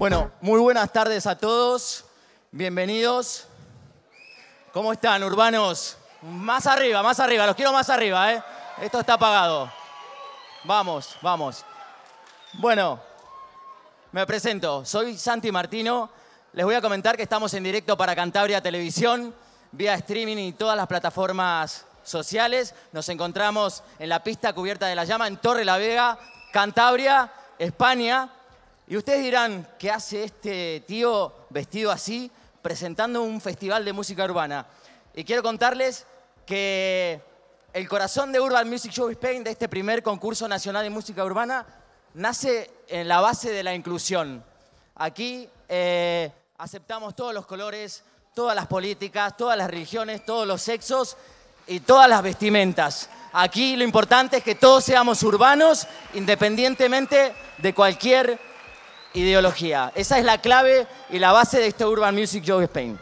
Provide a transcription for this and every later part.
Bueno, muy buenas tardes a todos. Bienvenidos. ¿Cómo están, urbanos? Más arriba, más arriba. Los quiero más arriba, ¿eh? Esto está apagado. Vamos, vamos. Bueno, me presento. Soy Santi Martino. Les voy a comentar que estamos en directo para Cantabria Televisión, vía streaming y todas las plataformas sociales. Nos encontramos en la pista cubierta de la llama en Torre la Vega, Cantabria, España. Y ustedes dirán, ¿qué hace este tío vestido así presentando un festival de música urbana? Y quiero contarles que el corazón de Urban Music Show Spain, de este primer concurso nacional de música urbana, nace en la base de la inclusión. Aquí eh, aceptamos todos los colores, todas las políticas, todas las religiones, todos los sexos y todas las vestimentas. Aquí lo importante es que todos seamos urbanos independientemente de cualquier ideología. Esa es la clave y la base de este Urban Music Show Spain.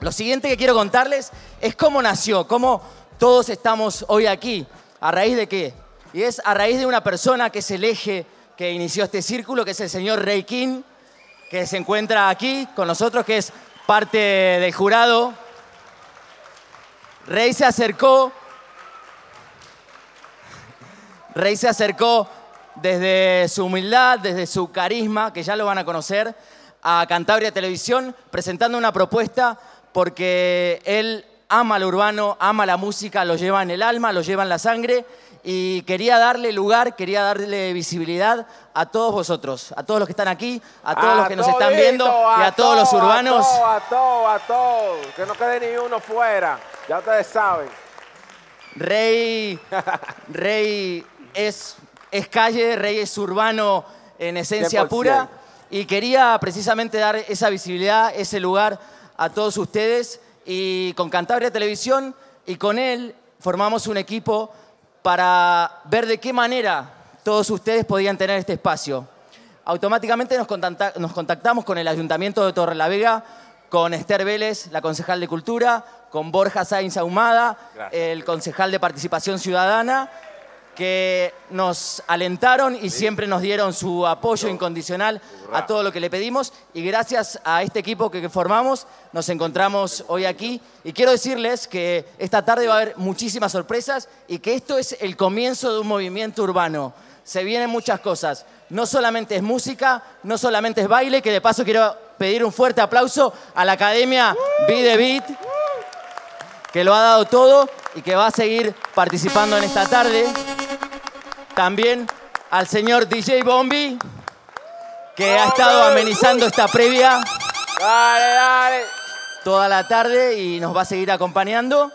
Lo siguiente que quiero contarles es cómo nació, cómo todos estamos hoy aquí. ¿A raíz de qué? Y es a raíz de una persona que es el eje que inició este círculo, que es el señor Ray King, que se encuentra aquí con nosotros, que es parte del jurado. Rey se acercó. Rey se acercó desde su humildad, desde su carisma, que ya lo van a conocer, a Cantabria Televisión, presentando una propuesta porque él ama lo urbano, ama la música, lo lleva en el alma, lo lleva en la sangre y quería darle lugar, quería darle visibilidad a todos vosotros, a todos los que están aquí, a todos los que nos están viendo y a todos los urbanos. A todos, a todos, a todos. Que no quede ni uno fuera. Ya ustedes saben. Rey, Rey es, es calle, Rey es urbano en esencia 100%. pura y quería precisamente dar esa visibilidad, ese lugar a todos ustedes y con Cantabria Televisión y con él formamos un equipo para ver de qué manera todos ustedes podían tener este espacio. Automáticamente nos, contacta- nos contactamos con el Ayuntamiento de Torrelavega, con Esther Vélez, la concejal de Cultura, con Borja Sainz Ahumada, Gracias. el concejal de Participación Ciudadana, que nos alentaron y siempre nos dieron su apoyo incondicional a todo lo que le pedimos. Y gracias a este equipo que formamos, nos encontramos hoy aquí. Y quiero decirles que esta tarde va a haber muchísimas sorpresas y que esto es el comienzo de un movimiento urbano. Se vienen muchas cosas. No solamente es música, no solamente es baile, que de paso quiero pedir un fuerte aplauso a la Academia Be The Beat, que lo ha dado todo y que va a seguir participando en esta tarde. También al señor DJ Bombi, que ha estado amenizando esta previa Dale, dale. toda la tarde y nos va a seguir acompañando.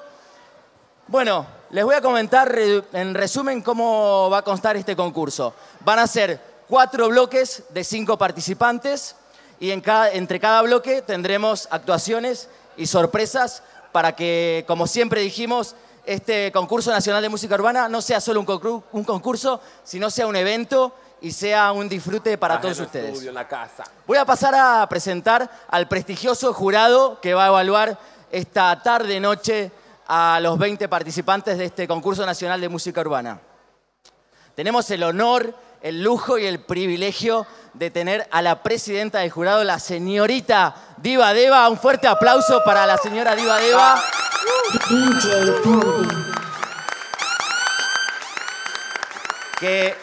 Bueno, les voy a comentar en resumen cómo va a constar este concurso. Van a ser cuatro bloques de cinco participantes y en cada- entre cada bloque tendremos actuaciones y sorpresas para que, como siempre dijimos, este concurso nacional de música urbana no sea solo un, concur- un concurso, sino sea un evento y sea un disfrute para todos ustedes. estudio en la casa. Voy a pasar a presentar al prestigioso jurado que va a evaluar esta tarde-noche a los 20 participantes de este concurso nacional de música urbana. Tenemos el honor, el lujo y el privilegio de tener a la presidenta del jurado, la señorita Diva Deva. Un fuerte aplauso para la señora Diva Deva. DJ que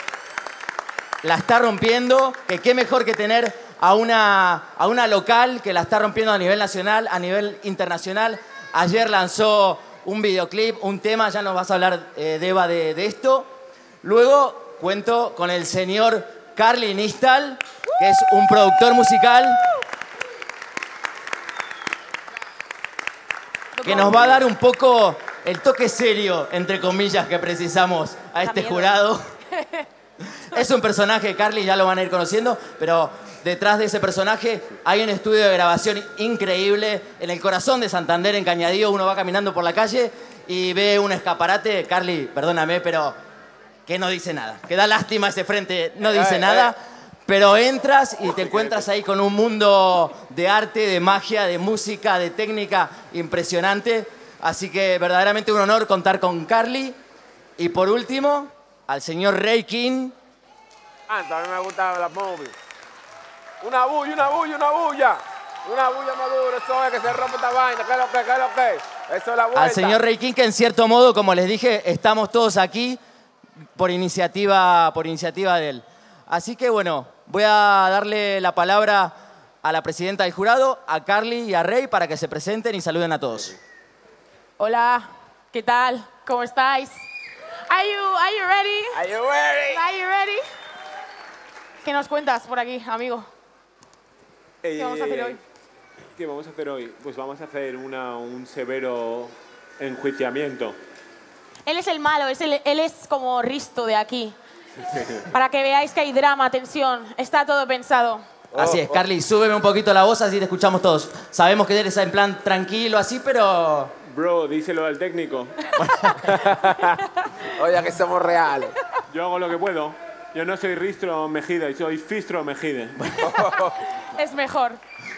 la está rompiendo, que qué mejor que tener a una, a una local que la está rompiendo a nivel nacional, a nivel internacional. Ayer lanzó un videoclip, un tema, ya nos vas a hablar, eh, Deva, de, de esto. Luego cuento con el señor Carly Nistal, que es un productor musical, que nos va a dar un poco el toque serio, entre comillas, que precisamos a este miedo. jurado. Es un personaje, Carly, ya lo van a ir conociendo, pero detrás de ese personaje hay un estudio de grabación increíble en el corazón de Santander, en Cañadío. Uno va caminando por la calle y ve un escaparate. Carly, perdóname, pero que no dice nada. Que da lástima ese frente, no dice eh, nada. Pero entras y te encuentras ahí con un mundo de arte, de magia, de música, de técnica impresionante. Así que verdaderamente un honor contar con Carly. Y por último, al señor Ray King, Ah, a mí me gusta la movie. Una bulla, una bulla, una bulla. Una bulla madura, eso es que se rompe esta vaina. ¿Qué es lo que, qué es lo que? Eso es la vuelta. al señor Ray King, que en cierto modo, como les dije, estamos todos aquí por iniciativa, por iniciativa de él. Así que bueno, voy a darle la palabra a la presidenta del jurado, a Carly y a Rey, para que se presenten y saluden a todos. Hola, ¿qué tal? ¿Cómo estáis? Are you, are you ready? Are you ready? Are you ready? ¿Qué nos cuentas por aquí, amigo? ¿Qué vamos a hacer hoy? Eh, ¿Qué vamos a hacer hoy? Pues vamos a hacer una- un severo enjuiciamiento. Él es el malo, es el- él es como Risto de aquí. Para que veáis que hay drama, tensión, está todo pensado. Así es, Carly, súbeme un poquito la voz, así te escuchamos todos. Sabemos que eres en plan tranquilo, así, pero Bro, díselo al técnico. Oye, que somos reales. Yo hago lo que puedo. Yo no soy Ristro Mejide, soy Fistro Mejide. Es mejor.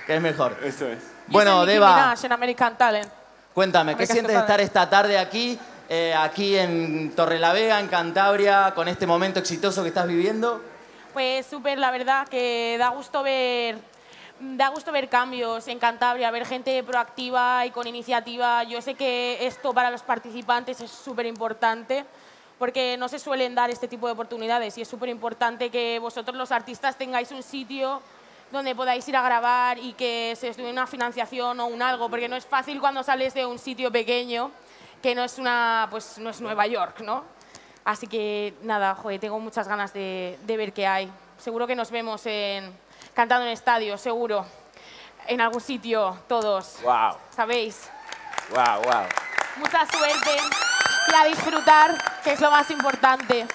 que es mejor. Eso es. Bueno, Minaj en American Talent. Cuéntame, ¿qué sientes es estar esta tarde aquí, eh, aquí en Torrelavega, en Cantabria, con este momento exitoso que estás viviendo? Pues súper, la verdad, que da gusto ver da gusto ver cambios en Cantabria, ver gente proactiva y con iniciativa. Yo sé que esto para los participantes es súper importante porque no se suelen dar este tipo de oportunidades y es súper importante que vosotros los artistas tengáis un sitio donde podáis ir a grabar y que se os dé una financiación o un algo, porque no es fácil cuando sales de un sitio pequeño que no es una pues no es Nueva York, ¿no? Así que nada, joder, tengo muchas ganas de, de ver qué hay. Seguro que nos vemos en, cantando en estadio, seguro. En algún sitio, todos. Wow, ¿Sabéis? wow, wow. Mucha suerte y a disfrutar, que es lo más importante.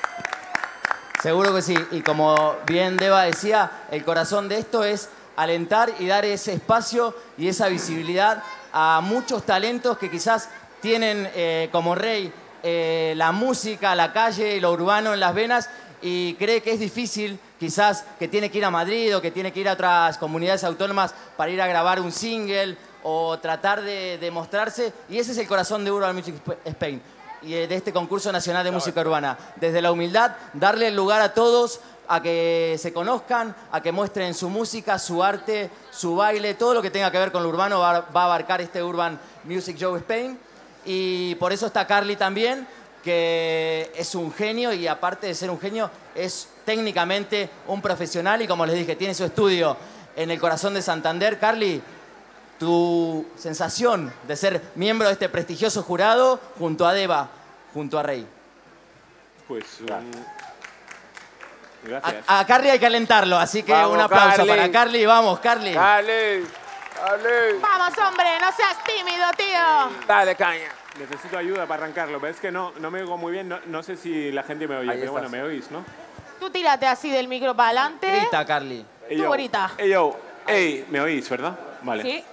Seguro que sí. Y como bien Deva decía, el corazón de esto es alentar y dar ese espacio y esa visibilidad a muchos talentos que quizás tienen eh, como rey eh, la música, la calle y lo urbano en las venas y cree que es difícil quizás que tiene que ir a Madrid o que tiene que ir a otras comunidades autónomas para ir a grabar un single o tratar de, mostrarse. Y ese es el corazón de Urban Music Spain y eh, de este concurso nacional de música urbana. Desde la humildad, darle el lugar a todos a que se conozcan, a que muestren su música, su arte, su baile, todo lo que tenga que ver con lo urbano va, va a abarcar este Urban Music Show Spain. Y por eso está Carly también, que es un genio y aparte de ser un genio, es técnicamente un profesional y como les dije, tiene su estudio en el corazón de Santander. Carly, tu sensación de ser miembro de este prestigioso jurado junto a Deva, junto a Rey. Pues un... Gracias. A, a Carly hay que alentarlo, así que Vamos, un aplauso Carly. para Carly. Vamos, Carly. Dale, dale. Vamos, hombre, no seas tímido, tío. Dale, caña. Necesito ayuda para arrancarlo, pero es que no, no me oigo muy bien, no, no sé si la gente me oye, Ahí pero bueno, me oís, ¿no? Tú tírate así del micro para adelante. Grita, Carly. Ey, Tú yo. grita. Ey, yo. Ey, me oís, ¿verdad? Vale. Sí.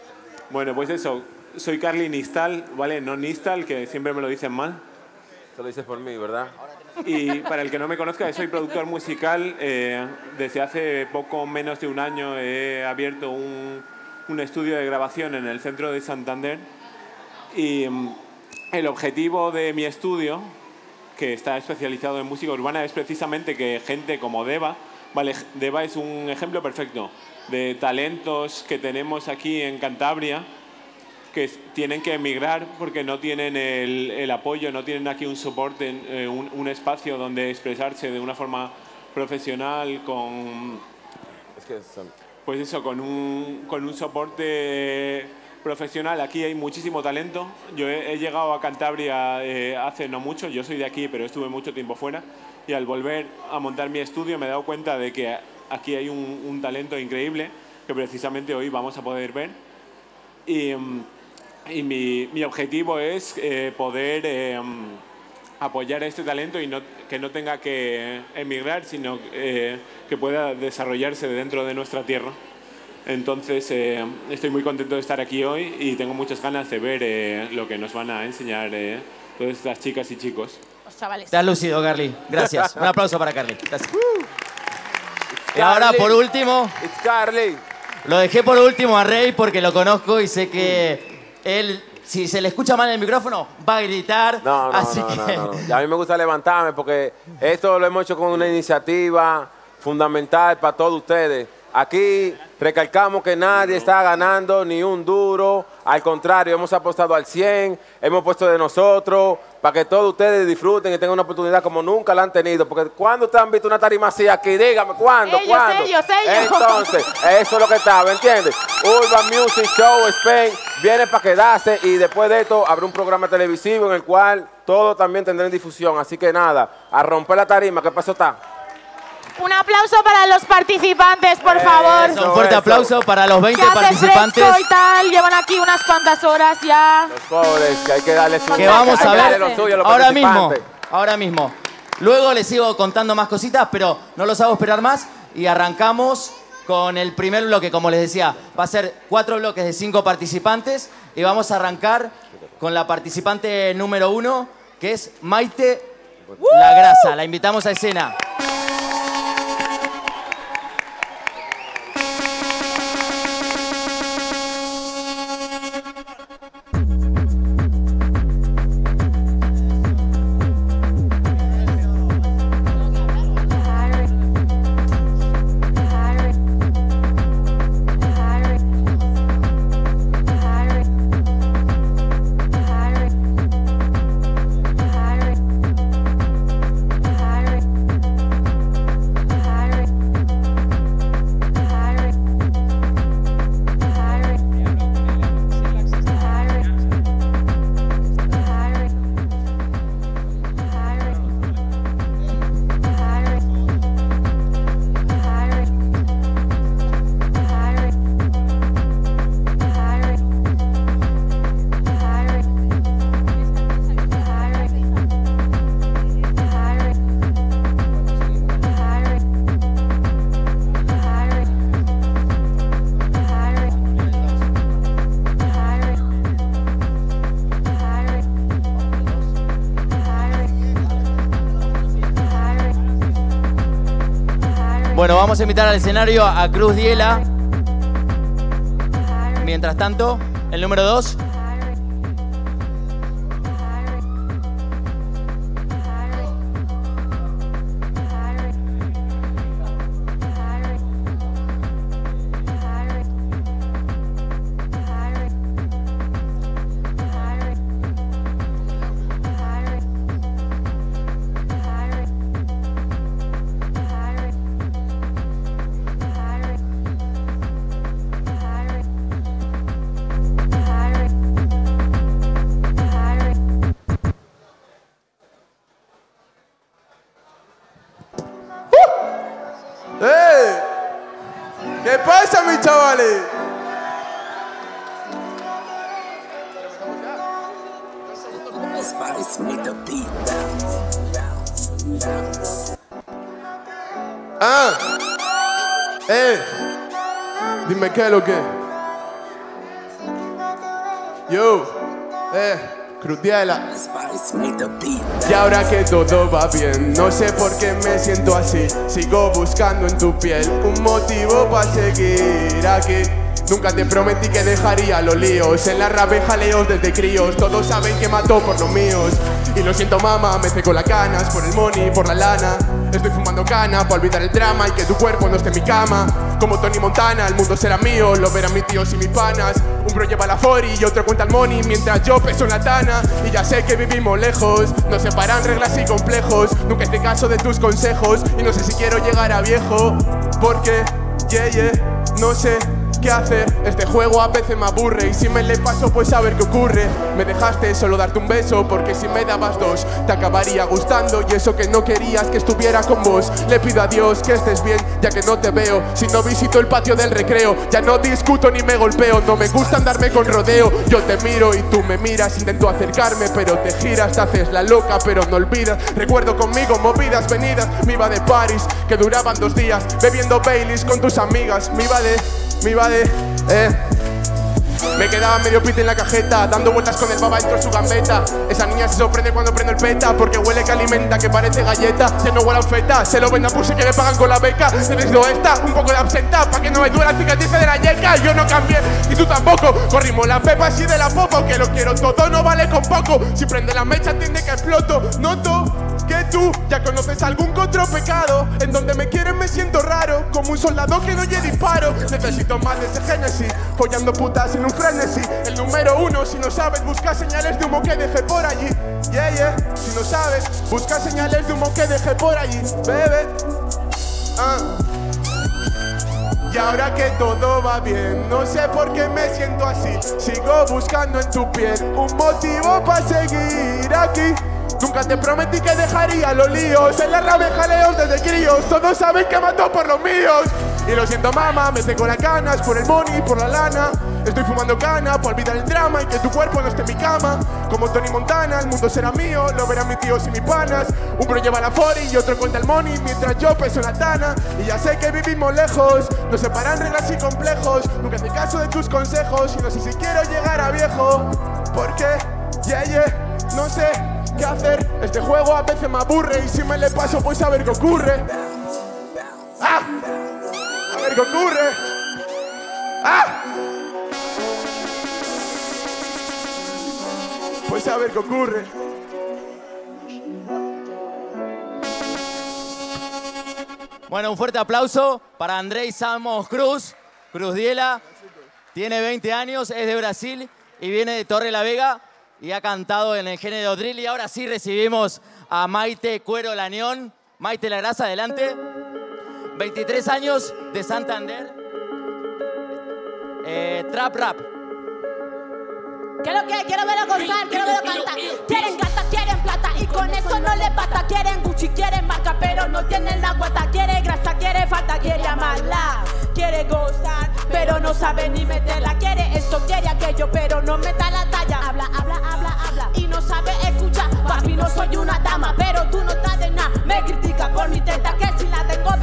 Bueno, pues eso, soy Carly Nistal, ¿vale? No Nistal, que siempre me lo dicen mal. Te lo dices por mí, ¿verdad? Y para el que no me conozca, soy productor musical. eh, desde hace poco menos de un año he abierto un, un estudio de grabación en el centro de Santander. Y mm, el objetivo de mi estudio, que está especializado en música urbana, es precisamente que gente como Deva, vale, Deva es un ejemplo perfecto de talentos que tenemos aquí en Cantabria, que tienen que emigrar porque no tienen el, el apoyo, no tienen aquí un soporte, eh, un, un espacio donde expresarse de una forma profesional, con, Es que pues eso, con un, con un soporte profesional. Aquí hay muchísimo talento. Yo he, he llegado a Cantabria eh, hace no mucho, yo soy de aquí, pero estuve mucho tiempo fuera. Y al volver a montar mi estudio me he dado cuenta de que aquí hay un, un talento increíble que precisamente hoy vamos a poder ver. Y, mm, y mi, mi objetivo es eh, poder eh, mm, apoyar este talento y no, que no tenga que emigrar, sino eh, que pueda desarrollarse dentro de nuestra tierra. Entonces, eh, estoy muy contento de estar aquí hoy y tengo muchas ganas de ver eh, lo que nos van a enseñar eh, todas estas chicas y chicos. Los chavales. Te has lucido, Carly. Gracias. Un aplauso para Carly. Gracias. Y ahora, por último, It's Carly. lo dejé por último a Rey porque lo conozco y sé que él, si se le escucha mal el micrófono, va a gritar. No, no, así no, no, que... no, no. Y a mí me gusta levantarme porque esto lo hemos hecho con una iniciativa fundamental para todos ustedes. Aquí recalcamos que nadie está ganando ni un duro. Al contrario, hemos apostado al 100, hemos puesto de nosotros para que todos ustedes disfruten y tengan una oportunidad como nunca la han tenido. Porque cuando ustedes han visto una tarima así aquí, dígame, ¿cuándo? Ellos, ¿Cuándo? ellos, ellos. Entonces, eso es lo que está, ¿me entiendes? Urban Music Show Spain viene para quedarse y después de esto habrá un programa televisivo en el cual todo también tendrá difusión. Así que nada, a romper la tarima, ¿qué pasó está? Un aplauso para los participantes, por Eso. favor. Un fuerte eso. aplauso para los 20 Que hace participantes. y tal. Llevan aquí unas cuantas horas ya. Los pobres, que hay que darles su que vamos a ver lo suyo a los ahora mismo. Ahora mismo. Luego les sigo contando más cositas, pero no los hago esperar más y arrancamos con el primer bloque, como les decía. Va a ser cuatro bloques de cinco participantes y vamos a arrancar con la participante número uno, que es Maite La Grasa. La invitamos a escena. Vamos a invitar al escenario a Cruz Diela. Mientras tanto, el número 2. Dime qué es lo que. Yo, eh, Crudiela. Y ahora que todo va bien, no sé por qué me siento así. Sigo buscando en tu piel un motivo para seguir aquí. Nunca te prometí que dejaría los líos. En la rave jaleos desde críos. Todos saben que mató por los míos. Y lo siento, mamá, me seco las canas por el money, por la lana. Estoy fumando cana para olvidar el drama y que tu cuerpo no esté en mi cama. Como Tony Montana, el mundo será mío, lo verán mis tíos y mis panas. Un bro lleva la fori y otro cuenta el money mientras yo peso en la tana. Y ya sé que vivimos lejos, nos separan reglas y complejos. Nunca hice caso de tus consejos y no sé si quiero llegar a viejo. Porque, yeah, yeah, no sé hacer. Este juego a veces me aburre y si me le paso pues a ver qué ocurre. Me dejaste solo darte un beso porque si me dabas dos te acabaría gustando y eso que no querías que estuviera con vos. Le pido a Dios que estés bien ya que no te veo. Si no visito el patio del recreo ya no discuto ni me golpeo. No me gusta andarme con rodeo. Yo te miro y tú me miras. Intento acercarme pero te giras, te haces la loca pero no olvidas. Recuerdo conmigo movidas venidas. Me iba de París que duraban dos días bebiendo Baileys con tus amigas. Me iba de me iba. Eh. Me quedaba medio pit en la cajeta, dando vueltas con el baba dentro de su gambeta. Esa niña se sorprende cuando prendo el peta, porque huele que alimenta, que parece galleta. Ya no huele a feta, se lo venden a pussy que le pagan con la beca. Se do esta, un poco de absenta, pa' que no me duela la cicatriz de la yeca. Yo no cambié, y tú tampoco. Corrimos la pepa así de la popo, que lo quiero todo, no vale con poco. Si prende la mecha, entiende que exploto. Noto que tú ya conoces algún otro pecado. En donde me quieren me siento raro, como un soldado que no oye disparo. Necesito más de ese Genesis, follando putas en un El número uno, si no sabes, busca señales de humo que dejé por allí. Yeah, yeah, si no sabes, busca señales de humo que dejé por allí. Bebe, ah. Y ahora que todo va bien, no sé por qué me siento así. Sigo buscando en tu piel un motivo para seguir aquí. Nunca te prometí que dejaría los líos. En la rave jaleos desde críos. Todos saben que mató por los míos. Y lo siento, mamá, me seco las canas por el money, por la lana. Estoy fumando cana por olvidar el drama y que tu cuerpo no esté en mi cama. Como Tony Montana, el mundo será mío, lo verán mis tíos y mis panas. Un bro lleva la fori y otro cuenta el money mientras yo peso la tana. Y ya sé que vivimos lejos, nos separan reglas y complejos. Nunca hice caso de tus consejos y no sé si quiero llegar a viejo. Porque, yeah, yeah, no sé qué hacer. Este juego a veces me aburre y si me le paso, pues a ver qué ocurre. ¡Ah! Qué ocurre. ¡Ah! Pues a ver qué ocurre. Bueno, un fuerte aplauso para Andrés Samos Cruz, Cruz Diela. Tiene 20 años, es de Brasil y viene de Torre la Vega y ha cantado en el género drill. Y ahora sí recibimos a Maite Cuero Lañón. Maite La Grasa, adelante. 23 años de Santander. Eh, trap rap. ¿Qué es lo que? Quiero verlo gozar, quiero verlo cantar. Quieren gata, quieren plata y con eso no les basta. Quieren Gucci, quieren marca, pero no tienen la guata. Quiere grasa, quiere falta, quiere amarla. Quiere gozar, pero no sabe ni meterla. Quiere esto, quiere aquello, pero no meta la talla. Habla, habla, habla, habla y no sabe escuchar. Papi, no soy una dama, pero tú no estás de nada. Me critica por mi teta, que si la tengo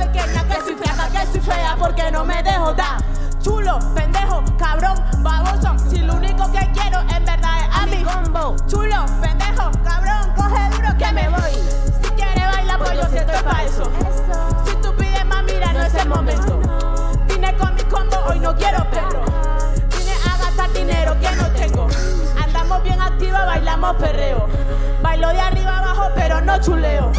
que soy fea porque no me dejo dar. Chulo, pendejo, cabrón, baboso. Si lo único que quiero en verdad es a, a mi, combo. Chulo, pendejo, cabrón, coge duro que me voy. Si quieres bailar, pues, yo sí estoy, estoy para eso. Si tú pides más, mira, no, es el momento. Vine con mi combo, hoy no quiero perro. Vine a gastar dinero que no tengo. Andamos bien activos, bailamos perreo. Bailo de arriba abajo, pero no chuleo.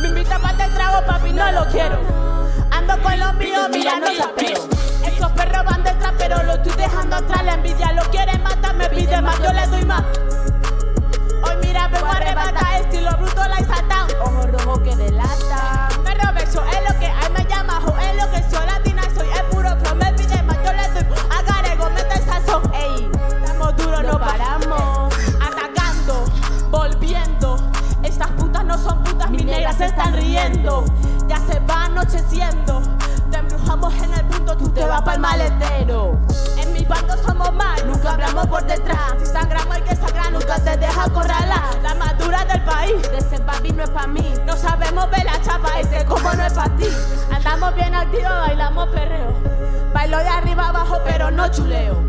Me invita para el este trago, papi, no lo quiero. Ando con los míos, mira, no sapeo. Estos perros van detrás, pero lo estoy dejando atrás. La envidia lo quiere matar, me pide más, yo le doy más. Hoy mira, vengo a arrebatar, estilo bruto, la satán. Ojo rojo que delata. Perro beso, es lo que hay, me llama, jo, es lo que soy no son putas, mis negras se están riendo. Ya se va anocheciendo. Te embrujamos en el punto, tú te vas para el maletero. En mi bando somos más, nunca hablamos por detrás. Si sangramos hay que sangrar, nunca te deja corralar. La madura del país, de ese papi no es para mí. No sabemos ver la chapa, este como no es para ti. Andamos bien activos, bailamos perreo. Bailo de arriba abajo, pero no chuleo.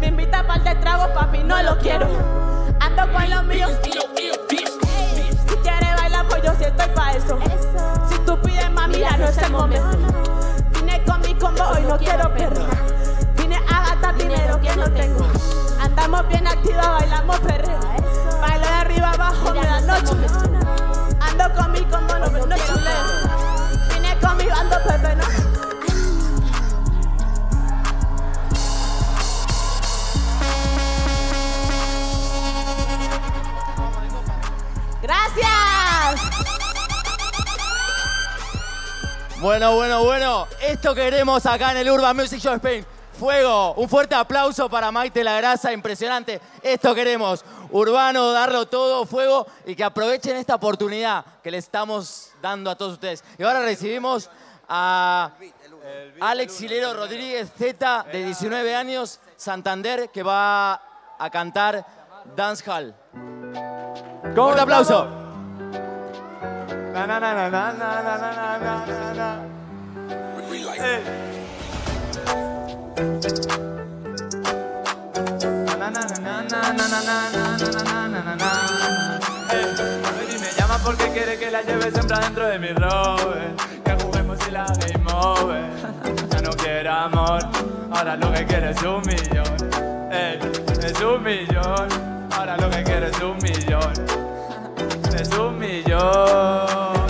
Me invita para de trago, papi, no lo quiero. Ando con los míos. Si estoy pa' eso. Si tú pides más, mira, no es el momento. Vine con mi combo, hoy no quiero perro. Vine a gastar dinero que no tengo. Andamos bien activos, bailamos perreo. Bailo de arriba abajo, mira, no chuleo. Ando con mi combo, no, no chuleo. Vine con mi bando, Pepe, no. Gracias. Bueno, bueno, bueno. Esto queremos acá en el Urban Music Show Spain. Fuego. Un fuerte aplauso para Maite La Grasa. Impresionante. Esto queremos. Urbano, darlo todo, fuego. Y que aprovechen esta oportunidad que le estamos dando a todos ustedes. Y ahora recibimos a Alex Hilero Rodríguez Z, de 19 años, Santander, que va a cantar Dance Hall. Un aplauso. Na, na, na, na, na, na, na, na, na, na. Eh. Na, na, na, na, na, na, na, na, na, na, na. Eh. Baby me llama porque quiere que la lleve siempre dentro de mi. Que juguemos y la game over. Ya no quiero amor, ahora lo que quiere es un millón. Eh, es un millón, ahora lo que quiere es un millón es un millón.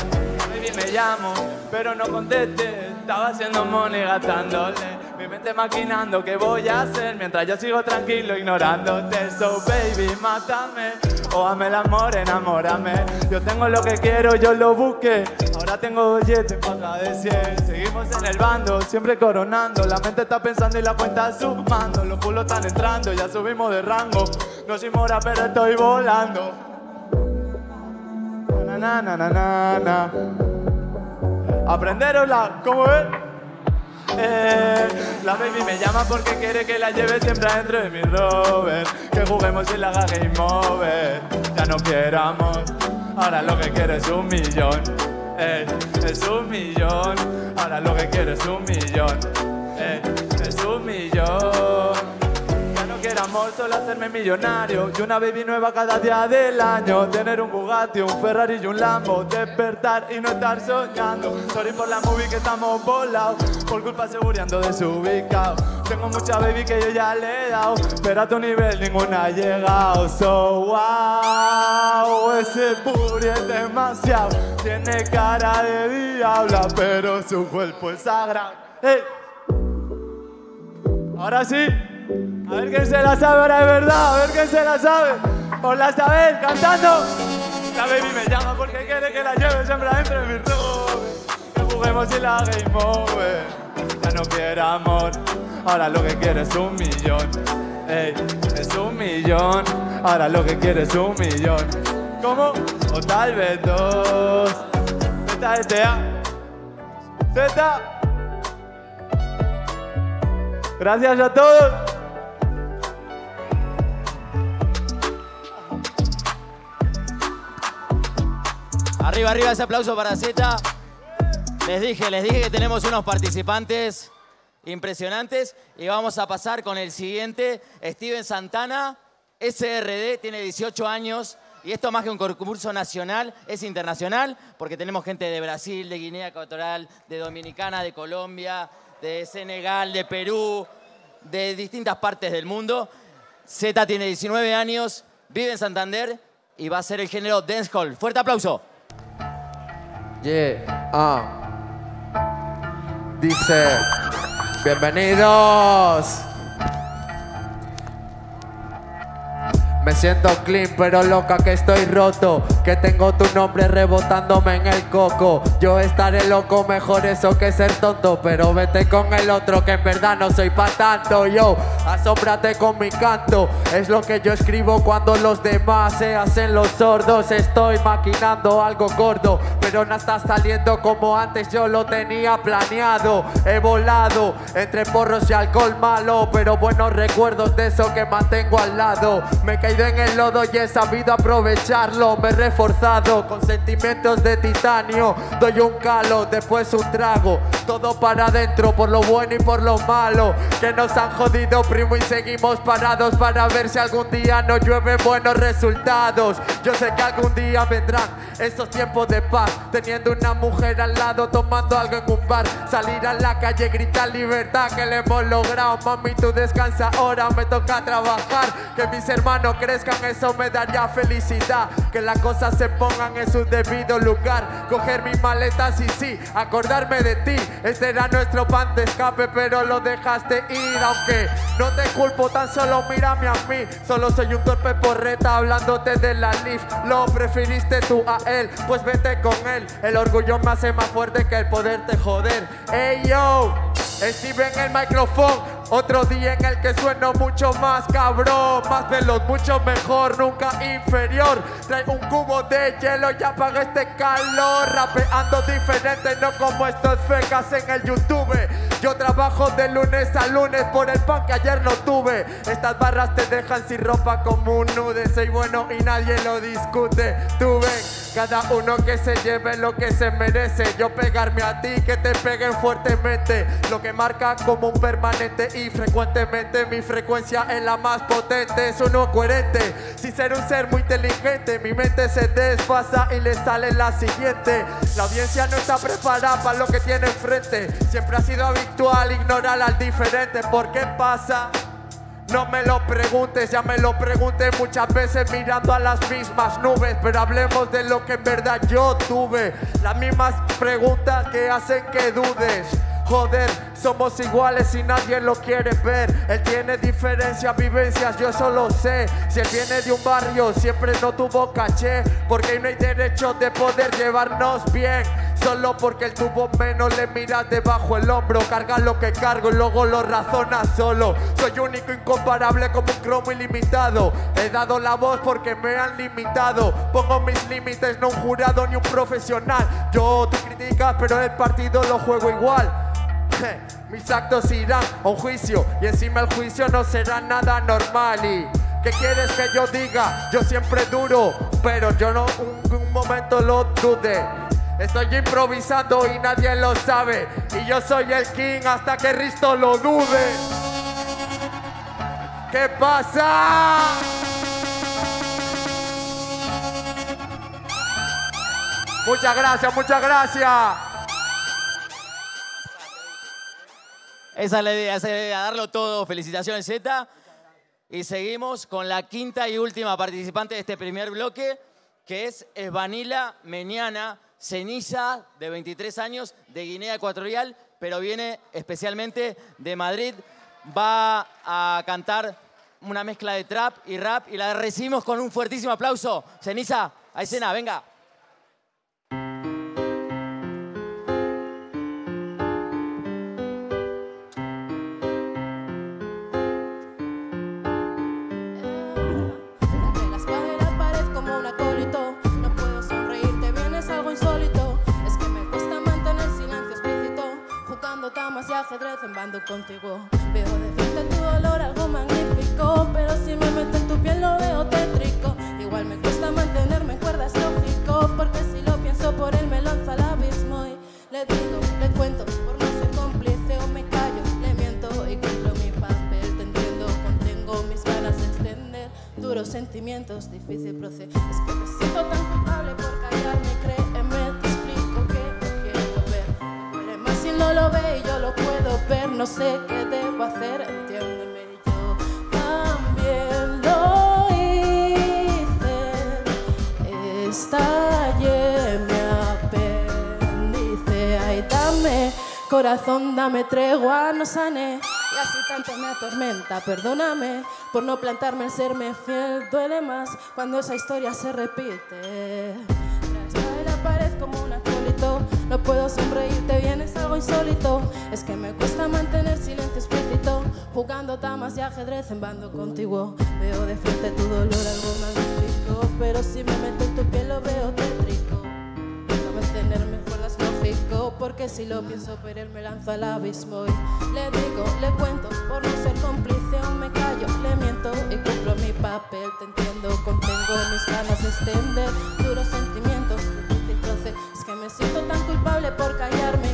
Baby, me llamo, pero no conteste. Estaba haciendo money gastándole. Mi mente maquinando qué voy a hacer mientras yo sigo tranquilo ignorándote. So, baby, mátame. O hazme el amor, enamórame. Yo tengo lo que quiero, yo lo busqué. Ahora tengo billetes para de 100. Seguimos en el bando, siempre coronando. La mente está pensando y la cuenta sumando. Los culos están entrando, ya subimos de rango. No soy mora, pero estoy volando na. Aprenderosla, ¿cómo es? Eh, la baby me llama porque quiere que la lleve siempre adentro de mi rover. Que juguemos y la game over. Ya no quiero amor, ahora lo que quiero es un millón. Eh, es un millón, ahora lo que quiero es un millón. Eh, es un millón. Quiero amor, solo hacerme millonario. Y una baby nueva cada día del año. Tener un Bugatti, un Ferrari y un Lambo. Despertar y no estar soñando. Sorry por la movie que estamos volados. Por culpa seguriando desubicado. Tengo mucha baby que yo ya le he dado. Pero a tu nivel ninguna ha llegado. So wow, ese puri es demasiado. Tiene cara de diabla, pero su cuerpo es sagrado. ¡Ey! Ahora sí. A ver quién se la sabe ahora de verdad, a ver quién se la sabe. Hola Isabel, cantando. La baby me llama porque quiere que la lleve siempre adentro de mi robe. Que juguemos y la game over. Ya no quiero amor, ahora lo que quiere es un millón. Ey, es un millón, ahora lo que quiere es un millón. ¿Cómo? O tal vez dos. Z, Z, Z. Gracias a todos. Arriba, arriba ese aplauso para Z. Les dije, les dije que tenemos unos participantes impresionantes y vamos a pasar con el siguiente, Steven Santana, SRD, tiene 18 años y esto más que un concurso nacional, es internacional porque tenemos gente de Brasil, de Guinea Ecuatorial, de Dominicana, de Colombia, de Senegal, de Perú, de distintas partes del mundo. Z tiene 19 años, vive en Santander y va a ser el género dancehall. Fuerte aplauso. Yeah, ah. Dice, bienvenidos. Me siento clean, pero loca que estoy roto. Que tengo tu nombre rebotándome en el coco. Yo estaré loco, mejor eso que ser tonto. Pero vete con el otro, que en verdad no soy pa' tanto. Yo, asómbrate con mi canto. Es lo que yo escribo cuando los demás se hacen los sordos. Estoy maquinando algo gordo, pero no está saliendo como antes yo lo tenía planeado. He volado entre porros y alcohol malo, pero buenos recuerdos de eso que mantengo al lado. Caído en el lodo y he sabido aprovecharlo. Me he reforzado con sentimientos de titanio. Doy un calo, después un trago. Todo para adentro, por lo bueno y por lo malo. Que nos han jodido, primo, y seguimos parados para ver si algún día nos llueve buenos resultados. Yo sé que algún día vendrán esos tiempos de paz. Teniendo una mujer al lado, tomando algo en un bar. Salir a la calle, gritar libertad que le hemos logrado. Mami, tú descansa ahora, me toca trabajar. Que mis hermanos crezcan, eso me daría felicidad. Que las cosas se pongan en su debido lugar. Coger mis maletas y sí, acordarme de ti. Este era nuestro pan de escape, pero lo dejaste ir. Aunque no te culpo, tan solo mírame a mí. Solo soy un torpe porreta hablándote de la leaf. Lo preferiste tú a él, pues vete con él. El orgullo me hace más fuerte que el poderte joder. Ey yo, Steve en el micrófono. Otro día en el que sueno mucho más cabrón, más veloz, mucho mejor, nunca inferior. Trae un cubo de hielo y apaga este calor. Rapeando diferente, no como estos fecas en el YouTube. Yo trabajo de lunes a lunes por el pan que ayer no tuve. Estas barras te dejan sin ropa como un nude. Soy bueno y nadie lo discute. Tú ven, cada uno que se lleve lo que se merece. Yo pegarme a ti, que te peguen fuertemente. Lo que marca como un permanente frecuentemente mi frecuencia es la más potente. Es coherente. Si ser un ser muy inteligente, mi mente se desfasa y le sale la siguiente. La audiencia no está preparada para lo que tiene enfrente. Siempre ha sido habitual ignorar al diferente. ¿Por qué pasa? No me lo preguntes, ya me lo pregunté muchas veces mirando a las mismas nubes, pero hablemos de lo que en verdad yo tuve. Las mismas preguntas que hacen que dudes. Joder, somos iguales y nadie lo quiere ver. Él tiene diferencias, vivencias, yo eso lo sé. Si él viene de un barrio, siempre no tuvo caché. Porque no hay derecho de poder llevarnos bien. Solo porque él tuvo menos, le miras debajo el hombro. Carga lo que cargo y luego lo razona solo. Soy único, incomparable como un cromo ilimitado. He dado la voz porque me han limitado. Pongo mis límites, no un jurado ni un profesional. Yo tú criticas, pero el partido lo juego igual. Mis actos irán a un juicio y encima el juicio no será nada normal. ¿Y qué quieres que yo diga? Yo siempre duro, pero yo no un, un momento lo dude. Estoy improvisando y nadie lo sabe. Y yo soy el king hasta que Risto lo dude. ¿Qué pasa? Muchas gracias, muchas gracias. Esa es la idea, esa es la idea, darlo todo. Felicitaciones, Z. Y seguimos con la quinta y última participante de este primer bloque, que es Esvanila Meniana Ceniza, de 23 años, de Guinea Ecuatorial, pero viene especialmente de Madrid. Va a cantar una mezcla de trap y rap y la recibimos con un fuertísimo aplauso. Ceniza, a escena, venga. Ajedrez en bando contigo. Veo de frente tu dolor algo magnífico Pero si me meto en tu piel lo veo tétrico. Igual me cuesta mantenerme en cuerdas lógico Porque si lo pienso por él me lanza al abismo. Y le digo, le cuento por no ser cómplice o me callo Le miento y cumplo mi papel. Te entiendo, contengo mis ganas de extender Duros sentimientos, difícil proceder Es que me siento tan culpable por callarme Créeme, te lo ve y yo lo puedo ver No sé qué debo hacer, entiéndeme Yo también lo hice estalle mi apéndice. Ay, dame corazón, dame tregua, no sane. Y así tanto me atormenta, perdóname por no plantarme el serme fiel. Duele más cuando esa historia se repite. No puedo sonreírte bien, es algo insólito. Es que me cuesta mantener silencio explícito, jugando damas y ajedrez en bando contigo. Veo de frente tu dolor, algo magnífico, pero si me meto en tu piel lo veo tétrico. No mantenerme cuerdas lógico, porque si lo pienso pero él me lanzo al abismo y le digo, le cuento, por no ser cómplice aún me callo, le miento y cumplo mi papel, te entiendo, contengo mis ganas de extender duros sentimientos, siento tan culpable por callarme,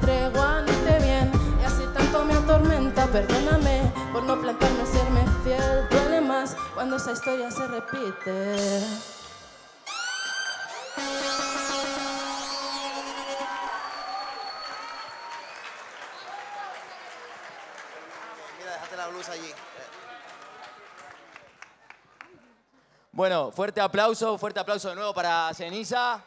no esté bien. Y así tanto me atormenta, perdóname por no plantarme a serme fiel. Duele más cuando esa historia se repite. Mira, déjate la blusa allí. Bueno, fuerte aplauso, fuerte aplauso de nuevo para Ceniza.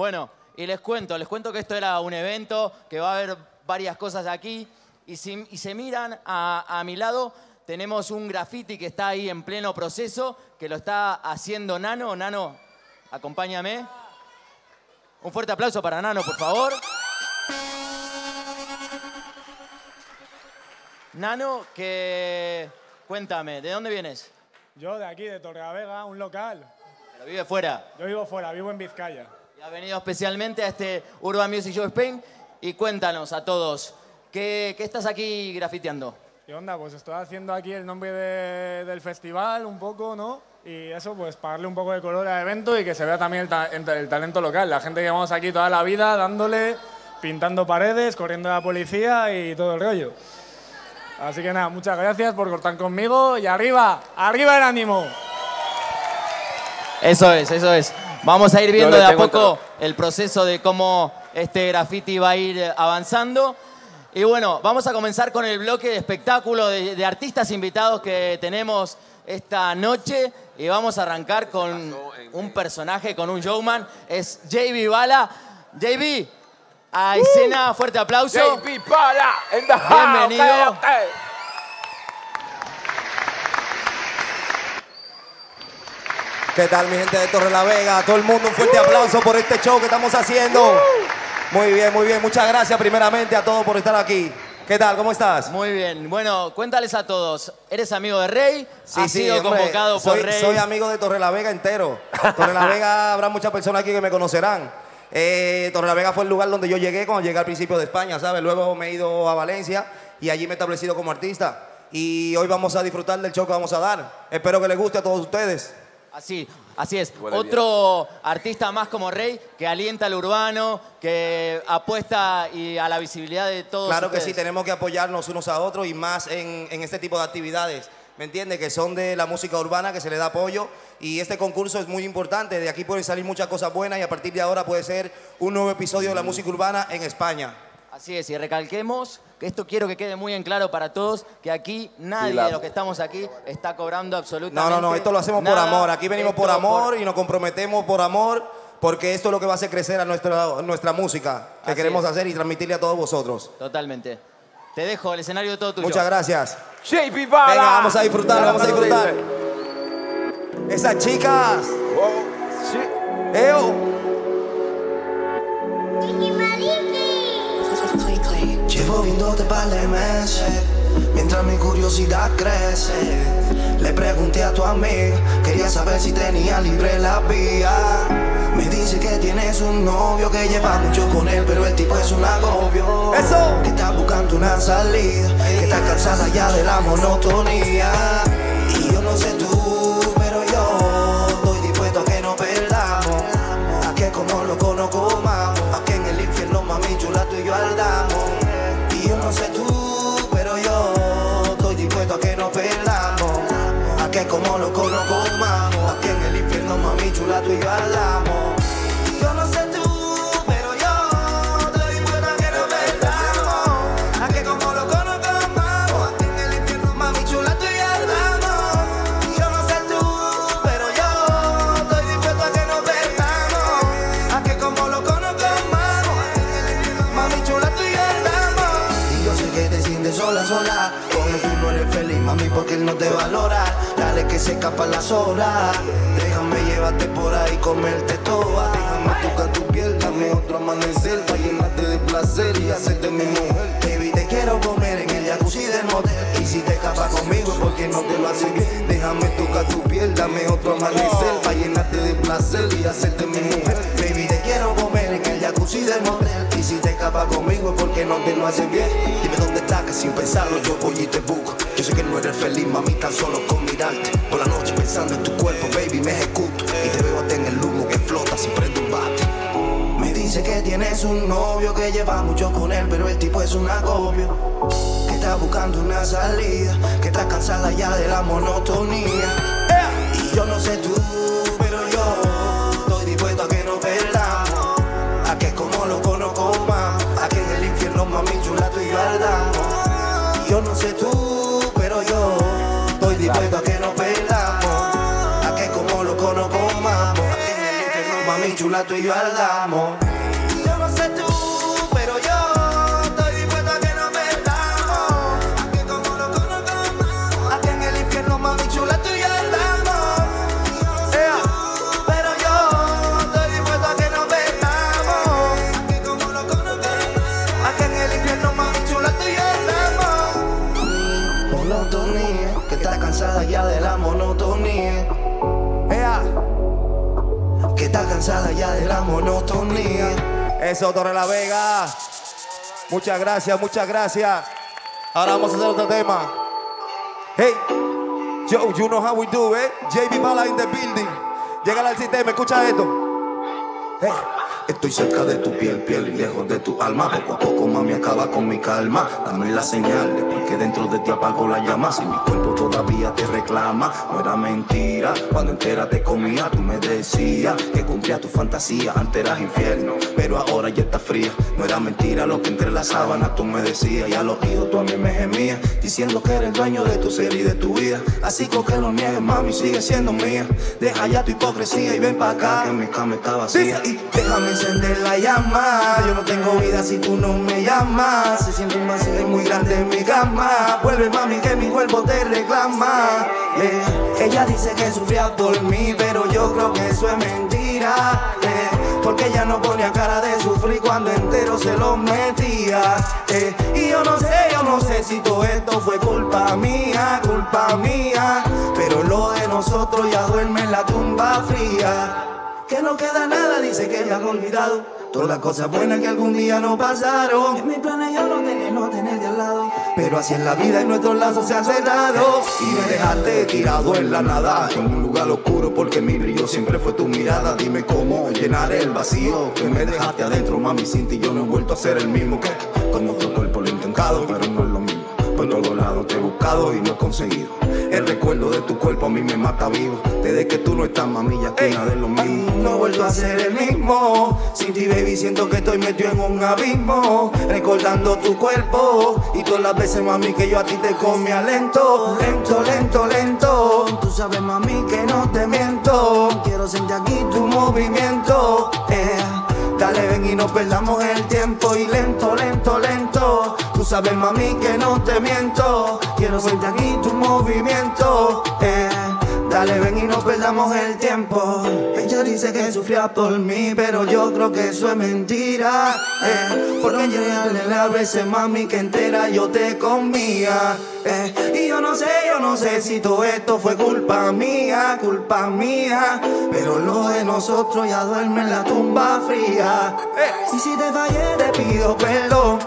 Bueno, y les cuento, les cuento que esto era un evento, que va a haber varias cosas aquí. Y si y se miran a, a mi lado, tenemos un graffiti que está ahí en pleno proceso, que lo está haciendo Nano. Nano, acompáñame. Un fuerte aplauso para Nano, por favor. Nano, que cuéntame, ¿de dónde vienes? Yo de aquí, de Torrelavega, un local. Pero vive fuera. Yo vivo fuera, vivo en Vizcaya. Y has venido especialmente a este Urban Music Show Spain. Y cuéntanos a todos, ¿qué, qué estás aquí grafiteando? ¿Qué onda? Pues estoy haciendo aquí el nombre de- del festival un poco, ¿no? Y eso, pues para darle un poco de color al evento y que se vea también el, ta- el talento local. La gente que vamos aquí toda la vida dándole, pintando paredes, corriendo a la policía y todo el rollo. Así que nada, muchas gracias por cortar conmigo y arriba, arriba el ánimo. Eso es, eso es. Vamos a ir viendo de a poco el proceso de cómo este graffiti va a ir avanzando. Y bueno, vamos a comenzar con el bloque de espectáculo de, de artistas invitados que tenemos esta noche. Y vamos a arrancar con un personaje, con un showman. Es JB Bala. JB, a escena, fuerte aplauso. JB Bala in the house, Bienvenido. ¿Qué tal, mi gente de Torre la Vega? Todo el mundo, un fuerte aplauso por este show que estamos haciendo. Muy bien, muy bien. Muchas gracias primeramente a todos por estar aquí. ¿Qué tal? ¿Cómo estás? Muy bien. Bueno, cuéntales a todos. ¿Eres amigo de Rey? Sí, ¿Has sí, sido hombre, convocado por soy, Rey? soy amigo de Torre la Vega entero. Torre la Vega habrá muchas personas aquí que me conocerán. Eh, Torre la Vega fue el lugar donde yo llegué cuando llegué al principio de España, ¿sabes? Luego me he ido a Valencia y allí me he establecido como artista. Y hoy vamos a disfrutar del show que vamos a dar. Espero que les guste a todos ustedes. Así, así es. Otro artista más como Rey que alienta al urbano, que apuesta y a la visibilidad de todos. Claro que sí, tenemos que apoyarnos unos a otros y más en, en este tipo de actividades. ¿Me entiendes? Que son de la música urbana, que se le da apoyo. Y este concurso es muy importante. De aquí pueden salir muchas cosas buenas y a partir de ahora puede ser un nuevo episodio de la música urbana en España. Así es, y recalquemos que esto quiero que quede muy en claro para todos, que aquí nadie Sí, la- de los que estamos aquí está cobrando absolutamente No, no, no, esto lo hacemos por nada. amor. Aquí venimos por amor y nos comprometemos por amor porque esto es lo que va a hacer crecer a nuestra, nuestra música que Así queremos es. hacer y transmitirle a todos vosotros. Totalmente. Te dejo el escenario todo tuyo. Muchas gracias. JB Bala. Venga, vamos a disfrutar, vamos a disfrutar. Esas chicas. Eo. Llevo viéndote par de meses, mientras mi curiosidad crece. Le pregunté a tu amiga, quería saber si tenía libre la vía. Me dice que tienes un novio que lleva mucho con él, pero el tipo es un agobio. Eso. Que está buscando una salida, que está cansada ya de la monotonía. Y yo no sé tú, pero yo estoy dispuesto a que nos perdamos, a que como loco no coma. Lo conozco, se escapan las horas. Déjame llevarte por ahí, comerte toda. Déjame tocar tu piel, dame otro amanecer. Pa' llenarte de placer y hacerte mi mujer. Baby, te quiero comer en el jacuzzi del motel. Y si te escapas conmigo porque no te lo hace bien. Déjame tocar tu piel, dame otro amanecer. Pa' llenarte de placer y hacerte mi mujer. Baby, te quiero comer en el jacuzzi del motel. Escapas conmigo es porque no te lo hace bien. Dime dónde estás, que sin pensarlo yo voy y te busco. Yo sé que no eres feliz, mami, tan solo con mirarte. Por la noche pensando en tu cuerpo, baby, me ejecuto. Y te veo hasta en el humo que flota si prende un bate. Me dice que tienes un novio que lleva mucho con él, pero el tipo es un agobio. Que está buscando una salida, que está cansada ya de la monotonía. Y yo no sé tú, sé tú, pero yo estoy dispuesto a que nos perdamos. A que como lo conozco, más, a que en el infierno, mami chula, tú y yo ardamos. Eso, Torre La Vega. Muchas gracias, muchas gracias. Ahora vamos a hacer otro tema. Hey, yo, you know how we do, eh? JB Bala in the building. Llega al sistema, escucha esto. Hey. Estoy cerca de tu piel, piel y lejos de tu alma. Poco a poco, mami, acaba con mi calma. Dame la señal de porque dentro de ti apago la llama. Si mi cuerpo todavía te reclama, no era mentira. Cuando entera te comía, tú me decías que cumplía tu fantasía. Antes eras infierno, pero ahora ya está fría. No era mentira lo que entre las sábanas tú me decías. Y al oído tú a mí me gemías, diciendo que eres el dueño de tu ser y de tu vida. Así con que lo niegues, mami, sigue siendo mía. Deja ya tu hipocresía y ven para acá, que mi cama está vacía. Y déjame encender la llama. Yo no tengo vida si tú no me llamas. Se siente un vacío muy grande en mi cama. Vuelve, mami, que mi cuerpo te reclama. Ella dice que sufría por mí, pero yo creo que eso es mentira. Porque ella no ponía cara de sufrir cuando entero se lo metía. Y yo no sé, yo no sé si todo esto fue culpa mía, culpa mía. Pero lo de nosotros ya duerme en la tumba fría. Que no queda nada, dice que ya ha olvidado. Todas las cosas buenas que algún día no pasaron. En mis planes yo no tenía no tenerte al lado. Pero así es la vida y nuestros lazos se han cerrado. Y me dejaste tirado en la nada, en un lugar oscuro porque mi brillo siempre fue tu mirada. Dime cómo llenar el vacío que me dejaste adentro, mami. Sin ti yo no he vuelto a ser el mismo que con otro cuerpo lo he intentado, pero no lo. Por todos lados te he buscado y no he conseguido. El recuerdo de tu cuerpo a mí me mata vivo. Desde que tú no estás, mami, ya aquí nada es lo mismo. No he vuelto a ser el mismo. Sin ti, baby, siento que estoy metido en un abismo. Recordando tu cuerpo. Y todas las veces, mami, que yo a ti te comía lento. Lento, lento, lento. Tú sabes, mami, que no te miento. Quiero sentir aquí tu movimiento. eh. Dale, ven y no perdamos el tiempo. Y lento, lento, lento. Tú sabes, mami, que no te miento. Quiero sentir aquí tu movimiento. eh. Dale, ven y no perdamos el tiempo. Ella dice que sufría por mí, pero yo creo que eso es mentira. eh. Porque llegarle la veces, mami, que entera yo te comía. eh. Y yo no sé, yo no sé si todo esto fue culpa mía, culpa mía. Pero lo de nosotros ya duerme en la tumba fría. Y si te fallé, te pido perdón.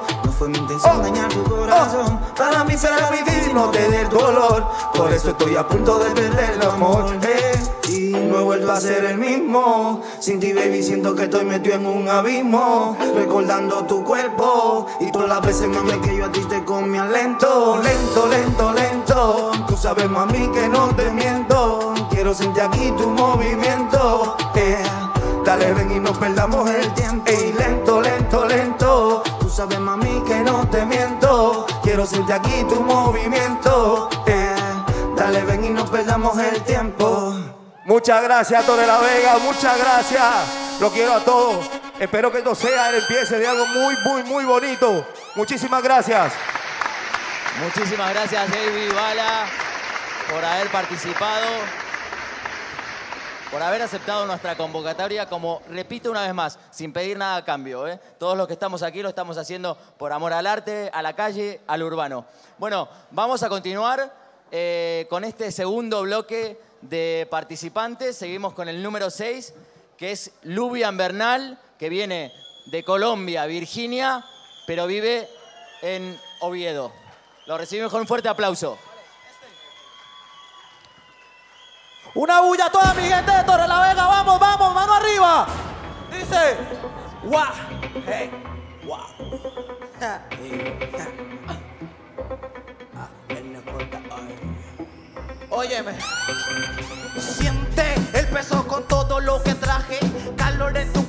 Fue mi intención dañar tu corazón. Para mí será difícil no tener dolor. Por eso estoy a punto de perder el amor. eh. Y no vuelvo a ser el mismo. Sin ti, baby, siento que estoy metido en un abismo. Recordando tu cuerpo. Y todas las veces, mami, que yo a ti te comía lento. Lento, lento, lento. Tú sabes, mami, que no te miento. Quiero sentir aquí tu movimiento. eh. Dale, ven y no perdamos el tiempo. Ey, lento, sabes, mami, que no te miento. Quiero sentir aquí tu movimiento. eh. Dale, ven y no perdamos el tiempo. Muchas gracias, Torre La Vega, muchas gracias. Lo quiero a todos. Espero que esto sea el empiece de algo muy, muy, muy bonito. Muchísimas gracias. Muchísimas gracias, David Bala, por haber participado, por haber aceptado nuestra convocatoria, como repito una vez más, sin pedir nada a cambio. ¿eh? Todos los que estamos aquí lo estamos haciendo por amor al arte, a la calle, al urbano. Bueno, vamos a continuar eh, con este segundo bloque de participantes. Seguimos con el número 6, que es Lubian Bernal, que viene de Colombia, Virginia, pero vive en Oviedo. Lo recibimos con un fuerte aplauso. Una bulla toda mi gente de Torre la Vega. Vamos, vamos, mano arriba. Dice, guau, hey, guau. Ja. Ah, Óyeme. Siente el peso con todo lo que traje. Calor en tu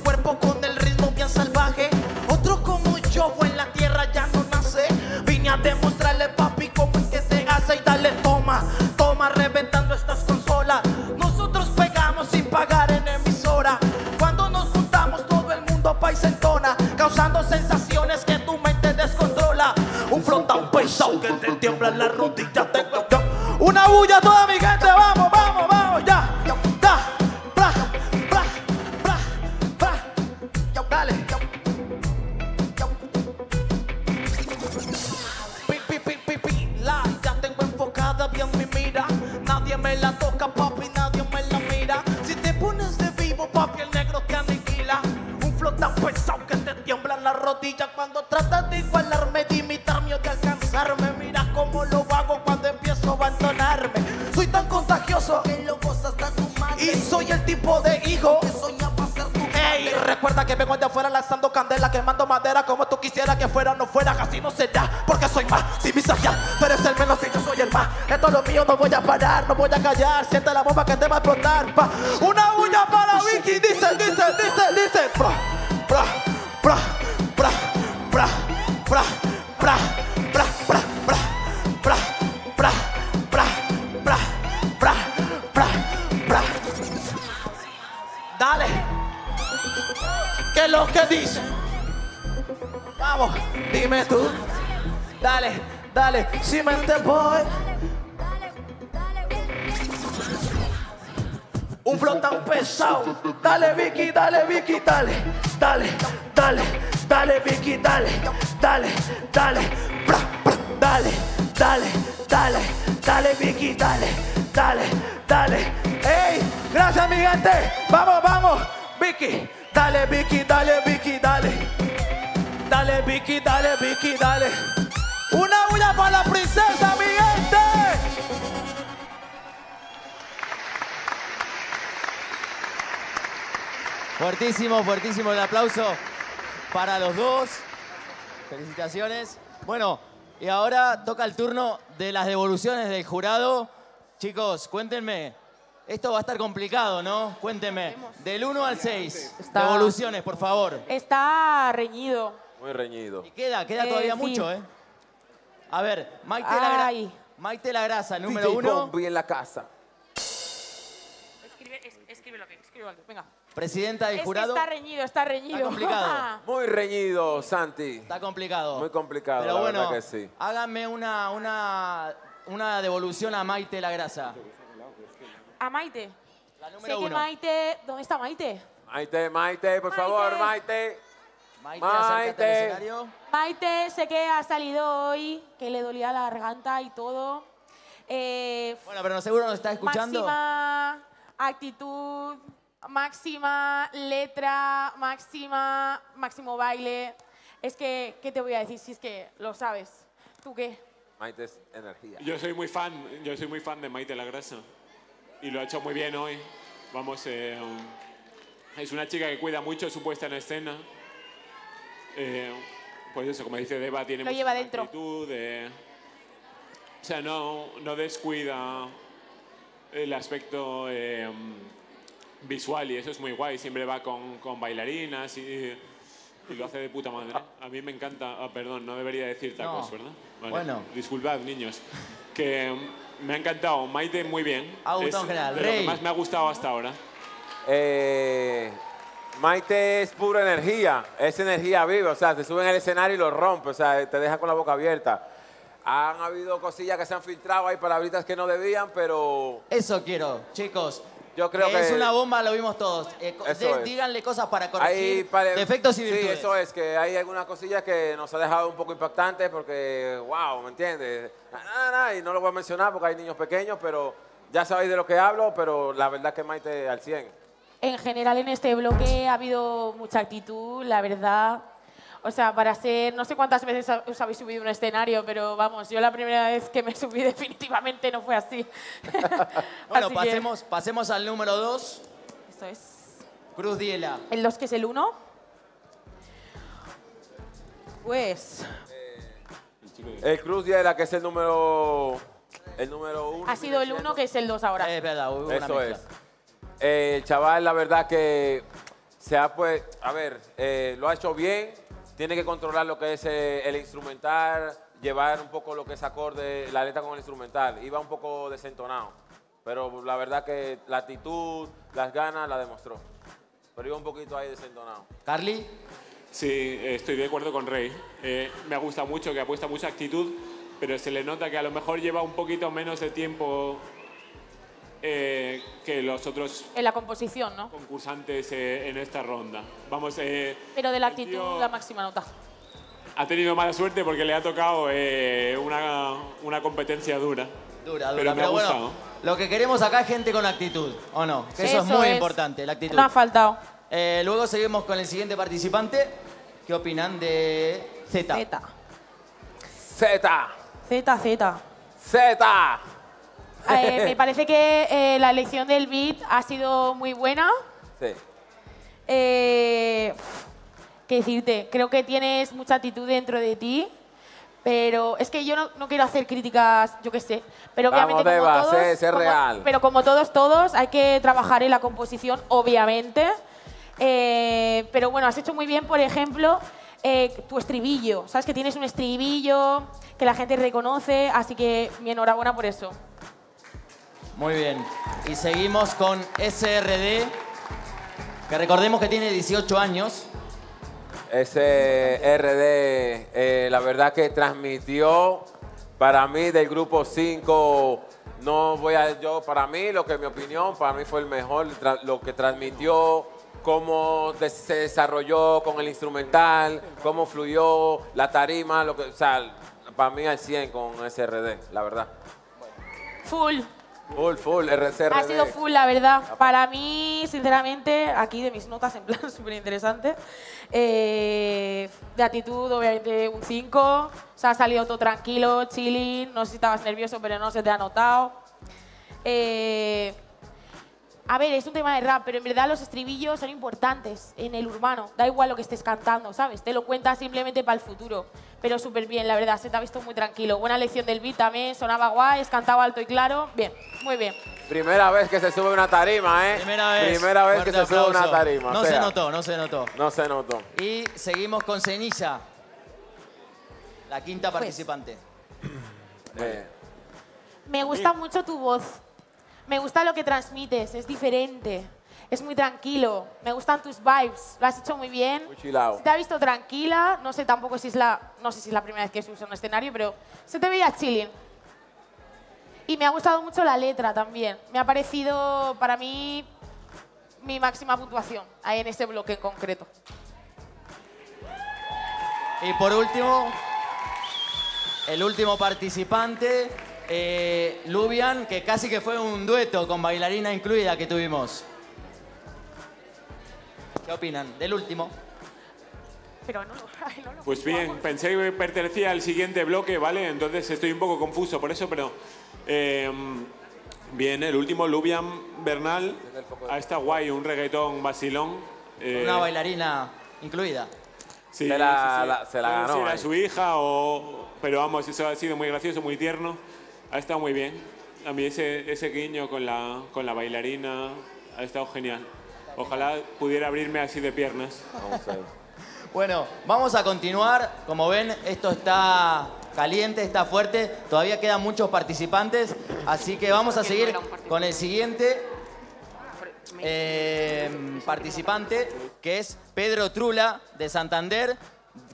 callar, siente la bomba que te va a explotar. Una bulla para Vicky, dice, dice, dice, dice, bra, bra, bra, bra, bra, bra. Dale. ¿Qué es lo que dice? Vamos, dime tú. Dale, dale, si me te voy. Vicky, dale, Vicky, dale. Dale, dale, dale, Vicky, dale. Dale, dale, bra, bra, dale, dale, dale, dale, Vicky, dale. Dale, dale. ¡Ey! Gracias, mi gente. Vamos, vamos. Vicky, dale, Vicky, dale, Vicky, dale. Dale, Vicky, dale, Vicky, dale. Una bulla para la princesa, mi gente. Fuertísimo, fuertísimo el aplauso para los dos. Felicitaciones. Bueno, y ahora toca el turno de las devoluciones del jurado. Chicos, cuéntenme. Esto va a estar complicado, ¿no? Cuéntenme. Del 1 al 6. Está- Devoluciones, por favor. Está reñido. Muy reñido. Queda, queda Eh, todavía sí. mucho, ¿eh? A ver, Maite la, Gra- Ay. Maite la Grasa, número DJ uno. Bombi en la casa. Escribe, es- escríbelo aquí, escríbelo aquí. Venga. Presidenta del Es que jurado. está reñido, está reñido. Está complicado. Muy reñido, Santi. Está complicado. Muy complicado, Pero la bueno, verdad que sí. háganme una, una, una devolución a Maite la Grasa. A Maite. número sé que. Maite... ¿Dónde está Maite? Maite, Maite, por favor, Maite. Maite, al Maite. escenario. Maite, sé que ha salido hoy, que le dolía la garganta y todo. Eh, Bueno, pero no seguro nos está escuchando. Máxima actitud, máxima letra, máxima, máximo baile. Es que, ¿qué te voy a decir si es que lo sabes? ¿Tú qué? Maite es energía. Yo soy muy fan, yo soy muy fan de Maite la Grasa. Y lo ha hecho muy bien hoy. Vamos, eh, es una chica que cuida mucho su puesta en escena. Eh, pues eso, como dice Deva, tiene Lo mucha lleva dentro. actitud, eh, o sea, no, no descuida el aspecto eh, visual y eso es muy guay. Siempre va con, con bailarinas y, y lo hace de puta madre. A mí me encanta. Ah, perdón, no debería decir tacos, No. ¿verdad? Bueno. Disculpad, niños. Que me ha encantado. Maite, muy bien. Ha gustado Es en general. de lo que más me ha gustado hasta ahora. Eh, Maite es pura energía, es energía viva, o sea, te sube en el escenario y lo rompe, o sea, te deja con la boca abierta. Han habido cosillas que se han filtrado, hay palabritas que no debían, pero Eso quiero, chicos. Yo creo que... es una bomba, lo vimos todos. Eh, de-. Díganle cosas para corregir defectos y Sí, virtudes. eso es, que hay algunas cosillas que nos ha dejado un poco impactantes porque, wow, ¿me entiendes? Ah, ah, ah, y no lo voy a mencionar porque hay niños pequeños, pero ya sabéis de lo que hablo, pero la verdad que Maite al 100. En general en este bloque ha habido mucha actitud, la verdad. O sea, para ser, no sé cuántas veces os habéis subido un escenario, pero vamos, yo la primera vez que me subí definitivamente no fue así. Bueno, Así que- pasemos, pasemos al número 2. Esto es. Cruz Diela. ¿El 2 que es el 1? Pues El Cruz Diela, que es el número, el número uno. ha sido el 1 que es el 2 ahora. Es verdad, Eso mezcla. es. Eh, el chaval, la verdad que se ha pues, a ver, eh, lo ha hecho bien. Tiene que controlar lo que es eh, el instrumental, llevar un poco lo que es acorde, la letra con el instrumental. Iba un poco desentonado, pero la verdad que la actitud, las ganas, la demostró. Pero iba un poquito ahí desentonado. Carly. Sí, estoy de acuerdo con Rey. Eh, me gusta mucho que apuesta mucha actitud, pero se le nota que a lo mejor lleva un poquito menos de tiempo eh, que los otros En la composición, ¿no? concursantes eh, en esta ronda. Vamos, eh, Pero de la actitud, la máxima nota. ha tenido mala suerte porque le ha tocado eh, una, una competencia dura. Dura, dura. Pero me ha bueno, gustado. lo que queremos acá es gente con actitud, ¿o no? Que eso, es muy es. importante, la actitud. No ha faltado. Eh, luego seguimos con el siguiente participante. ¿Qué opinan de Z? Z. Z. Z, Z. Z. Eh, me parece que eh, la elección del beat ha sido muy buena. Sí. Eh, ¿Qué decirte? Creo que tienes mucha actitud dentro de ti. Pero es que yo no, no quiero hacer críticas, yo qué sé. Pero Vamos, obviamente como Deva, todos, sé- sé como- real. pero como todos, todos, hay que trabajar en la composición, obviamente. Eh, pero bueno, has hecho muy bien, por ejemplo, eh, tu estribillo. Sabes que tienes un estribillo que la gente reconoce, así que mi enhorabuena por eso. Muy bien. Y seguimos con SRD, que recordemos que tiene 18 años. Ese RD, eh, la verdad que transmitió para mí del grupo 5, no voy a yo, para mí, lo que mi opinión, para mí fue el mejor, lo que transmitió, cómo de- se desarrolló con el instrumental, cómo fluyó la tarima, lo que, o sea, para mí al 100 con SRD, la verdad. Full. Full, full, RCRD. Ha sido full, la verdad. Para mí, sinceramente, aquí de mis notas, en plan súper interesante. Eh, de actitud, obviamente, un 5. O sea, ha salido todo tranquilo, chilling. No sé si estabas nervioso, pero no se te ha notado. Eh, a ver, es un tema de rap, pero en verdad los estribillos son importantes en el urbano. Da igual lo que estés cantando, ¿sabes? Te lo cuentas simplemente para el futuro. Pero súper bien, la verdad, se te ha visto muy tranquilo. Buena lección del beat también, sonaba guay, cantaba alto y claro. Bien, muy bien. Primera vez que se sube una tarima, ¿eh? Primera vez. Primera vez que se sube una tarima. No o se notó, no se notó. No se notó. Y seguimos con Cenilla, la quinta Pues. participante. Eh, Me gusta mucho tu voz. Me gusta lo que transmites, es diferente. Es muy tranquilo. Me gustan tus vibes. Lo has hecho muy bien. Muy chilao. Se te ha visto tranquila. No sé tampoco si es la, no sé si es la primera vez que subes a un escenario, pero se te veía chilling. Y me ha gustado mucho la letra también. Me ha parecido, para mí, mi máxima puntuación ahí en ese bloque en concreto. Y por último, el último participante, eh, Lubian, que casi que fue un dueto con bailarina incluida que tuvimos. ¿Qué opinan del último? Pero no, ay, no lo Pues bien, pensé que pertenecía al siguiente bloque, ¿vale? Entonces estoy un poco confuso por eso, pero eh, Bien, el último, Lubian Bernal, ha estado guay, un reggaetón vacilón. eh, Una bailarina incluida. Sí, Se la- sí, sí. la- se la ganó ser a ahí. su hija o... Pero vamos, eso ha sido muy gracioso, muy tierno. Ha estado muy bien. A mí ese, ese guiño con la, con la bailarina ha estado genial. Ojalá pudiera abrirme así de piernas. Bueno, vamos a continuar. Como ven, esto está caliente, está fuerte. Todavía quedan muchos participantes. Así que vamos a seguir con el siguiente eh, participante, que es Pedro Trula, de Santander,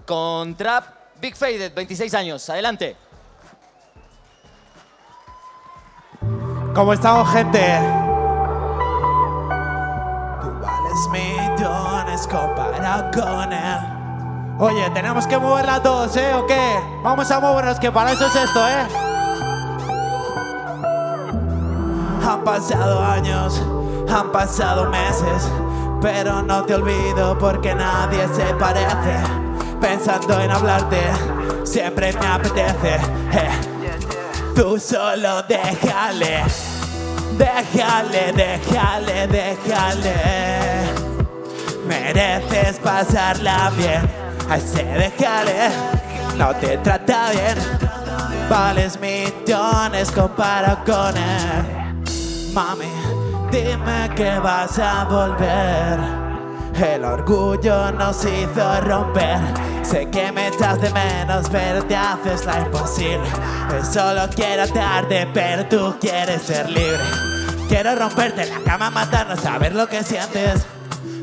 con Trap Big Faded, 26 años. Adelante. ¿Cómo estamos, gente? Tú vales millones comparado con él. Oye, tenemos que moverla todos, ¿eh? ¿O qué? Vamos a movernos, que para eso es esto, ¿eh? Han pasado años, han pasado meses, pero no te olvido porque nadie se parece. Pensando en hablarte, siempre me apetece. eh. Tú solo déjale, déjale, déjale, déjale. Mereces pasarla bien, a ese déjale, no te trata bien. Vales millones comparado con él. Mami, dime que vas a volver. El orgullo nos hizo romper. Sé que me echas de menos, pero te haces la imposible. Solo quiero darte, pero tú quieres ser libre. Quiero romperte la cama, matarnos, saber lo que sientes.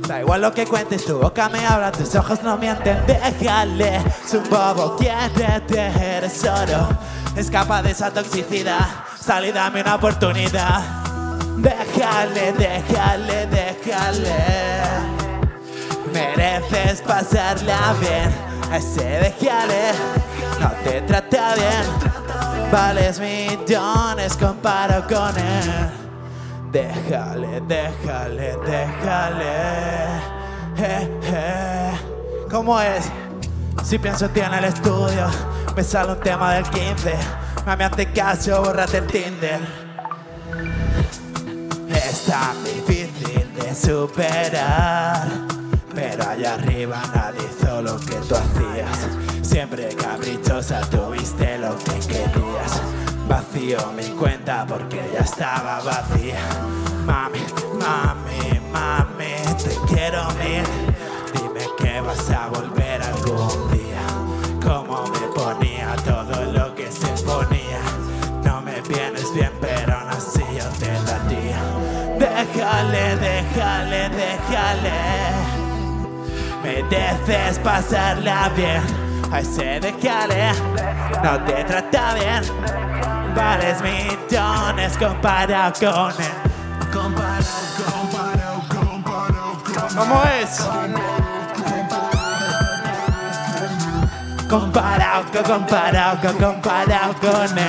Da igual lo que cuentes, tu boca me habla, tus ojos no mienten. Déjale, es un bobo, quiérete, eres oro. Escapa de esa toxicidad, sal y dame una oportunidad. Déjale, déjale, déjale. Mereces pasarla bien, ese déjale, no te trata bien. Vales millones comparo con él. Déjale, déjale, déjale. Eh, eh. ¿Cómo es? Si pienso en ti en el estudio, me sale un tema del 15. Mami, hazte caso, bórrate el Tinder. Es tan difícil de superar. Pero allá arriba nadie hizo lo que tú hacías. Siempre caprichosa tuviste lo que querías. Vacío mi cuenta porque ya estaba vacía. Mami, mami, mami, te quiero mil. Dime que vas a volver algún día. Como me ponía todo lo que se ponía. No me vienes bien, pero aún así yo te daría. Déjale, déjale, déjale. Mereces pasarla bien. A ese déjale, no te trata bien. Vales millones comparado con él. Comparado, comparado, comparado, comparado. ¿Cómo es? Comparado, co- comparado, co- comparado con él.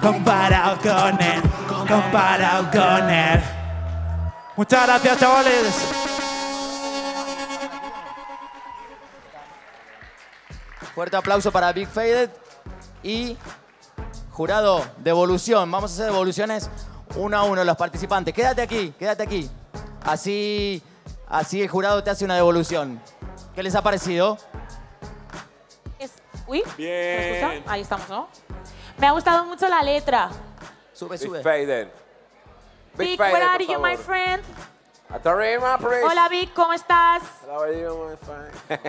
Comparado con él. Comparado con él. Muchas gracias, chavales. Fuerte aplauso para Big Faded. Y jurado, devolución. Vamos a hacer devoluciones uno a uno los participantes. Quédate aquí, quédate aquí. Así, así el jurado te hace una devolución. ¿Qué les ha parecido? Es- Uy, ¿me Bien. escucha? Ahí estamos, ¿no? Me ha gustado mucho la letra. Sube, Big Fader. Vic, Fader, where por are you, my friend? Hola, Vic, ¿cómo estás?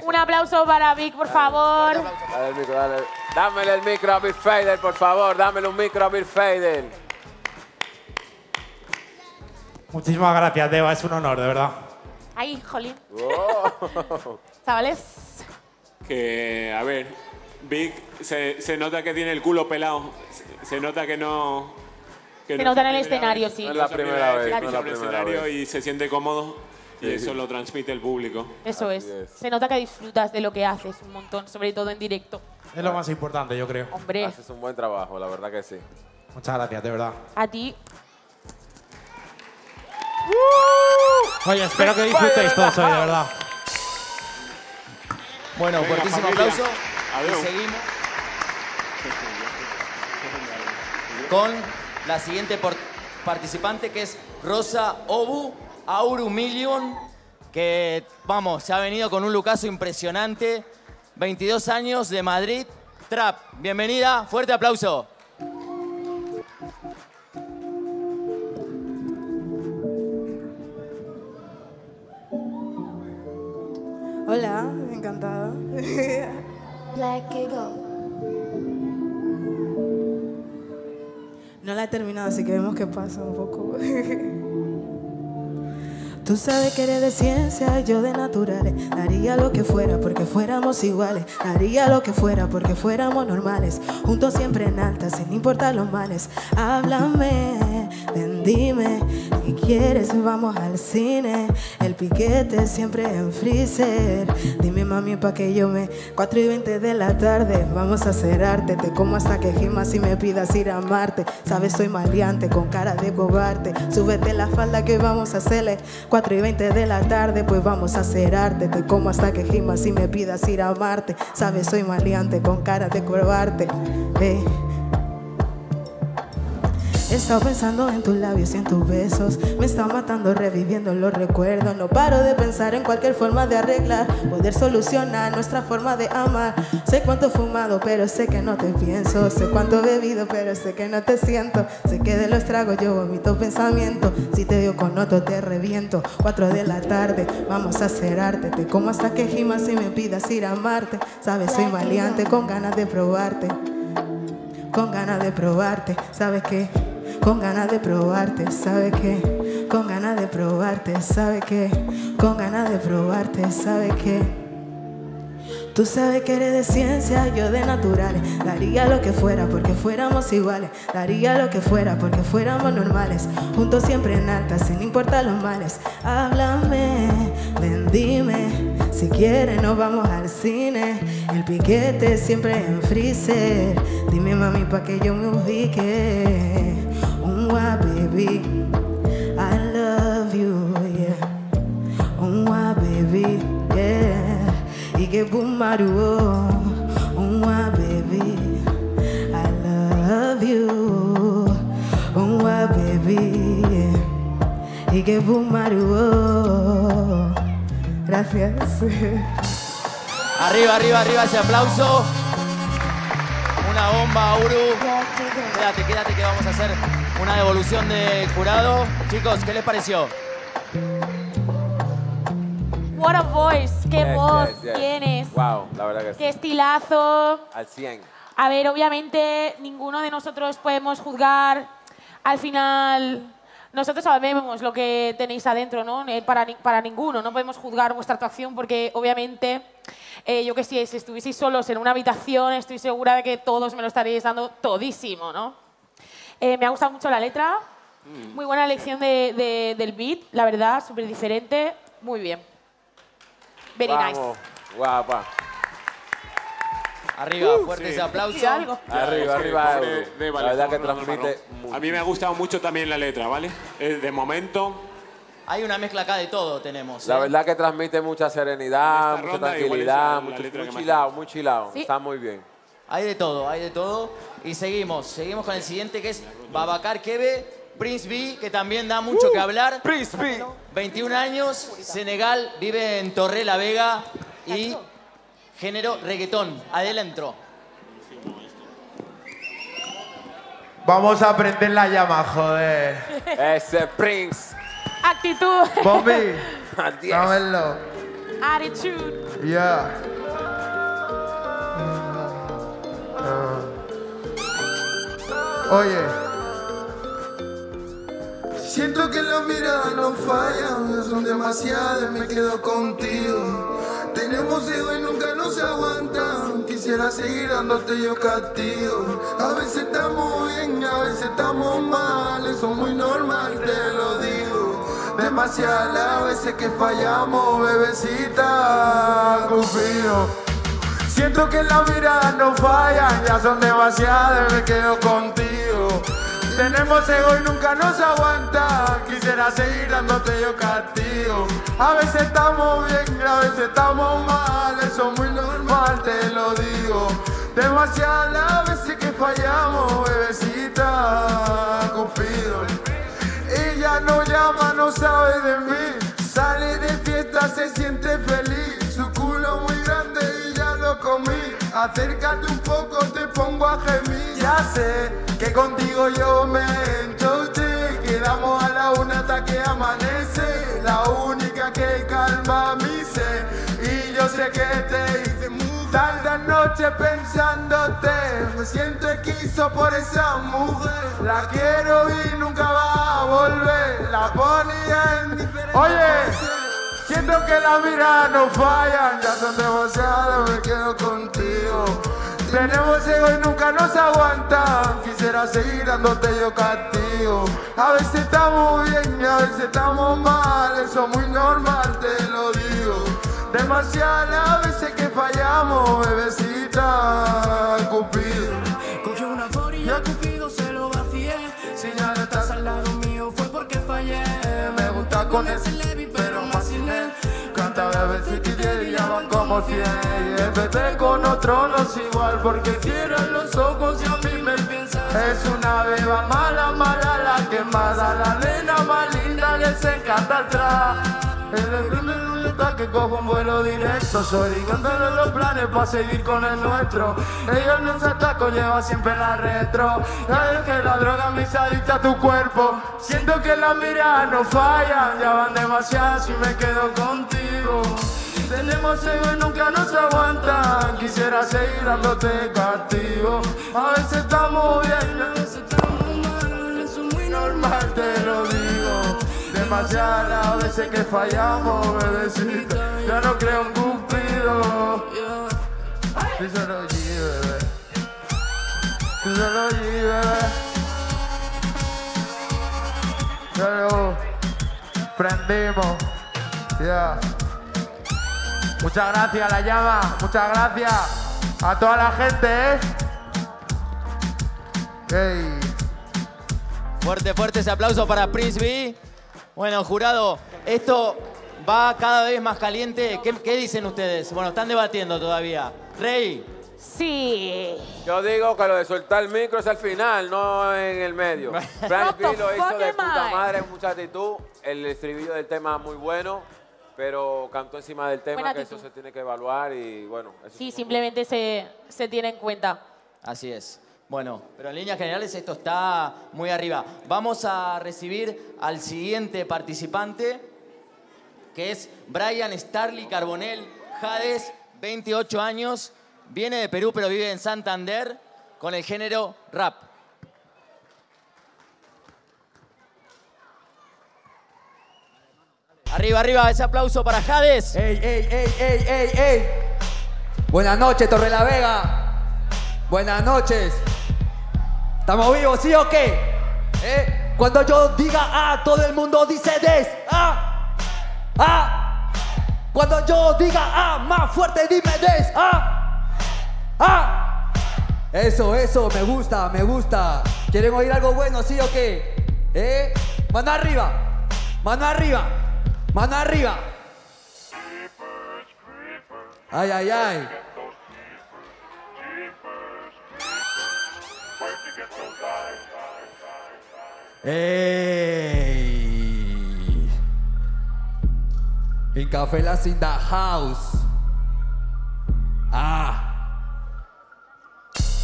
Un aplauso para Vic, por favor. Dale el micro, dale. Dámele el micro a Big Fader, por favor. Dámele un micro a Big Fader. Muchísimas gracias, Deva. Es un honor, de verdad. Ay, jolín. Wow. Chavales, Que, a ver, Vic se, se nota que tiene el culo pelado. Se, se nota que no. Que Se no nota en el escenario, vez, sí. No es la primera vez que no la primera escenario vez. y se siente cómodo. Y Sí, eso lo transmite el público. eso es. Se nota que disfrutas de lo que haces un montón, sobre todo en directo. Es lo más importante, yo creo. Hombre, Haces un buen trabajo, la verdad que sí. Muchas gracias, de verdad. a ti. Oye, espero que disfrutéis todos hoy, de verdad. Bueno, Venga, fuertísimo familia. aplauso. Adiós. Y seguimos con la siguiente participante que es Rosa Obu Auru Million, que vamos, se ha venido con un lucaso impresionante. 22 años de Madrid, Trap. Bienvenida, fuerte aplauso. Hola, encantada. Black Eagle. No la he terminado, así que vemos qué pasa un poco. Tú sabes que eres de ciencia, yo de naturales. Haría lo que fuera porque fuéramos iguales. Haría lo que fuera porque fuéramos normales. Juntos siempre en alta, sin importar los males. Háblame, ven, dime. Si quieres, vamos al cine. El piquete siempre en freezer. Dime, mami, pa' que yo me. 4 y 20 de la tarde, vamos a hacer arte. Te como hasta que gimas y me pidas ir a Marte. Sabes, soy maleante con cara de cobarde. Súbete la falda que vamos a hacerle. 4 y 20 de la tarde, pues vamos a hacer arte. Te como hasta que gimas y me pidas ir a Marte. Sabes, soy maleante con cara de cobarde. Hey. He estado pensando en tus labios y en tus besos. Me está matando reviviendo los recuerdos. No paro de pensar en cualquier forma de arreglar, poder solucionar nuestra forma de amar. Sé cuánto he fumado, pero sé que no te pienso. Sé cuánto he bebido, pero sé que no te siento. Sé que de los tragos yo vomito pensamiento. Si te veo con otro, te reviento. Cuatro de la tarde, vamos a hacer arte. Te como hasta que gimas y me pidas ir a amarte. Sabes, soy maleante con ganas de probarte. Con ganas de probarte, ¿sabes qué? Con ganas de probarte, ¿sabe qué? Con ganas de probarte, ¿sabe qué? Con ganas de probarte, ¿sabe qué? Tú sabes que eres de ciencia, yo de naturales. Daría lo que fuera porque fuéramos iguales. Daría lo que fuera porque fuéramos normales. Juntos siempre en alta, sin importar los males. Háblame, ven, dime. Si quieres, nos vamos al cine. El piquete siempre en freezer. Dime, mami, pa' que yo me ubique. Un wa, baby. I love you, yeah. Un wa, baby, yeah. Y que boom, maruo. Un wa, baby. I love you. Un wa, baby, yeah. Y que boom, maruo. Gracias. Arriba, arriba, arriba ese aplauso. Una bomba, Auru. Quédate, quédate que vamos a hacer una devolución de jurado. Chicos, ¿qué les pareció? What a voice, qué Yes, voz yes, yes. tienes, Wow, la verdad que qué sí. estilazo. Al 100. A ver, obviamente ninguno de nosotros podemos juzgar. Al final, nosotros sabemos lo que tenéis adentro, ¿no? Eh, Para, para ninguno, no podemos juzgar vuestra actuación porque obviamente, eh, yo que sé, si estuvieseis solos en una habitación, estoy segura de que todos me lo estaréis dando todísimo, ¿no? Eh, me ha gustado mucho la letra, muy buena elección de- de- del beat, la verdad, súper diferente, muy bien. Very nice. Vamos, guapa. Arriba, Uh, fuerte sí. ese aplauso. Algo. Arriba, arriba, Euro. Deva, La verdad que transmite mano. A mí me ha gustado mucho también la letra, ¿vale? Eh, De momento, Hay una mezcla acá de todo, tenemos. La ¿eh? verdad que transmite mucha serenidad, mucha tranquilidad, mucho, muy chilado, muy chilado. Sí. Está muy bien. Hay de todo, hay de todo. Y seguimos, seguimos con el siguiente que es Babacar Kebe, Prince B, que también da mucho que hablar. Prince B. 21 años, Senegal, vive en Torre la Vega y género reggaetón. Adentro. Vamos a prender la llama, joder. Ese Prince. Actitud. Bombi, 10. dámelo. Attitude. Yeah. Ah. Oye. Siento que las miradas no fallan, son demasiadas, me quedo contigo. Tenemos ego y nunca nos aguantan. Quisiera seguir dándote yo castigo. A veces estamos bien, a veces estamos mal. Eso es muy normal, te lo digo. Demasiadas veces que fallamos, bebecita. Cupido. Siento que las miradas no fallan, ya son demasiadas, me quedo contigo. Tenemos ego y nunca nos aguanta. Quisiera seguir dándote yo castigo. A veces estamos bien, a veces estamos mal. Eso es muy normal, te lo digo. Demasiadas veces que fallamos, Sale de fiesta, se siente feliz. Su culo muy grande y ya lo comí. Acércate un poco, te pongo a gemir. Ya sé que contigo yo me enchoche. Quedamos a la una hasta que amanece. La única que calma mi sed. Y yo sé que te hice Tantas noches pensándote, me siento esquizo por esa mujer. La quiero y nunca va a volver. La ponía en diferentes. Oye, siento que la mirada no fallan, ya son demasiadas, me quedo contigo. Tenemos ego y nunca nos aguantan. Quisiera seguir dándote yo castigo. A veces estamos bien y a veces estamos mal. Eso es muy normal, te lo digo. Demasiadas veces que fallamos, bebecita, Cupido. Cogió una for y a Cupido se lo vacié. Si ya no estás al lado mío fue porque fallé. Me gusta con ese Levi, pero más sin él. Canta bebecita y te llaman como cien. Y el bebé con otro no es igual, porque cierran los ojos y a mí me piensa. Es una beba mala, mala, la quemada. La nena más linda les encanta atrás. Es que cojo un vuelo directo. Soy cantándole los planes para seguir con el nuestro. Ellos no se ataco, lleva siempre la retro. Sabes que la droga me adicta a tu cuerpo. Siento que las miradas no fallan Ya van demasiadas y me quedo contigo. Tenemos ego y nunca nos aguantan Quisiera seguir dándote castigo. A veces estamos bien, a veces estamos mal. Es muy normal, te lo digo Demasiadas veces que fallamos, bebecita Ya no creo en Cupido Díselo G, bebé Díselo G, bebé Pero prendimos Ya Muchas gracias, la llama. Muchas gracias a toda la gente, ¿eh? Ey. Fuerte, fuerte ese aplauso para Prince B. Bueno, jurado, esto va cada vez más caliente. ¿Qué, qué dicen ustedes? Bueno, están debatiendo todavía. Rey. Sí. Yo digo que lo de soltar el micro es al final, no en el medio. Frank B lo hizo de puta madre, mucha actitud. El estribillo del tema muy bueno, pero cantó encima del tema Buena que eso se tiene que evaluar y bueno. eso Sí, simplemente se, se tiene en cuenta. Así es. Bueno, pero en líneas generales esto está muy arriba. Vamos a recibir al siguiente participante, que es Brian Starley Carbonell Jades, 28 años, viene de Perú pero vive en Santander con el género rap. Arriba, arriba, ese aplauso para Jades. ¡Ey, ey, ey, ey, ey, ey! Buenas noches, Torre la Vega. Buenas noches. ¿Estamos vivos, sí o qué? ¿Eh? Cuando yo diga A, todo el mundo dice des. ¡Ah! ¡Ah! Cuando yo diga A, más fuerte dime des. ¡Ah! ¡Ah! Eso, eso, me gusta, me gusta. ¿Quieren oír algo bueno, sí o qué? ¿Eh? Mano arriba, mano arriba, mano arriba. Ay, ay, ay. Ey. In Café Las in the house. Ah.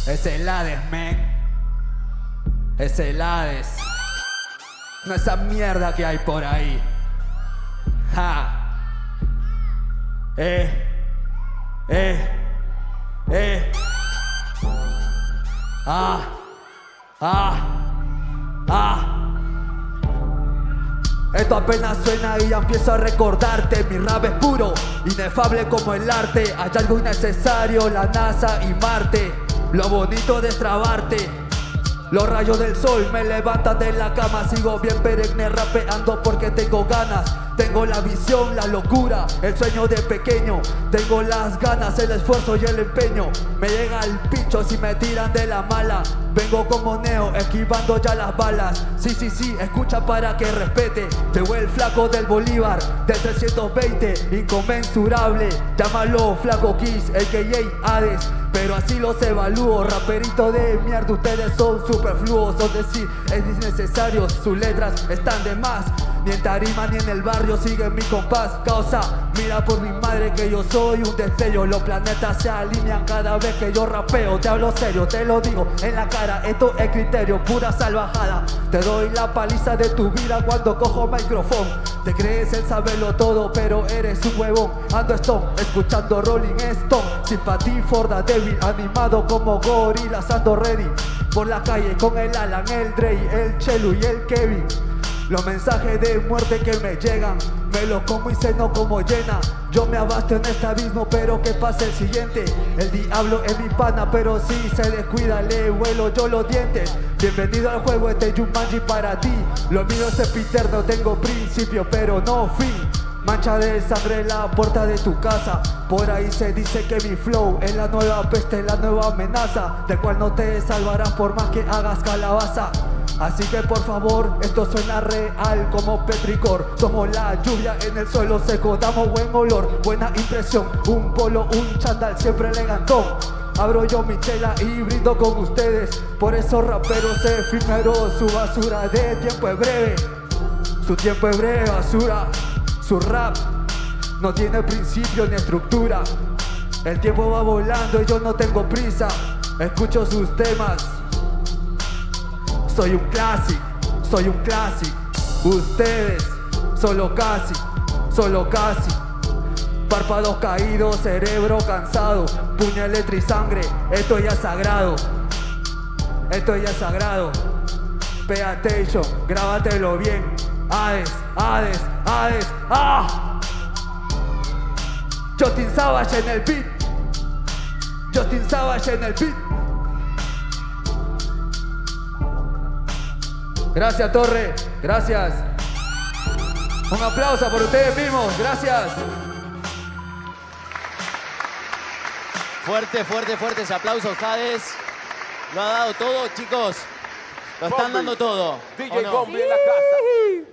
Es el Hades, man. Es el Hades. No esa mierda que hay por ahí. Ja. Eh. Eh. Eh. Ah. Ah. Ah. Esto apenas suena y empiezo a recordarte. Mi rap es puro, inefable como el arte. Hay algo innecesario, la NASA y Marte. Lo bonito de trabarte Los rayos del sol me levantan de la cama. Sigo bien perenne rapeando porque tengo ganas Tengo la visión, la locura, el sueño de pequeño. Tengo las ganas, el esfuerzo y el empeño. Me llega el pincho si me tiran de la mala. Vengo como Neo, esquivando ya las balas. Sí, sí, sí, escucha para que respete. Llegó el flaco del Bolívar, del 320, inconmensurable. Llámalo Flaco Kiss, el que Hades. Pero así los evalúo, raperito de mierda, ustedes son superfluos, es decir, es innecesario, sus letras están de más. Ni en tarima ni en el barrio siguen mi compás. Causa, mira por mi madre que yo soy un destello. Los planetas se alinean cada vez que yo rapeo. Te hablo serio, te lo digo en la cara. Esto es criterio, pura salvajada. Te doy la paliza de tu vida cuando cojo micrófono. Te crees el saberlo todo, pero eres un huevón. Ando Stone, escuchando Rolling Stone. Simpatía forda débil, animado como gorilas. Ando ready por la calle con el Alan, el Dre, el Chelu y el Kevin. Los mensajes de muerte que me llegan, me los como y ceno como llena. Yo me abasto en este abismo, pero que pase el siguiente. El diablo es mi pana, pero si se descuida, le vuelo yo los dientes. Bienvenido al juego, este Jumanji para ti. Lo mío es epiterno, tengo principio, pero no fin. Mancha de sangre en la puerta de tu casa. Por ahí se dice que mi flow es la nueva peste, la nueva amenaza, del cual no te salvarás por más que hagas calabaza. Así que por favor, esto suena real como petricor. Somos la lluvia en el suelo seco, damos buen olor, buena impresión. Un polo, un chandal, siempre elegantón. Abro yo mi chela y brindo con ustedes. Por eso raperos efímeros, su basura de tiempo es breve. Su tiempo es breve, basura. Su rap no tiene principio ni estructura. El tiempo va volando y yo no tengo prisa. Escucho sus temas. Soy un clásico, soy un clásico. Ustedes, solo casi, solo casi. Párpados caídos, cerebro cansado, puño y sangre. Esto ya sagrado. Esto ya sagrado. Pay attention, grábatelo bien. Hades, Hades, Hades, ¡ah! Justin Savage en el beat. Justin Savage en el beat. Gracias, Torre. Gracias. Un aplauso por ustedes mismos. Gracias. Fuerte, fuerte, fuerte ese aplauso, Hades. Lo ha dado todo, chicos. Lo están Bombi. dando todo. DJ ¿o no? Bombi en la casa.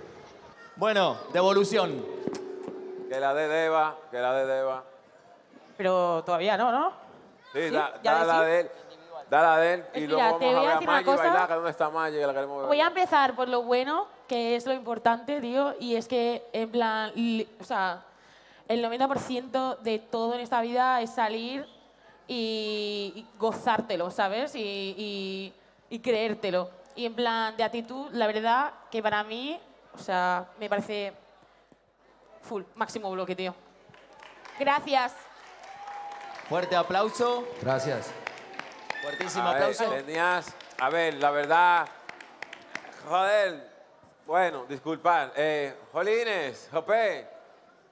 Bueno, devolución. Que la de Deva, que la de Deva. Pero todavía no, ¿no? Sí, da, la de él. Da la de él y Mira, luego te vamos voy a a ver a decir una Maggie cosa. bailar, que dónde está que la queremos ver. Voy a empezar por lo bueno, que es lo importante, tío, y es que, en plan, li- o sea, el 90% de todo en esta vida es salir y, y gozártelo, ¿sabes? Y, y- y creértelo. Y en plan, de actitud, la verdad que para mí, o sea, me parece full, máximo bloque, tío. Gracias. Fuerte aplauso. Gracias. Fuertísimo A ver, aplauso. tenías, a ver, la verdad, joder, bueno, disculpad, eh, Jolines, Jope.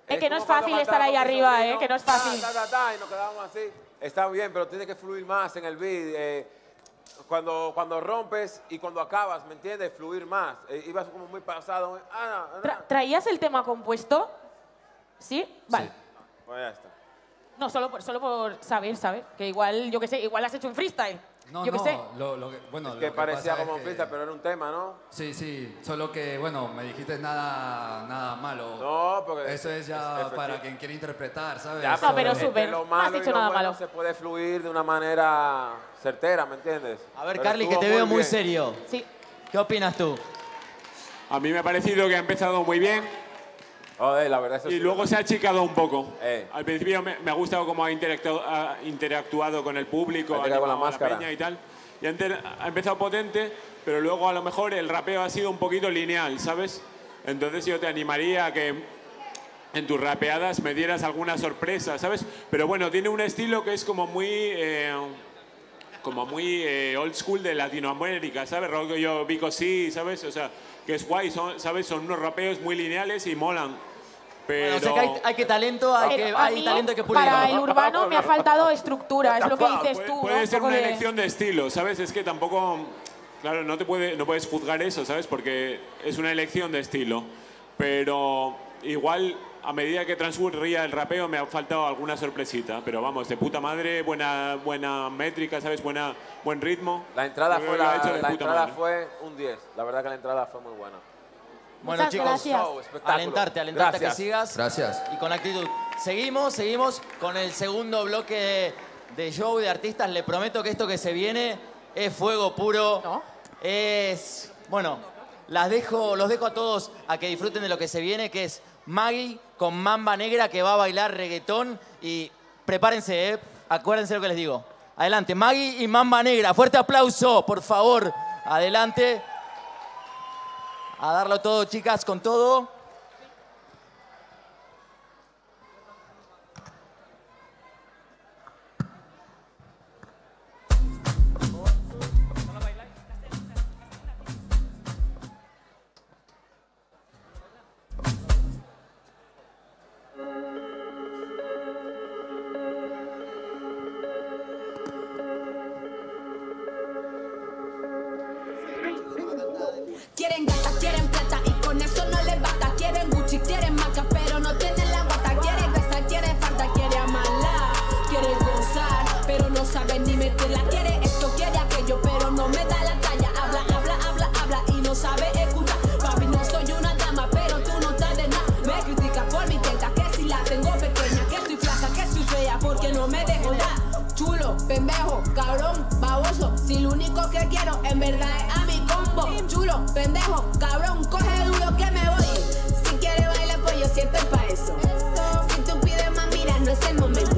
Es que no es fácil estar ahí arriba, sobrino, ¿eh? Que no es fácil. ta, ta, ta, y nos quedábamos así. Está bien, pero tiene que fluir más en el beat. eh, cuando, cuando rompes y cuando acabas, ¿me entiendes? Fluir más. Eh, ibas como muy pasado. muy- ah, no, no. Tra- ¿Traías el tema compuesto? ¿Sí? Vale. Pues ya está. No, solo por, solo por saber, saber. Que igual, yo qué sé, igual has hecho un freestyle. No, yo qué no, sé. Lo, lo que, bueno, Es lo que parecía es como que- freestyle, pero era un tema, ¿no? Sí, sí, solo que, bueno, me dijiste nada, nada malo. No, porque Eso es es ya para quien quiere interpretar, ¿sabes? Ya, No, pero súper. Lo No has dicho nada bueno malo. se puede fluir de una manera certera, ¿me entiendes? A ver, Pero Carly, que te veo muy bien. serio. Sí. ¿Qué opinas tú? A mí me ha parecido que ha empezado muy bien Joder, la verdad eso y sí. luego se ha achicado un poco. Eh. Al principio me, me ha gustado cómo ha interactuado, ha interactuado con el público, Ha con la máscara. peña y tal. Y ha, enter- ha empezado potente, pero luego a lo mejor el rapeo ha sido un poquito lineal, ¿sabes? Entonces yo te animaría a que en tus rapeadas me dieras alguna sorpresa, ¿sabes? Pero bueno, tiene un estilo que es como muy... eh, como muy eh, old school de Latinoamérica, ¿sabes? Rollo Vico sí, ¿sabes? O sea, que es guay, son, ¿sabes? Son unos rapeos muy lineales y molan. Pero... Bueno, o sea que hay, hay que talento, hay, que, hay mí, talento que pulir. Para el urbano me ha faltado estructura, es lo que dices Puede, tú. puede ¿no? ser Un una de- elección de estilo, ¿sabes? Es que tampoco, claro, no te puede, no puedes juzgar eso, ¿sabes? Porque es una elección de estilo. Pero igual a medida que transcurría el rapeo me ha faltado alguna sorpresita, pero vamos, de puta madre, buena, buena métrica, ¿sabes? Buena, buen ritmo. La entrada, fue, la, la entrada madre. fue un 10. La verdad que la entrada fue muy buena. Bueno, Muchas chicos, gracias. Show, espectáculo. alentarte, alentarte a que sigas. Gracias. Y con actitud. Seguimos, seguimos con el segundo bloque de show de artistas. Le prometo que esto que se viene es fuego puro. Es. Bueno, las dejo, los dejo a todos a que disfruten de lo que se viene, que es Maggie con Mamba Negra que va a bailar reggaetón. Y prepárense, ¿eh? Acuérdense lo que les digo. Adelante, Maggie y Mamba Negra. Fuerte aplauso, por favor. Adelante. A darlo todo, chicas, con todo. Si lo único que quiero en verdad es a mi combo. Chulo, pendejo, cabrón, coge duro que me voy. Si quieres bailar, pues yo siempre pa' eso. Si tú pides más, mira, no es el momento.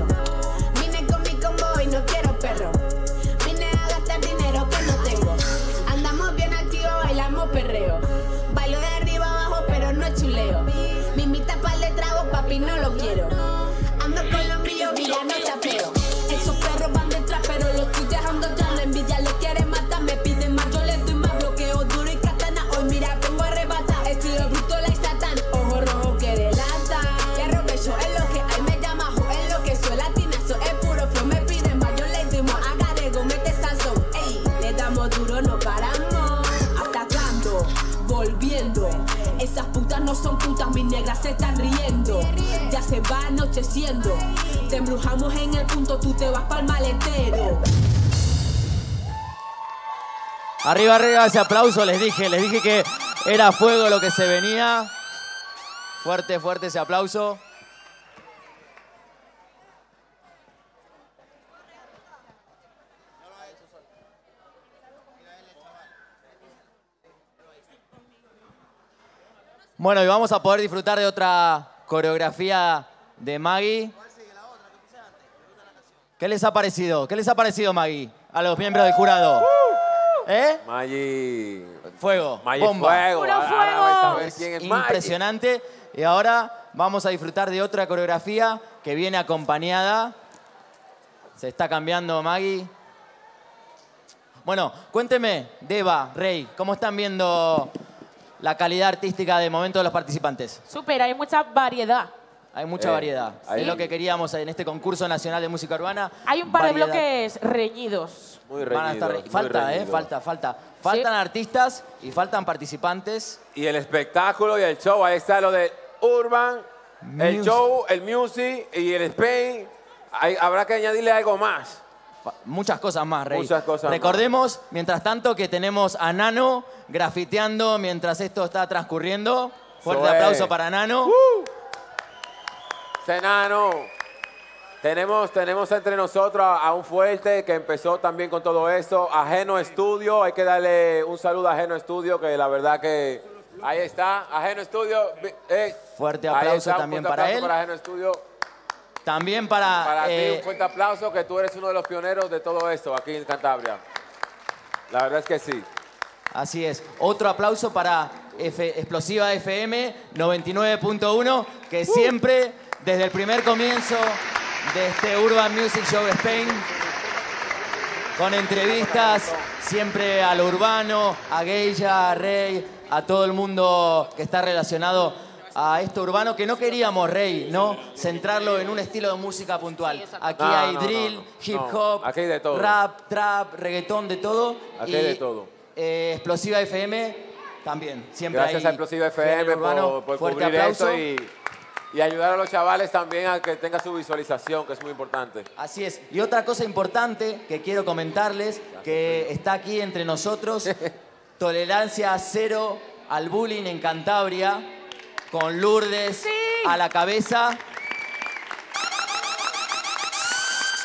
Están riendo. Ya se va anocheciendo. Te embrujamos en el punto, tú te vas pa'l maletero. Arriba, arriba ese aplauso, les dije, les dije que era fuego lo que se venía. Fuerte, fuerte ese aplauso. Bueno, y vamos a poder disfrutar de otra coreografía de Maggie. ¿Qué les ha parecido? ¿Qué les ha parecido, Maggie? A los miembros del jurado. ¿Eh? Maggi. Fuego, Maggi bomba. Fuego. Ahora- ahora vais a ver quién es Maggi. Impresionante. Y ahora vamos a disfrutar de otra coreografía que viene acompañada. Se está cambiando Maggie. Bueno, cuénteme, Deva, Rey, ¿cómo están viendo la calidad artística de momento de los participantes? Súper, hay mucha variedad. Hay mucha Eh, variedad. ahí- Es lo que queríamos en este concurso nacional de música urbana. Hay un par de bloques reñidos. Muy Van a estar- muy falta, ¿eh? Falta, falta. Faltan artistas y faltan participantes. Y el espectáculo y el show, ahí está lo de Urban, el show, el music y el Spain. Hay- habrá que añadirle algo más. Muchas cosas más, Rey. Muchas cosas Recordemos, mientras tanto, que tenemos a Nano grafiteando mientras esto está transcurriendo. Fuerte aplauso para Nano. Senano. Tenemos, tenemos entre nosotros a, a un fuerte que empezó también con todo esto. Ajeno Estudio, hay que darle un saludo a Ajeno Estudio, que la verdad que ahí está. Ajeno Estudio. eh, Fuerte aplauso está, también fuerte para aplauso él. Para Ajeno Estudio. También para, Para eh, ti un fuerte aplauso, que tú eres uno de los pioneros de todo esto aquí en Cantabria. La verdad es que sí. Así es. Otro aplauso para F- Explosiva FM 99.1, que siempre, desde el primer comienzo de este Urban Music Show Spain, con entrevistas siempre a lo urbano, a Geisha, a Rey, a todo el mundo que está relacionado a esto urbano, que no queríamos, Rey, ¿no? Centrarlo en un estilo de música puntual. Aquí No, hay no, drill, no, no. hip No, hop, aquí hay de todo. rap, trap, reggaetón, de todo. Aquí Y, hay de todo. eh, Explosiva FM también. Siempre Gracias hay a Explosivo FM género urbano. por, por Fuerte cubrir aplauso. esto y, y ayudar a los chavales también a que tenga su visualización, que es muy importante. Así es. Y otra cosa importante que quiero comentarles, que está aquí entre nosotros, tolerancia cero al bullying en Cantabria, con Lourdes a la cabeza,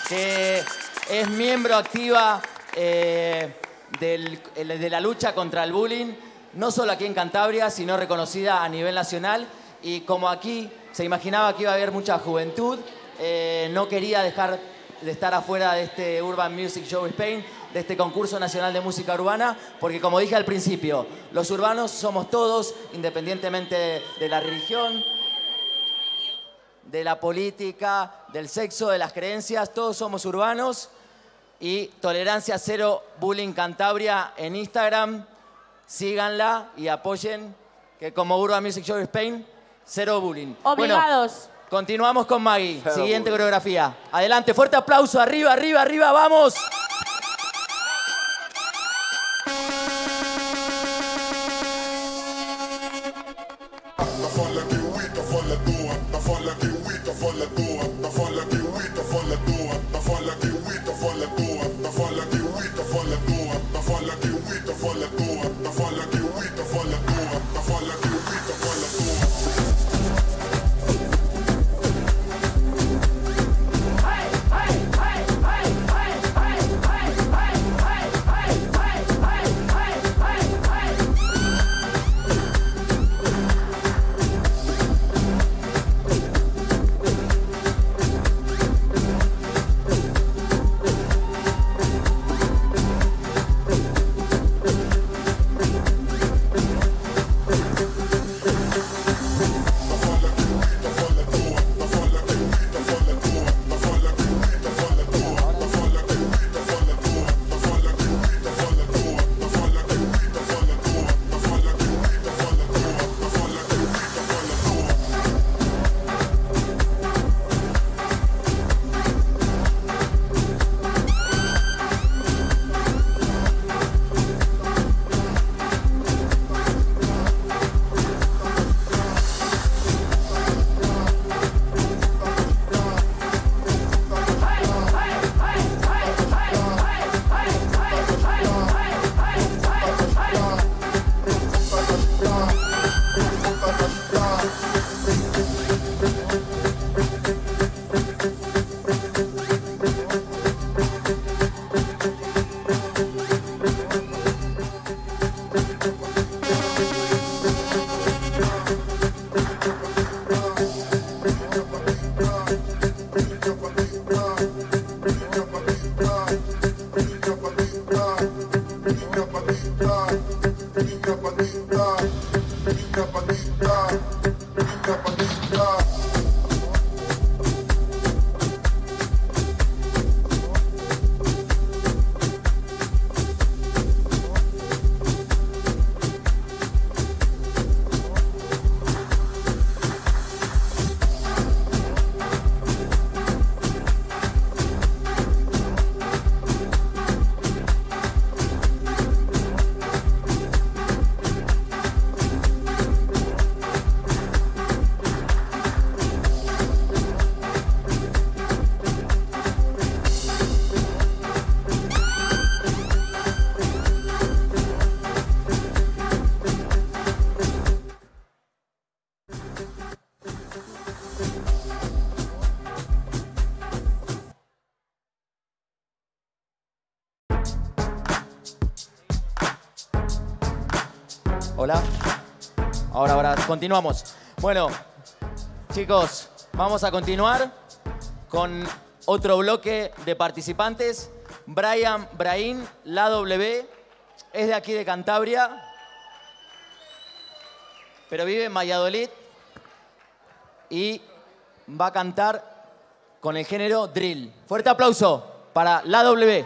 que es miembro activa eh, del- el- de la lucha contra el bullying, no solo aquí en Cantabria, sino reconocida a nivel nacional. Y como aquí se imaginaba que iba a haber mucha juventud, eh, no quería dejar de estar afuera de este Urban Music Show Spain, de este concurso nacional de música urbana, porque como dije al principio, los urbanos somos todos, independientemente de la religión, de la política, del sexo, de las creencias, todos somos urbanos. Y Tolerancia Cero Bullying Cantabria en Instagram, síganla y apoyen, que como Urban Music Show Spain, cero bullying. Bueno, Obligados. continuamos con Maggie, siguiente coreografía. Adelante, fuerte aplauso, arriba, arriba, arriba, vamos. Hola. Ahora, ahora, continuamos. Bueno, chicos, vamos a continuar con otro bloque de participantes. Brian Brain, la W, es de aquí de Cantabria, pero vive en Valladolid y va a cantar con el género drill. Fuerte aplauso para la W.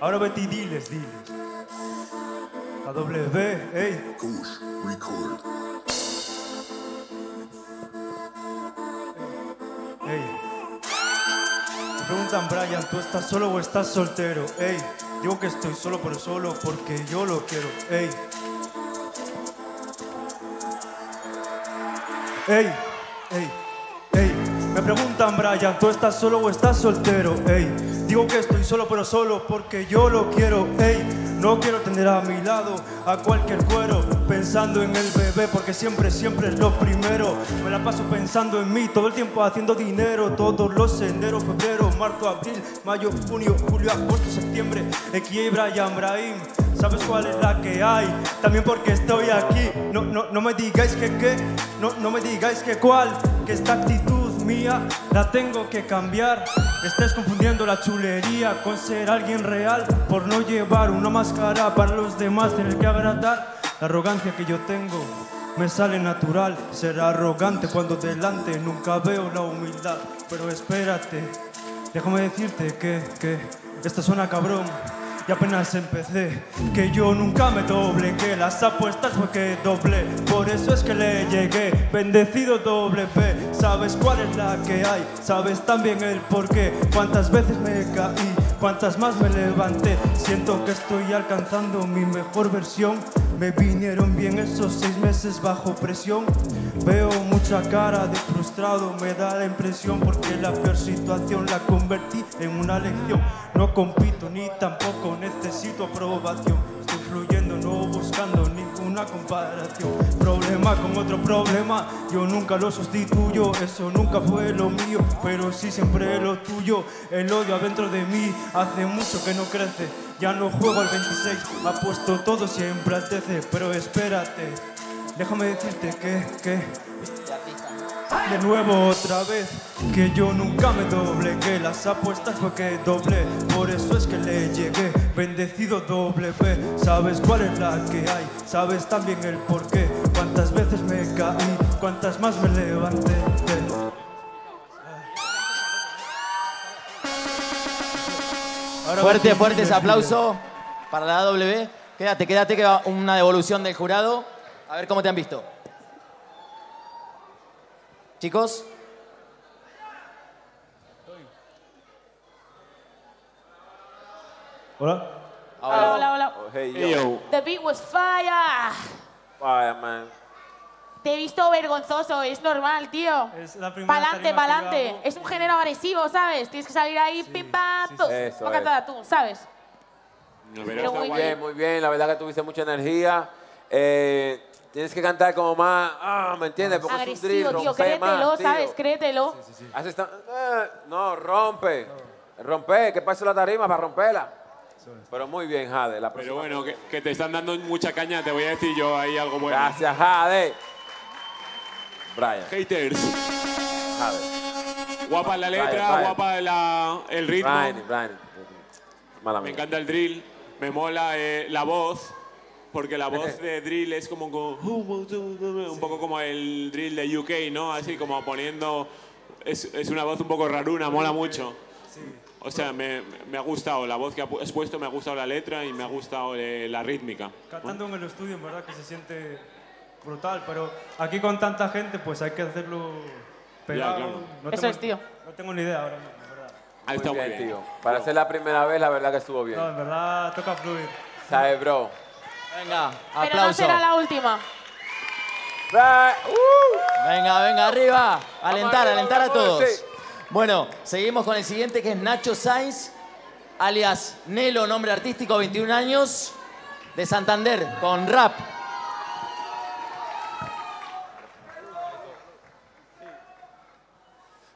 Ahora vete diles, diles. A W, ey. Ey. Me preguntan, Brian, ¿tú estás solo o estás soltero? Ey. Digo que estoy solo pero solo porque yo lo quiero, ey. Ey, ey, ey. Me preguntan, Brian, ¿tú estás solo o estás soltero? Ey, digo que estoy solo pero solo porque yo lo quiero, ey. No quiero tener a mi lado a cualquier cuero pensando en el bebé porque siempre, siempre es lo primero. Me la paso pensando en mí todo el tiempo haciendo dinero. Todos los enero, febrero, marzo, abril, mayo, junio, julio, agosto, septiembre. Aquí hay Brian Brahim. ¿Sabes cuál es la que hay? También porque estoy aquí. No, no, no me digáis que qué, no, no me digáis que cuál, que esta actitud la tengo que cambiar. Estás confundiendo la chulería con ser alguien real por no llevar una máscara para los demás tener que agradar. La arrogancia que yo tengo me sale natural. Ser arrogante cuando delante nunca veo la humildad. Pero espérate, déjame decirte que, que esta suena cabrón. Y apenas empecé, que yo nunca me doble, que las apuestas fue que doble, por eso es que le llegué, bendecido doble P, sabes cuál es la que hay, sabes también el por qué, cuántas veces me caí, cuántas más me levanté, siento que estoy alcanzando mi mejor versión, me vinieron bien esos seis meses bajo presión, veo mucha cara de frustrado, me da la impresión porque la peor situación la convertí en una lección, no compito ni tampoco necesito aprobación. Buscando ninguna comparación. Problema con otro problema, yo nunca lo sustituyo. Eso nunca fue lo mío, pero sí siempre lo tuyo. El odio adentro de mí hace mucho que no crece. Ya no juego al 26, apuesto todo siempre al TC. Pero espérate, déjame decirte que, que de nuevo otra vez que yo nunca me doble que las apuestas fue que doble por eso es que le llegué bendecido doble P sabes cuál es la que hay sabes también el por qué cuántas veces me caí cuántas más me levanté Fuerte, fuerte ese aplauso para la AW. Quédate, quédate que va una devolución del jurado. A ver cómo te han visto. Chicos. Hola. Hola, hola, hola. Oh, hey, Hey, yo. The beat was fire. Fire, man. Te he visto vergonzoso, es normal, tío. Es la primera Pa'lante, pa'lante. Es un género agresivo, ¿sabes? Tienes que salir ahí, pim, pam, pum. Eso Boca es. tú, ¿sabes? Pero Pero muy muy bien, muy bien. La verdad que tuviste mucha energía. Eh, tienes que cantar como más, ah, ¿me entiendes? Porque es un Agresivo, drill, tío, rompe créetelo, más, tío. ¿sabes? Créetelo. Haces tan- eh, no, rompe. Rompe, ¿qué pasa la tarima para romperla? Pero muy bien, Jade. La Pero próxima- bueno, que, que te están dando mucha caña, te voy a decir yo ahí algo bueno. Gracias, Jade. Brian. Haters. Jade. Guapa la letra, Brian, Brian. guapa la- el ritmo. Brian, Brian. Mala Me mía. encanta el drill, me mola eh, la voz, porque la voz de drill es como, como- un poco como el drill de UK, ¿no? Así como poniendo, es, es una voz un poco raruna, mola mucho. O sea, me, me ha gustado la voz que has puesto, me ha gustado la letra y me ha gustado eh, la rítmica. Cantando en el estudio, en verdad que se siente brutal, pero aquí con tanta gente, pues hay que hacerlo pegado. claro. No Eso tengo- es, tío. No tengo ni idea ahora mismo, en verdad. Ha estado muy bien. tío. Para ser la primera vez, la verdad que estuvo bien. No, en verdad toca fluir. ¿Sabes, bro? Venga, Pero no aplauso. será la última. Venga, venga, arriba. Alentar, alentar a todos. Bueno, seguimos con el siguiente que es Nacho Sainz, alias Nelo, nombre artístico, 21 años, de Santander, con rap.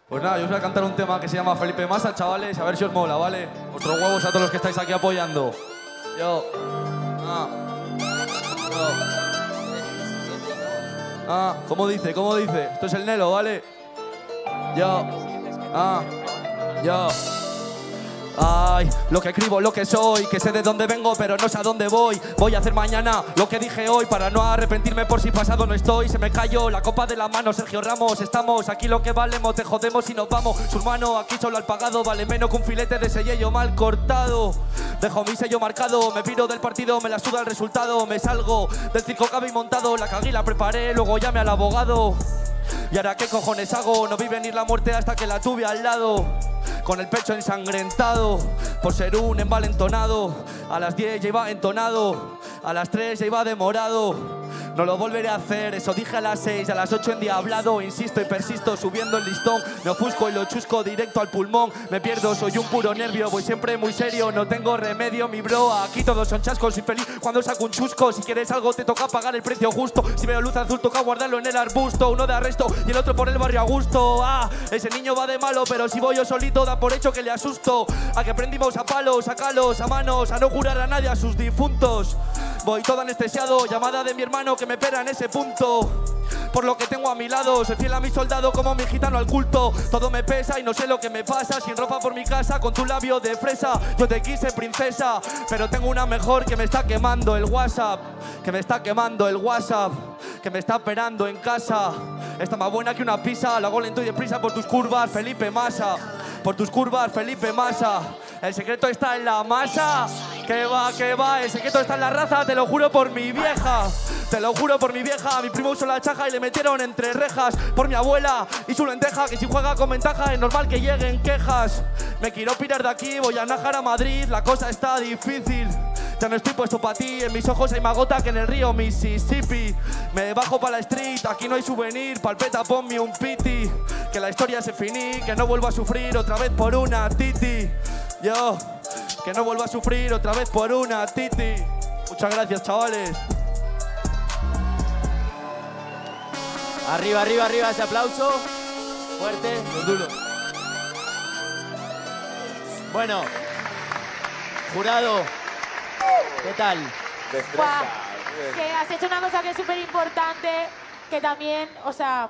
Pues nada, yo os voy a cantar un tema que se llama Felipe Massa, chavales, a ver si os mola, ¿vale? Vuestros huevos a todos los que estáis aquí apoyando. Yo. Ah. Ah, ¿cómo dice? ¿Cómo dice? Esto es el Nelo, ¿vale? Yo. Ah. Yo. Ay, lo que escribo, lo que soy, que sé de dónde vengo, pero no sé a dónde voy. Voy a hacer mañana lo que dije hoy para no arrepentirme por si pasado no estoy. Se me cayó la copa de la mano, Sergio Ramos. Estamos aquí lo que valemos, te jodemos y nos vamos. Su hermano aquí solo al pagado, vale menos que un filete de sello mal cortado. Dejo mi sello marcado, me piro del partido, me la suda el resultado. Me salgo del circo cabe montado, la cagué la preparé, luego llame al abogado. ¿Y ahora qué cojones hago? No vi venir la muerte hasta que la tuve al lado. con el pecho ensangrentado, por ser un envalentonado. A las 10 ya iba entonado, a las 3 ya iba demorado. No lo volveré a hacer, eso dije a las 6, a las 8 endiablado. Insisto y persisto subiendo el listón. Me ofusco y lo chusco directo al pulmón. Me pierdo, soy un puro nervio, voy siempre muy serio. No tengo remedio, mi bro. Aquí todos son chascos y feliz cuando saco un chusco. Si quieres algo, te toca pagar el precio justo. Si veo luz azul, toca guardarlo en el arbusto. Uno de arresto y el otro por el barrio a gusto. Ah, ese niño va de malo, pero si voy yo solito, da por hecho que le asusto. A que aprendimos a palos, a calos, a manos, a no jurar a nadie a sus difuntos. Voy todo anestesiado, llamada de mi hermano que me espera en ese punto. Por lo que tengo a mi lado, soy fiel a mi soldado como mi gitano al culto. Todo me pesa y no sé lo que me pasa. Sin ropa por mi casa, con tu labio de fresa. Yo te quise, princesa, pero tengo una mejor que me está quemando el WhatsApp. Que me está quemando el WhatsApp. Que me está esperando en casa. Está más buena que una pizza. Lo hago lento y deprisa por tus curvas, Felipe Massa. Por tus curvas, Felipe Massa. El secreto está en la masa. Que va, que va. El secreto está en la raza. Te lo juro por mi vieja. Te lo juro por mi vieja. A mi primo usó la chaja y le metieron entre rejas. Por mi abuela y su lenteja. Que si juega con ventaja es normal que lleguen quejas. Me quiero pirar de aquí. Voy a najar a Madrid. La cosa está difícil. Ya no estoy puesto para ti, en mis ojos hay más gota que en el río Mississippi. Me bajo para la street, aquí no hay souvenir, palpeta, ponme un piti. Que la historia se finí, que no vuelvo a sufrir otra vez por una titi. Yo, que no vuelvo a sufrir otra vez por una titi. Muchas gracias, chavales. Arriba, arriba, arriba ese aplauso. Fuerte. duro. Bueno, jurado, ¿qué tal? Guau, que has hecho una cosa que es súper importante, que también, o sea,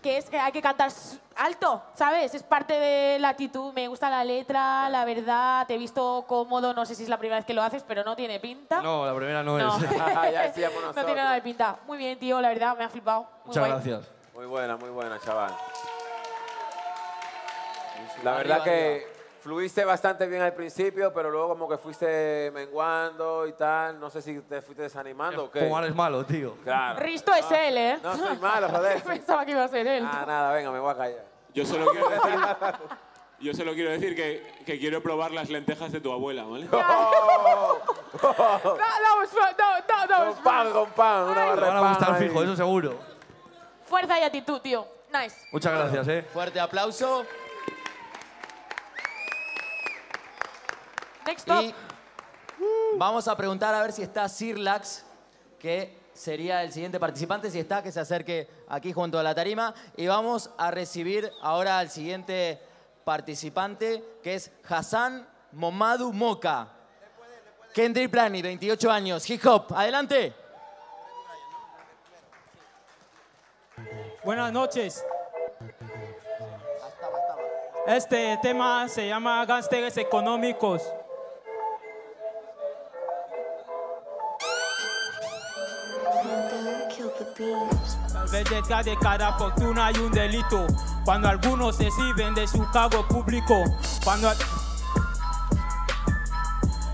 que es que hay que cantar alto, ¿sabes? Es parte de la actitud, me gusta la letra, la verdad, te he visto cómodo, no sé si es la primera vez que lo haces, pero no tiene pinta. No, la primera no, No. es. ya decíamos No tiene nada de pinta. Muy bien, tío, la verdad, me ha flipado. Muy Muchas guay. gracias. Muy buena, muy buena, chaval. La verdad que fluiste bastante bien al principio, pero luego como que fuiste menguando y tal. No sé si te fuiste desanimando o qué. Fumar es malo, tío. Claro. Risto es él, ¿eh? No soy malo, joder. Pensaba que iba a ser él. Ah, nada, venga, me voy a callar. Yo solo quiero decir, yo solo quiero decir que, que quiero probar las lentejas de tu abuela, ¿vale? That, that was fun, that- that- that was Con pan, fun. con pan, una Me barra van a gustar fijo, eso seguro. Fuerza y actitud, tío. Nice. Muchas gracias, eh. Fuerte aplauso. Next up. Y vamos a preguntar a ver si está Sirlax, que sería el siguiente participante. Si está, que se acerque aquí junto a la tarima. Y vamos a recibir ahora al siguiente participante, que es Hassan Momadu Moka. Kendrick Plani, 28 años, hip hop. Adelante. Buenas noches. Este tema se llama Gánsteres Económicos. Tal vez detrás de cada fortuna hay un delito. Cuando algunos se sirven de su cargo público. Cuando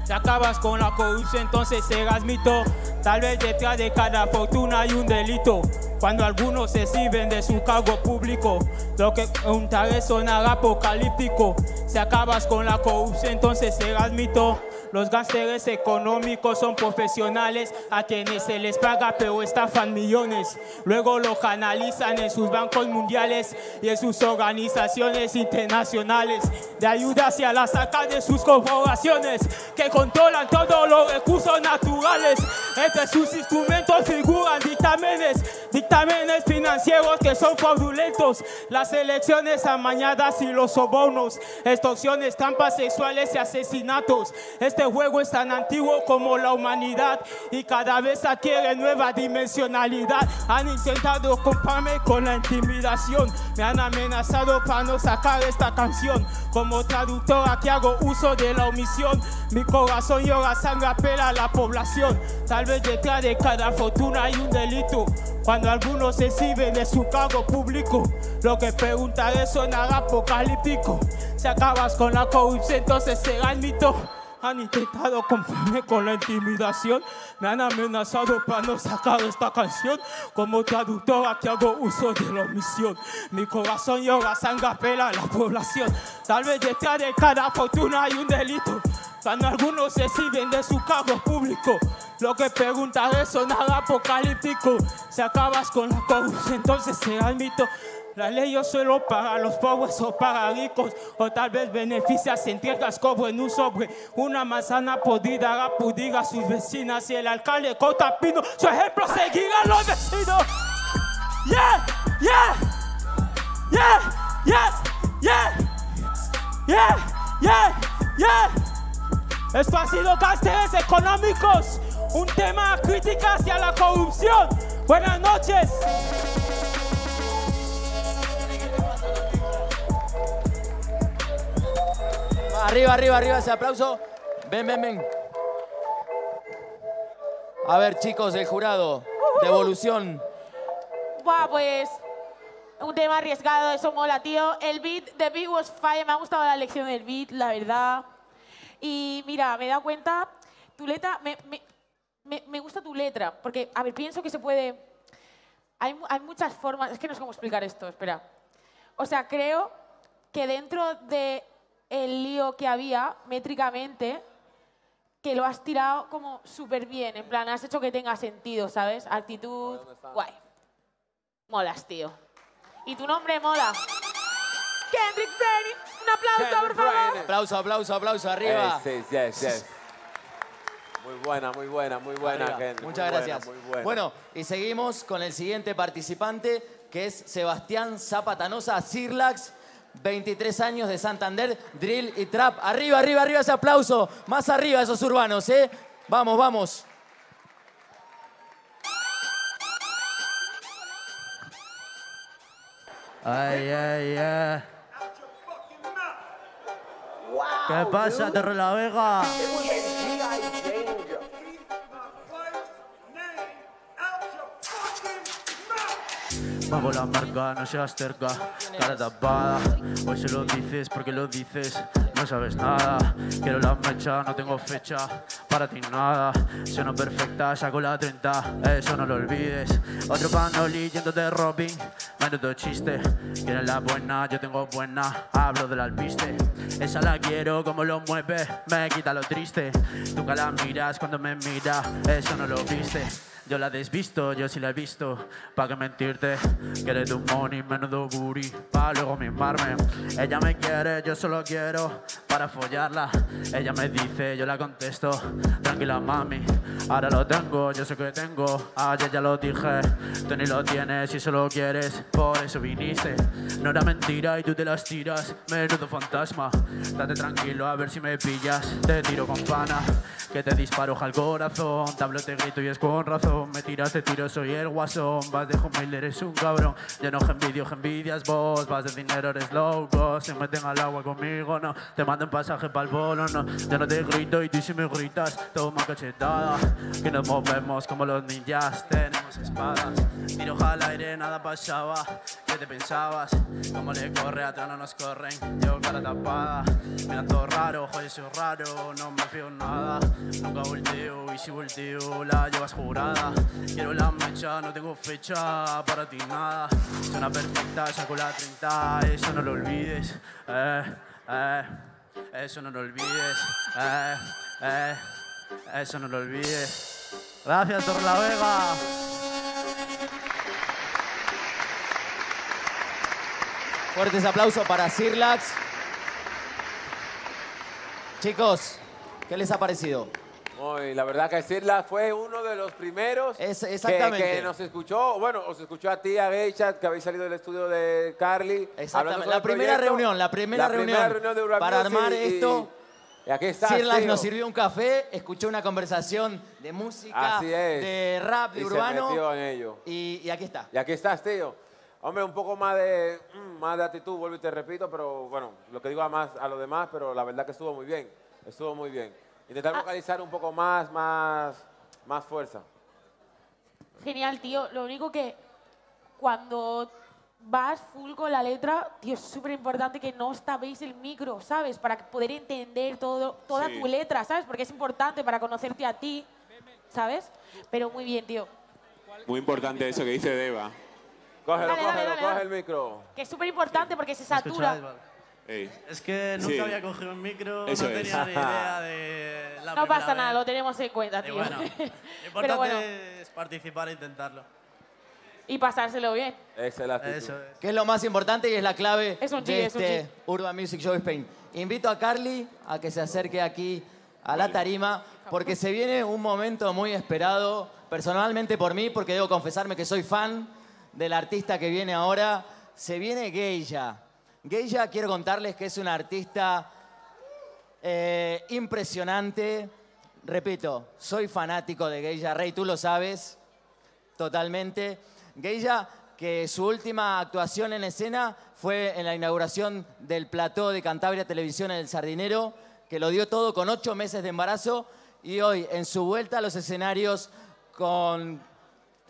si acabas con la corrupción, entonces serás mito. Tal vez detrás de cada fortuna hay un delito. Cuando algunos se sirven de su cargo público, lo que preguntaré sonará apocalíptico. Si acabas con la corrupción, entonces serás mito. Los gásteres económicos son profesionales a quienes se les paga pero estafan millones. Luego lo canalizan en sus bancos mundiales y en sus organizaciones internacionales de ayuda hacia la saca de sus corporaciones que controlan todos los recursos naturales. Entre sus instrumentos figuran dictámenes, dictámenes financieros que son fraudulentos, las elecciones amañadas y los sobornos, extorsiones, trampas sexuales y asesinatos. Este juego es tan antiguo como la humanidad y cada vez adquiere nueva dimensionalidad. Han intentado comprarme con la intimidación, me han amenazado para no sacar esta canción. Como traductor aquí hago uso de la omisión, mi corazón llora sangre apela a la población. Tal vez detrás de cada fortuna hay un delito. Cuando algunos se sirven de su cargo público, lo que preguntaré sonará apocalíptico. Si acabas con la corrupción, entonces será el mito. Han intentado comprarme con la intimidación. Me han amenazado para no sacar esta canción. Como traductor aquí hago uso de la omisión. Mi corazón llora sangre pela a la población. Tal vez detrás de cada fortuna hay un delito. Cuando algunos se sirven de su cargo público. Lo que preguntas es sonar apocalíptico. Si acabas con la corrupción, entonces será el mito. La ley es solo para los pobres o para ricos, o tal vez beneficias en tierras como en un sobre. Una manzana podrida hará pudir a sus vecinas y el alcalde corta pino. Su ejemplo seguirá a los vecinos. Yeah, yeah, yeah, yeah, yeah, yeah, yeah, yeah. Esto ha sido Cáceres Económicos, un tema crítica hacia la corrupción. Buenas noches. Arriba, arriba, arriba ese aplauso. Ven, ven, ven. A ver, chicos, el jurado. Devolución. Buah, pues un tema arriesgado, eso mola, tío. El beat, the beat was fire, me ha gustado la elección del beat, la verdad. Y mira, me he dado cuenta, tu letra, me, me- me- me gusta tu letra, porque, a ver, pienso que se puede... Hay, hay muchas formas, es que no sé cómo explicar esto, espera. O sea, creo que dentro de el lío que había, métricamente, que lo has tirado como súper bien, en plan, has hecho que tenga sentido, ¿sabes? Actitud, guay. Molas, tío. Y tu nombre mola. Kendrick Brady, un aplauso, por favor. Aplauso, aplauso, aplauso, arriba. Yes, yes, yes, yes. Muy buena, muy buena, muy buena. Arriba. Ken, muy Muchas buena, gracias. muy buena. Bueno, y seguimos con el siguiente participante, que es Sebastián Zapatanosa, Sirlax, 23 años de Santander, Drill y Trap. Arriba, arriba, arriba ese aplauso. Más arriba esos urbanos, ¿eh? Vamos, vamos. Ay, ay, ay. ¿Qué pasa, Torre la? Vamos la marca, no seas cerca, cara tapada. Hoy se lo dices porque lo dices, no sabes nada. Quiero la mecha, no tengo fecha, para ti nada. Suena perfecta, saco la 30, eso no lo olvides. Otro panoli yendo de Robin, menudo chiste. Quieres la buena, yo tengo buena, hablo del alpiste. Esa la quiero, como lo mueve, me quita lo triste. Nunca la miras cuando me mira, eso no lo viste. Yo la desvisto, yo sí la he visto. ¿Pa' qué mentirte? Quiere tu money, menudo booty. Pa' luego mimarme. Ella me quiere, yo solo quiero para follarla. Ella me dice, yo la contesto. Tranquila, mami. Ahora lo tengo, yo sé que tengo. Ayer ya lo dije. Tú ni lo tienes y solo quieres. Por eso viniste. No era mentira y tú te las tiras. Menudo fantasma. Date tranquilo a ver si me pillas. Te tiro con pana. Que te disparo al corazón. Te te grito y es con razón. Me tiras, te tiro, soy el guasón. Vas de humilde, eres un cabrón. Yo no envidio, envidias vos. Vas de dinero, eres loco. Se meten al agua conmigo, no. Te mandan pasaje para el bolo, no. Yo no te grito y tú si me gritas. Toma cachetada. Que nos movemos como los ninjas. Tenemos espadas. Tiro al aire, nada pasaba. ¿Qué te pensabas? Como le corre, atrás no nos corren. Yo cara tapada. Miran todo raro, joder, soy raro. No me fío nada. Nunca volteo y si volteo la llevas jurada. Quiero la mecha, no tengo fecha para ti nada. Suena perfecta, saco la 30, eso no lo olvides. Eh, eh, eso no lo olvides. Eh, eh, eso no lo olvides. Gracias, Torlavega. Fuertes aplausos para Sirlax. Chicos, ¿qué les ha parecido? Muy, la verdad que Sirla fue uno de los primeros que- exactamente. Que, nos escuchó. Bueno, os escuchó a ti, a Geisha, que habéis salido del estudio de Carly. Exactamente. La primera proyecto. reunión, la primera La reunión. primera reunión de Urban para armar y- esto. Y aquí está. Sirlax nos sirvió un café, escuchó una conversación de música, es. de rap, de Y se urbano. metió en ello. Y, y aquí está. Y aquí estás, tío. Hombre, un poco más de, mm, más de actitud, vuelvo y te repito, pero bueno, lo que digo a, más, a lo demás, pero la verdad que estuvo muy bien. Estuvo muy bien. Intentar Ah. vocalizar un poco más, más, más fuerza. Genial, tío. Lo único que cuando vas full con la letra, tío, es súper importante que no os tapéis el micro, ¿sabes? Para poder entender todo, toda Sí. tu letra, ¿sabes? Porque es importante para conocerte a ti, ¿sabes? Pero muy bien, tío. Muy importante eso que dice Deva. Cógelo, Dale, cógelo, dale, coge dale. el micro. Que es súper importante porque se satura. Ey. Es que nunca Sí. había cogido un micro, Eso no es. tenía ni idea de la No primera pasa nada, vez. lo tenemos en cuenta, Y tío. bueno, lo importante Pero bueno, es participar e intentarlo. y pasárselo bien. Esa es la actitud. Eso es. Que es lo más importante y es la clave Es un de es un este. Urban Music Show Spain. Invito a Carly a que se acerque aquí a la tarima porque se viene un momento muy esperado, personalmente por mí, porque debo confesarme que soy fan del artista que viene ahora. Se viene Geisha. Geisha, quiero contarles que es una artista eh, impresionante. Repito, soy fanático de Geisha Rey, tú lo sabes totalmente. Geisha, que su última actuación en escena fue en la inauguración del plató de Cantabria Televisión en El Sardinero, que lo dio todo con ocho meses de embarazo y hoy en su vuelta a los escenarios con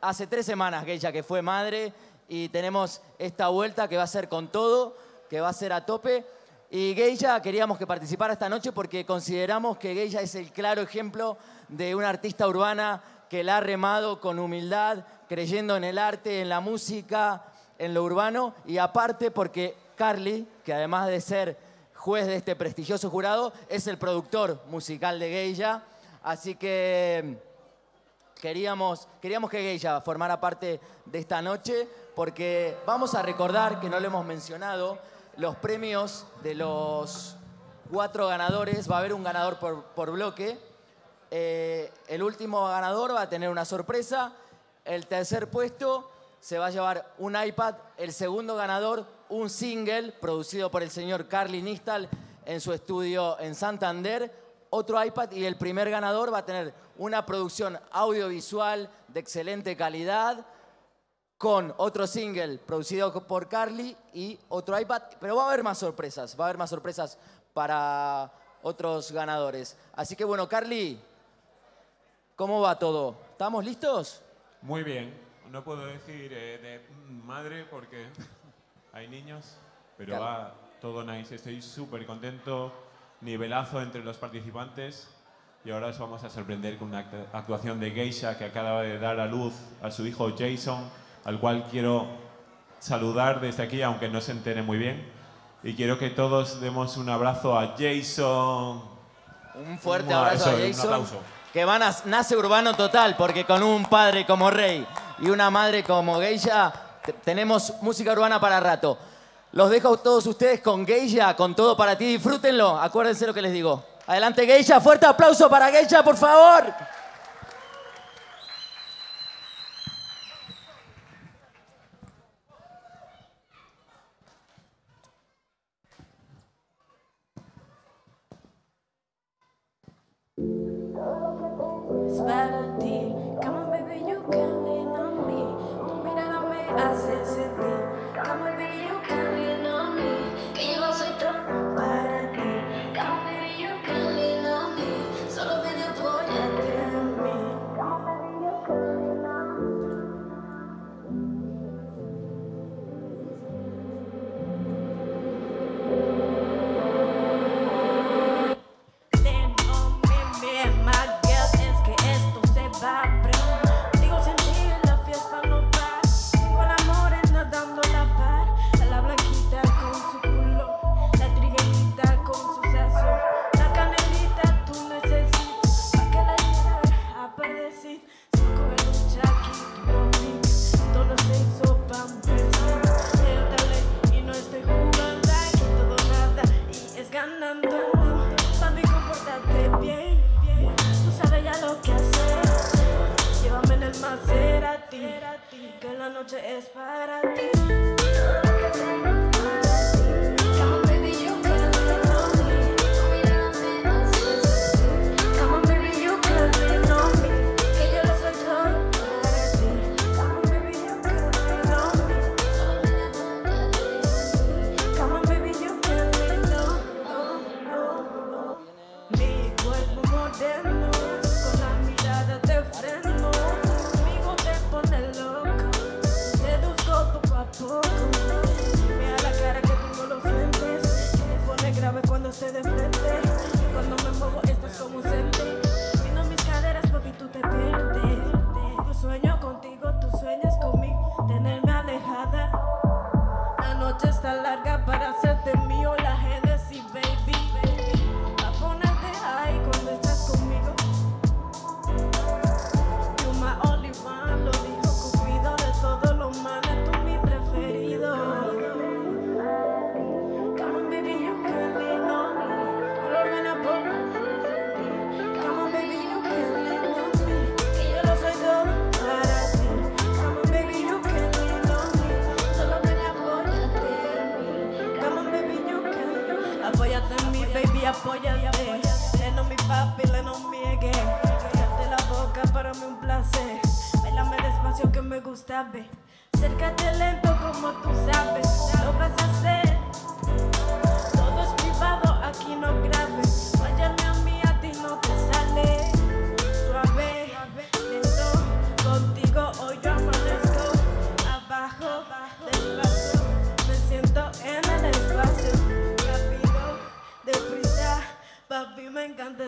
hace tres semanas Geisha que fue madre y tenemos esta vuelta que va a ser con todo, que va a ser a tope. Y Geisha queríamos que participara esta noche porque consideramos que Geisha es el claro ejemplo de una artista urbana que la ha remado con humildad, creyendo en el arte, en la música, en lo urbano y aparte porque Carly, que además de ser juez de este prestigioso jurado, es el productor musical de Geisha. Así que queríamos, queríamos que Geisha formara parte de esta noche porque vamos a recordar, que no lo hemos mencionado, los premios de los cuatro ganadores. Va a haber un ganador por, por bloque. Eh, el último ganador va a tener una sorpresa. El tercer puesto se va a llevar un iPad. El segundo ganador, un single producido por el señor Carly Nistal en su estudio en Santander. Otro iPad y el primer ganador va a tener una producción audiovisual de excelente calidad con otro single producido por Carly y otro iPad. Pero va a haber más sorpresas, va a haber más sorpresas para otros ganadores. Así que bueno, Carly, ¿cómo va todo? ¿Estamos listos? Muy bien. No puedo decir eh, de madre porque hay niños, pero Claro. va todo nice. Estoy súper contento. Nivelazo entre los participantes. Y ahora os vamos a sorprender con una act- actuación de Geisha que acaba de dar a luz a su hijo Jason, al cual quiero saludar desde aquí, aunque no se entere muy bien. Y quiero que todos demos un abrazo a Jason. Un fuerte abrazo eso, a un Jason. aplauso. Que van a, nace urbano total, porque con un padre como Rey y una madre como Geisha, te- tenemos música urbana para rato. Los dejo a todos ustedes con Geisha, con todo para ti. Disfrútenlo. Acuérdense lo que les digo. Adelante, Geisha. Fuerte aplauso para Geisha, por favor. Es que la noche es para ti.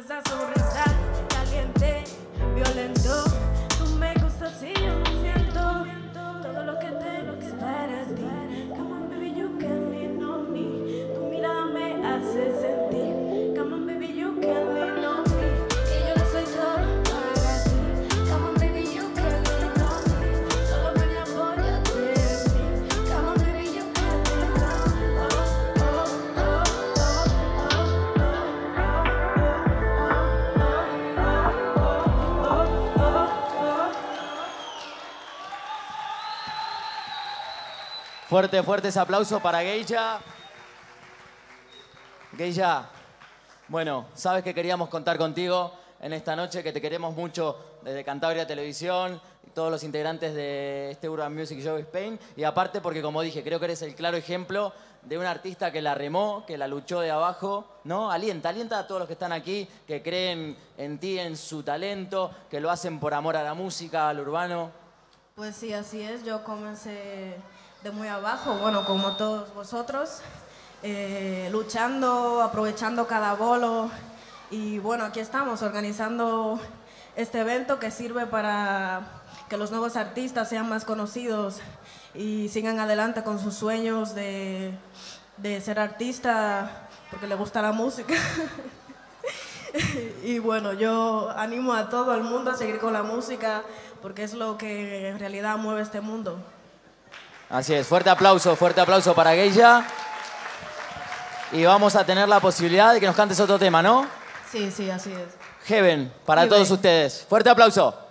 Esa sonrisa. Caliente, violento, Fuerte, fuerte ese aplauso para Geisha. Geisha, bueno, sabes que queríamos contar contigo en esta noche, que te queremos mucho desde Cantabria Televisión todos los integrantes de este Urban Music Show Spain. Y aparte porque, como dije, creo que eres el claro ejemplo de un artista que la remó, que la luchó de abajo, ¿no? Alienta, alienta a todos los que están aquí, que creen en ti, en su talento, que lo hacen por amor a la música, al urbano. Pues sí, así es. Yo comencé de muy abajo, bueno, como todos vosotros, eh, luchando, aprovechando cada bolo. Y bueno, aquí estamos organizando este evento que sirve para que los nuevos artistas sean más conocidos y sigan adelante con sus sueños de, de ser artista porque le gusta la música. y bueno, yo animo a todo el mundo a seguir con la música porque es lo que en realidad mueve este mundo. Así es, fuerte aplauso, fuerte aplauso para Geisha. Y vamos a tener la posibilidad de que nos cantes otro tema, ¿no? Sí, sí, así es. Heaven, para Heaven. todos ustedes. Fuerte aplauso.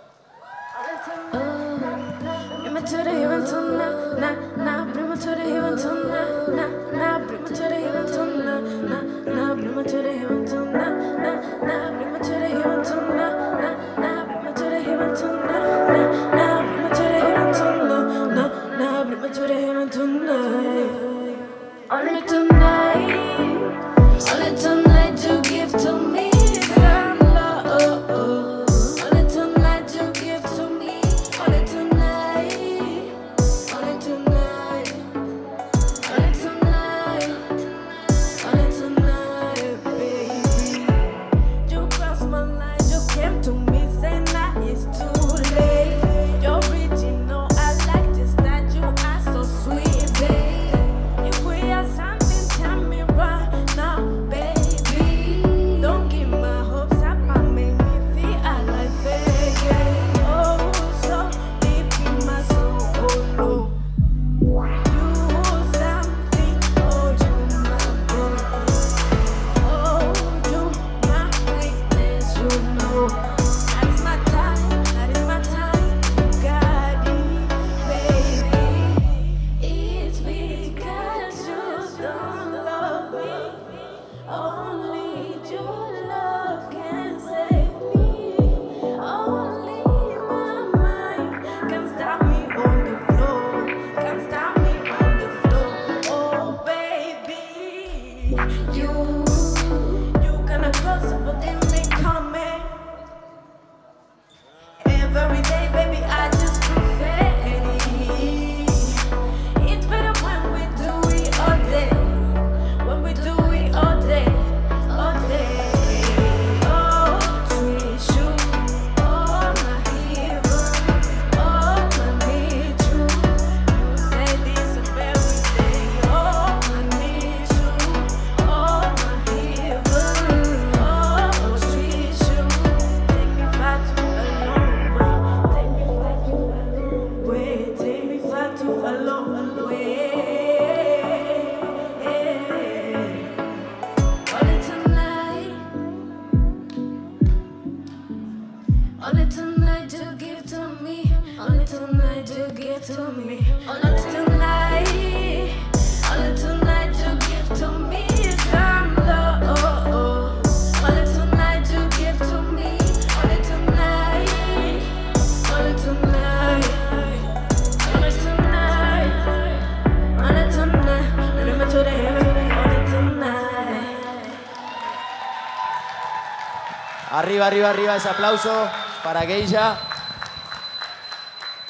Arriba, arriba, arriba ese aplauso para Geisha.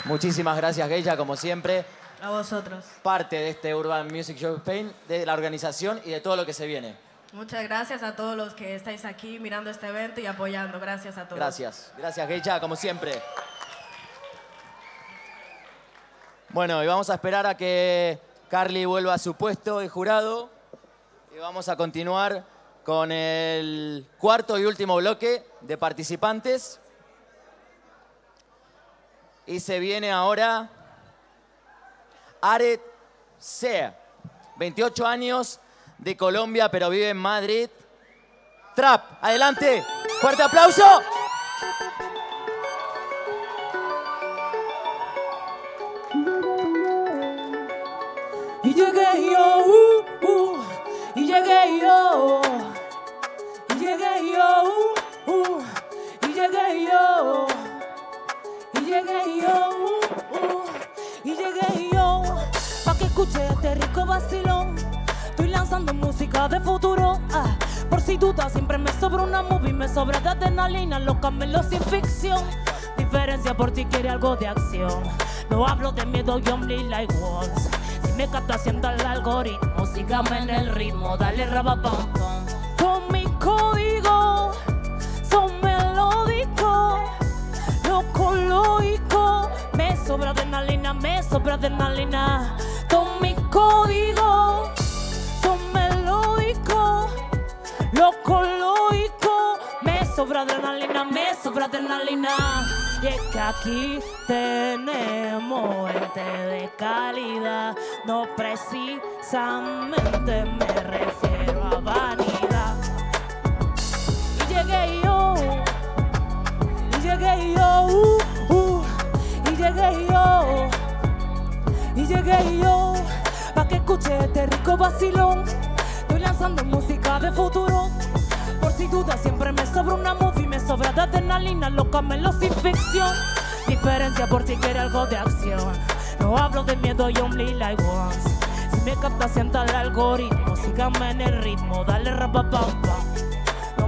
Muchísimas gracias, Geisha, como siempre. A vosotros. Parte de este Urban Music Show Spain, de la organización y de todo lo que se viene. Muchas gracias a todos los que estáis aquí mirando este evento y apoyando. Gracias a todos. Gracias. Gracias, Geisha, como siempre. Bueno, y vamos a esperar a que Carly vuelva a su puesto de jurado. Y vamos a continuar con el cuarto y último bloque de participantes. Y se viene ahora Aret Sea, 28 años de Colombia, pero vive en Madrid. Trap, adelante, fuerte aplauso. Y llegué yo, uh, uh, y llegué yo, llegué yo, uh, uh, y llegué yo, y llegué yo, uh, y llegué yo, pa' que escuche este rico vacilón. Estoy lanzando música de futuro, ah, por si dudas siempre me sobra una movie, me sobra de adrenalina, los camelos sin ficción. Diferencia por si quiere algo de acción. No hablo de miedo, yo only like once. Si me capta haciendo el algoritmo, sígame en el ritmo, dale raba pam Con mi código, son melódicos, loco lógico. Me sobra adrenalina, me sobra adrenalina. Con mi código, son melódicos, loco lógico. Me sobra adrenalina, me sobra adrenalina. Y es que aquí tenemos gente de calidad, no precisamente me refiero a vanidad. Llegué yo, y llegué yo, uh, uh, y llegué yo, y llegué yo, pa' que escuche este rico vacilón. Estoy lanzando música de futuro. Por si dudas, siempre me sobra una movie, me sobra de adrenalina, los camelos sin ficción. Diferencia por si quiere algo de acción. No hablo de miedo, yo only like once. Si me capta, sienta el algoritmo, síganme en el ritmo, dale rapa pam.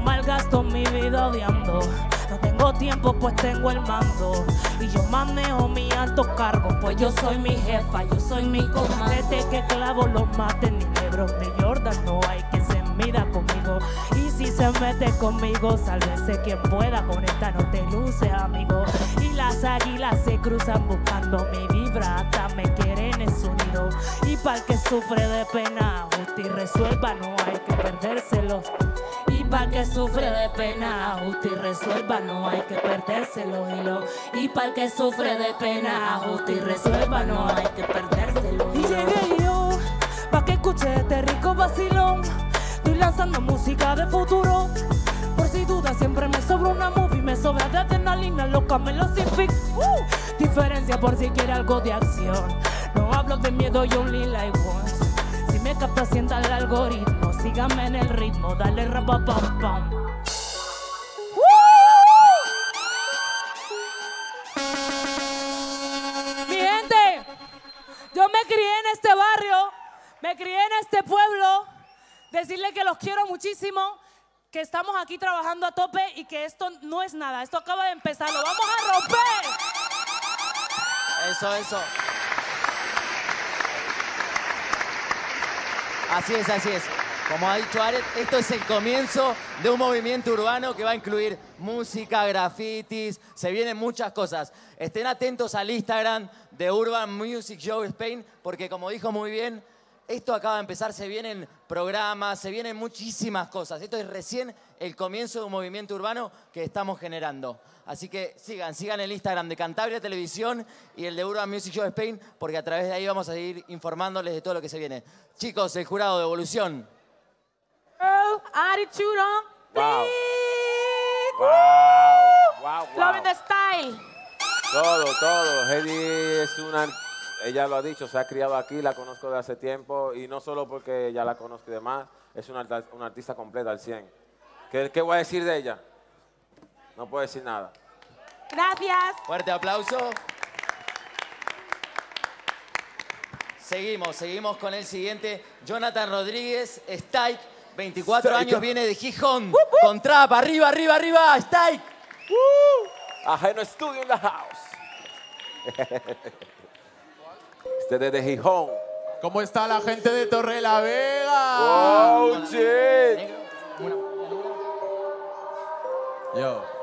Malgasto mi vida odiando. No tengo tiempo, pues tengo el mando. Y yo manejo mi alto cargo, pues yo soy mi jefa, yo soy mi comando. Desde que clavo los mates, ni Lebron ni Jordan, no hay que se mida conmigo. Y si se mete conmigo, sálvese quien pueda. Con esta no te luce, amigo. Y las águilas se cruzan buscando mi vibra, hasta me quieren Y para el que sufre de pena, justo y resuelva, no hay que perdérselo. Y para el que sufre de pena, justo y resuelva, no hay que perdérselo. Y, y para el que sufre de pena, justo y resuelva, no hay que perdérselo. Y llegué yo, pa' que escuche este rico vacilón. Estoy lanzando música de futuro. Por si dudas, siempre me sobra una movie, me sobra de adrenalina, los camelos sin fix. Uh, diferencia por si quiere algo de acción. No hablo de miedo, yo only like once. Si me capta, sienta el algoritmo, sígame en el ritmo, dale rapa pam pam. Mi gente, yo me crié en este barrio, me crié en este pueblo. Decirle que los quiero muchísimo, que estamos aquí trabajando a tope y que esto no es nada, esto acaba de empezar, lo vamos a romper. Eso, eso. Así es, así es. Como ha dicho Aret, esto es el comienzo de un movimiento urbano que va a incluir música, grafitis, se vienen muchas cosas. Estén atentos al Instagram de Urban Music Show Spain, porque como dijo muy bien, esto acaba de empezar, se vienen programas, se vienen muchísimas cosas. Esto es recién el comienzo de un movimiento urbano que estamos generando. Así que sigan, sigan el Instagram de Cantabria Televisión y el de Urban Music Show Spain, porque a través de ahí vamos a seguir informándoles de todo lo que se viene. Chicos, el jurado de evolución. Girl, attitude on. Wow. Wow, wow, wow. Loving the style. Todo, todo. Heidi es una, ella lo ha dicho, se ha criado aquí, la conozco de hace tiempo y no solo porque ya la conozco y demás, es una, artista completa al 100. ¿Qué, ¿Qué voy a decir de ella? No puedo decir nada. Gracias. Fuerte aplauso. Seguimos, seguimos con el siguiente. Jonathan Rodríguez, Stike, 24 años, viene de Gijón. Con trap, arriba, arriba, arriba. Stike. Ajeno Studio in the house. Desde Gijón. ¿Cómo está la gente de Torre la Vega? Oh, shit. Yo.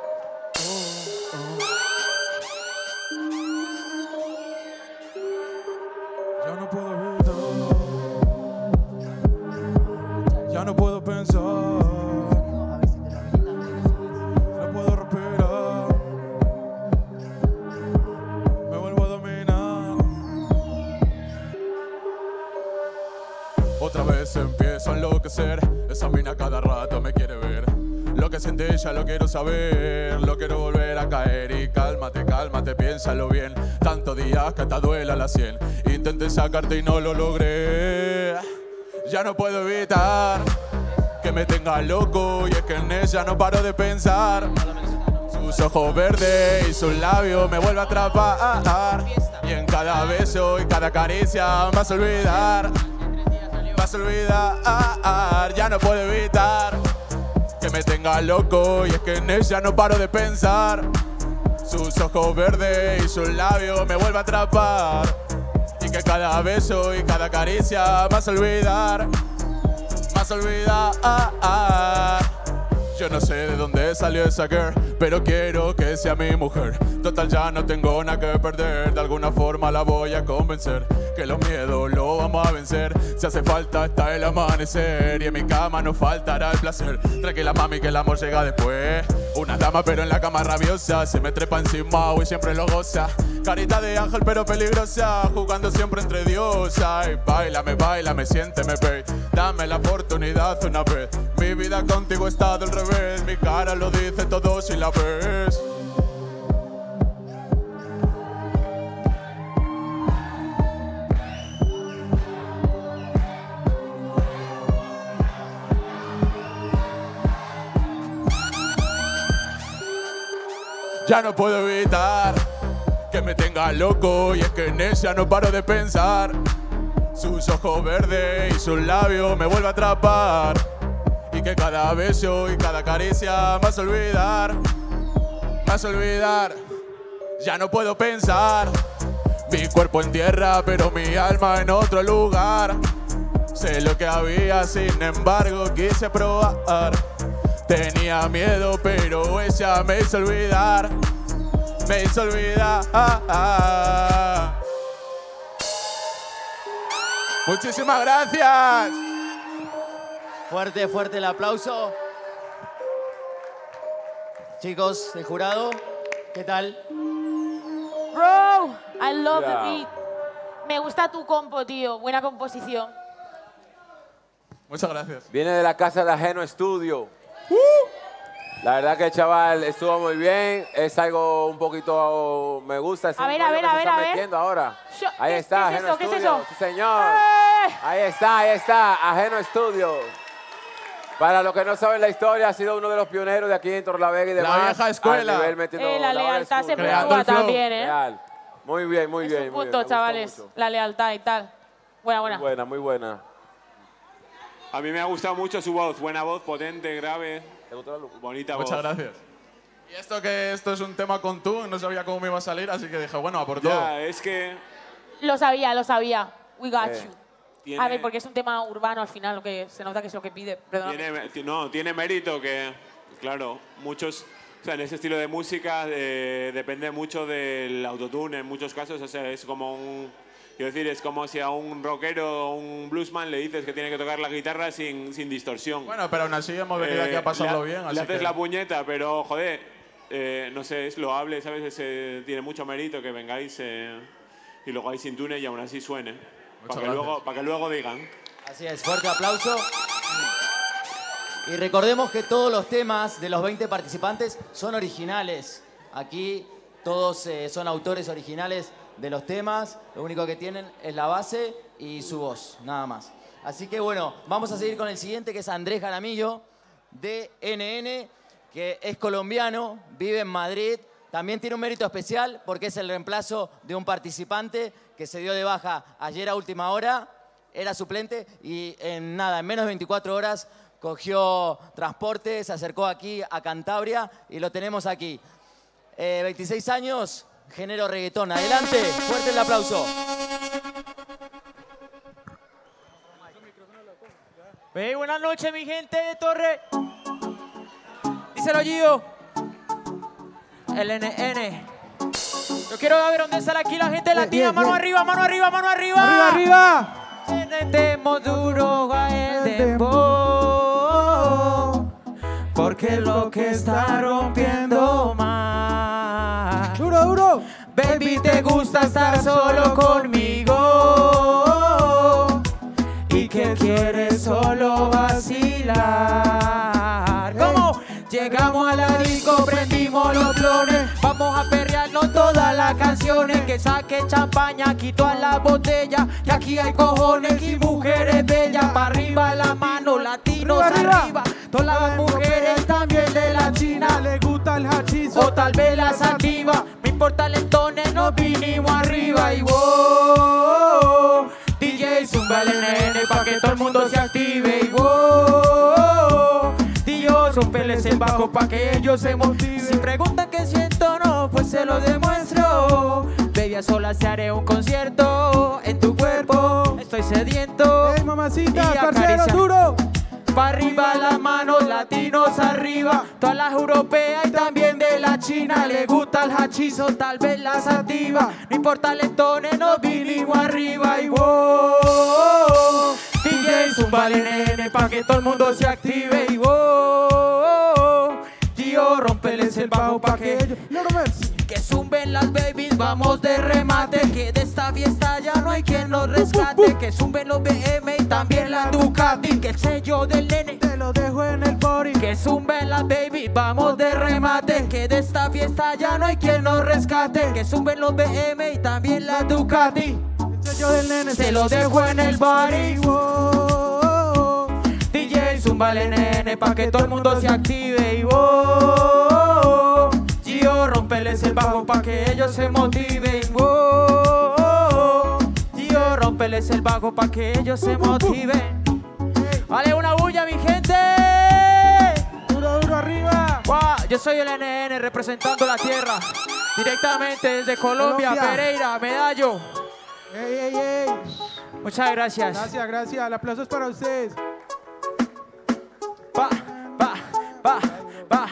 Empiezo a enloquecer. Esa mina cada rato me quiere ver. Lo que siente ella lo quiero saber. Lo quiero volver a caer. Y cálmate, cálmate, piénsalo bien. Tantos días que hasta duela la sien. Intenté sacarte y no lo logré. Ya no puedo evitar que me tenga loco. Y es que en ella no paro de pensar. Sus ojos verdes y sus labios me vuelven a atrapar. Y en cada beso y cada caricia me vas a olvidar. A olvidar, ya no puedo evitar que me tenga loco. Y es que en ella no paro de pensar. Sus ojos verdes y sus labios me vuelven a atrapar. Y que cada beso y cada caricia vas a olvidar. Vas a olvidar. Yo no sé de dónde salió esa girl, pero quiero que sea mi mujer. Total, ya no tengo nada que perder. De alguna forma la voy a convencer que los miedos lo vamos a vencer. Si hace falta está el amanecer y en mi cama no faltará el placer. Tranquila, mami, que el amor llega después. Una dama, pero en la cama rabiosa. Se me trepa encima y siempre lo goza. Carita de ángel, pero peligrosa. Jugando siempre entre diosas. Y bailame, bailame, siénteme, babe. Dame la oportunidad una vez. Mi vida contigo está del revés. Mi cara lo dice todo si la ves. Ya no puedo evitar que me tenga loco y es que en ella no paro de pensar. Sus ojos verdes y sus labios me vuelven a atrapar. Y que cada beso y cada caricia me a olvidar. Me a olvidar. Ya no puedo pensar. Mi cuerpo en tierra, pero mi alma en otro lugar. Sé lo que había, sin embargo quise probar. Tenía miedo, pero ella me hizo olvidar. Me hizo olvidar. Muchísimas gracias. Fuerte, fuerte el aplauso. Chicos, el jurado, ¿qué tal? Bro, I love Yeah. the beat. Me gusta tu compo, tío. Buena composición. Muchas gracias. Viene de la casa de Ajeno Estudio. La verdad que el chaval estuvo muy bien. Es algo un poquito. Me gusta. Es A un ver, a ver, que a se ver, está a ver. metiendo ahora. Yo- Ahí ¿qué- está, qué es Ajeno eso? ¿Qué es eso? Sí, señor. ¡Eh! Ahí está, ahí está. Ajeno Estudio. Para los que no saben la historia, ha sido uno de los pioneros de aquí en Torlavega y La demás. vieja escuela. a nivel metiendo Eh, la lealtad se flow. también, ¿eh? Real. Muy bien, muy Es bien. un muy bien, punto, chavales. La lealtad y tal. Buena, buena. Muy buena, muy buena. A mí me ha gustado mucho su voz. Buena voz, potente, grave. Bonita voz. Muchas gracias. Y esto que esto es un tema con tú, no sabía cómo me iba a salir, así que dije, bueno, a por todo. Ya, es que Lo sabía, lo sabía. We got Eh, you. tiene- A ver, porque es un tema urbano al final, lo que se nota que es lo que pide. Perdóname. tiene, ti- no, tiene mérito que, claro, muchos, o sea, en ese estilo de música eh, depende mucho del autotune en muchos casos, o sea, es como un, quiero decir, es como si a un rockero o un bluesman le dices que tiene que tocar la guitarra sin, sin distorsión. Bueno, pero aún así hemos venido aquí a pasarlo le, bien, Le así haces que... la puñeta, pero joder, eh, no sé, es loable, ¿sabes? Es, eh, tiene mucho mérito que vengáis eh, y luego hay sin tune y aún así suene. Para que, luego, para que luego digan. Así es, fuerte aplauso. Y recordemos que todos los temas de los 20 participantes son originales. Aquí todos eh, son autores originales de los temas. Lo único que tienen es la base y su voz, nada más. Así que bueno, vamos a seguir con el siguiente que es Andrés Jaramillo de NN, que es colombiano, vive en Madrid. También tiene un mérito especial porque es el reemplazo de un participante que se dio de baja ayer a última hora era suplente y en nada, en menos de 24 horas cogió transporte, se acercó aquí a Cantabria y lo tenemos aquí. Eh, 26 años, género reggaetón. Adelante, fuerte el aplauso. Hey, buenas noches, mi gente de Torre. Díselo, Gio. LNN. Yo quiero ver dónde sale aquí la gente latina. Mano arriba, mano arriba, mano arriba. Arriba, arriba. Tenemos duro a el dembow. Porque lo que está rompiendo conmigo. Y que quieres solo vacilar. ¿Cómo? Llegamos a la disco, prendimos los clones. Vamos a perrearnos todas las canciones. Que saque champaña, aquí todas las botellas. Que aquí hay cojones y mujeres bellas. Pa' arriba la mano, latinos Arriba, arriba. Todas las mujeres también de la China. Le gusta el hachizo. O tal vez las activa. Me importa el entones, nos vinimos arriba y wow. El nene pa' que todo el mundo se active y wow. Tío, rompeles el bajo pa' que ellos se motiven. Si preguntan qué siento, no, pues se lo demuestro. Baby, a solas te haré un concierto en tu cuerpo. Estoy sediento. Ey, mamacita, parcero, duro. Pa' arriba las manos, latinos arriba. Todas las europeas y también China. Le gusta el hachizo, tal vez las activa. No importa el entones, nos vinimos arriba y wow. DJ zumbale nene pa' que todo el mundo se active y wow. Tío, rompeles el bajo pa' que ellos que zumben las babies, vamos de remate Que de esta fiesta ya no hay quien nos rescate Que zumben los BM y también la Ducati Que el sello del nene Te lo dejo en el Que zumben las babies, vamos de remate. Que de esta fiesta ya no hay quien nos rescate. Que zumben los BM y también la Ducati. Sello del nene. Se lo dejo en el body. DJ zumbale nene pa' que todo el mundo se active. Y wow. Gio rompeles el bajo pa' que ellos se motiven. Wow. Gio rompeles el bajo pa' que ellos se motiven. Vale una bulla mi gente Duro, duro, arriba. Guau, Yo soy el NN representando la tierra Directamente desde Colombia, Colombia. Pereira, Medallo Ey, ey, ey. Muchas gracias Gracias, gracias. El aplauso es para ustedes. Va, va, va, va,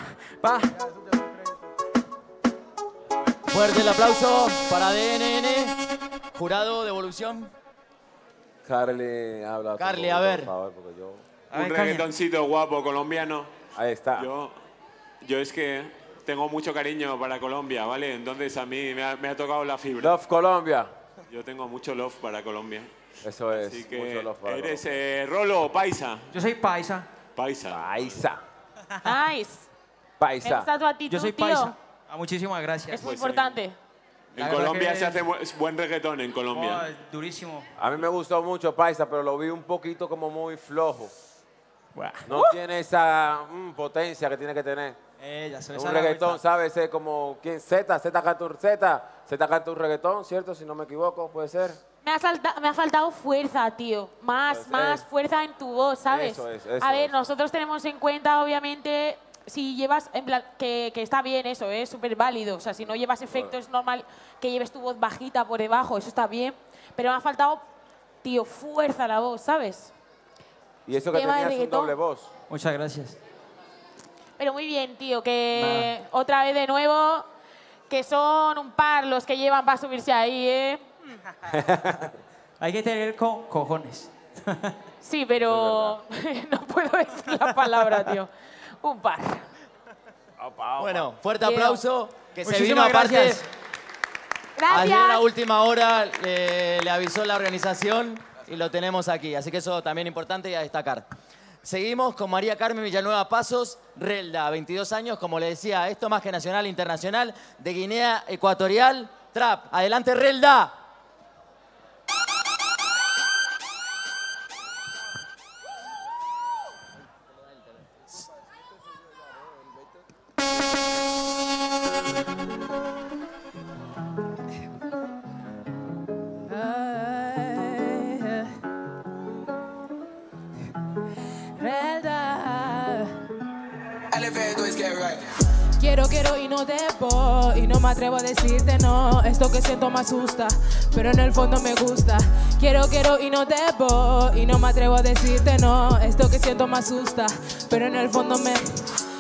va. Fuerte el aplauso para DNN. Jurado de evolución. Carly, habla. Carly, a ver. favor, porque yo... Un reggaetoncito guapo colombiano. Ahí está. Yo, yo es que tengo mucho cariño para Colombia, ¿vale? Entonces a mí me ha, me ha tocado la fibra. Love Colombia. Yo tengo mucho love para Colombia. Eso es. Así que mucho love para eres eh, Rolo, paisa. Yo soy paisa. Paisa. Paisa. Nice. Paisa. gusta tu actitud, Yo soy tío. paisa. Ah, muchísimas gracias. Es muy Pues, importante. En Colombia que- se hace bu- buen reggaetón en Colombia. Oh, durísimo. A mí me gustó mucho Paisa, pero lo vi un poquito como muy flojo. No tiene esa mm, potencia que tiene que tener. Eh, ya se un reggaetón, ¿sabes? Es como, ¿quién? Z, Z canta un Z, Z canta un reggaetón, ¿cierto? Si no me equivoco, puede ser. Me ha, falta- me ha faltado fuerza, tío. Más, Pues, más eh. fuerza en tu voz, ¿sabes? Eso es, eso a ver, es. nosotros tenemos en cuenta, obviamente, si llevas, en plan, que, que está bien eso, es súper válido. O sea, si no llevas efectos, es normal que lleves tu voz bajita por debajo, eso está bien. Pero me ha faltado, tío, fuerza a la voz, ¿sabes? Y eso que Tema de tenías un reggaetón. doble voz. Muchas gracias. Pero muy bien, tío, que otra vez de nuevo, que son un par los que llevan para subirse ahí, ¿eh? Hay que tener co- cojones. Sí, pero no puedo decir la palabra, tío. Un par. Bueno, fuerte Quiero. aplauso. Que se Muchísimas vino aparte. gracias. Ayer a Gracias. última hora le, le avisó la organización y lo tenemos aquí. Así que eso también importante y a destacar. Seguimos con María Carmen Villanueva Pasos, Relda, 22 años, como le decía, esto más que nacional, internacional, de Guinea Ecuatorial, Trap. Adelante. Relda. Esto que siento me asusta Pero en el fondo me gusta Quiero, quiero y no debo Y no me atrevo a decirte no Esto que siento me asusta Pero en el fondo me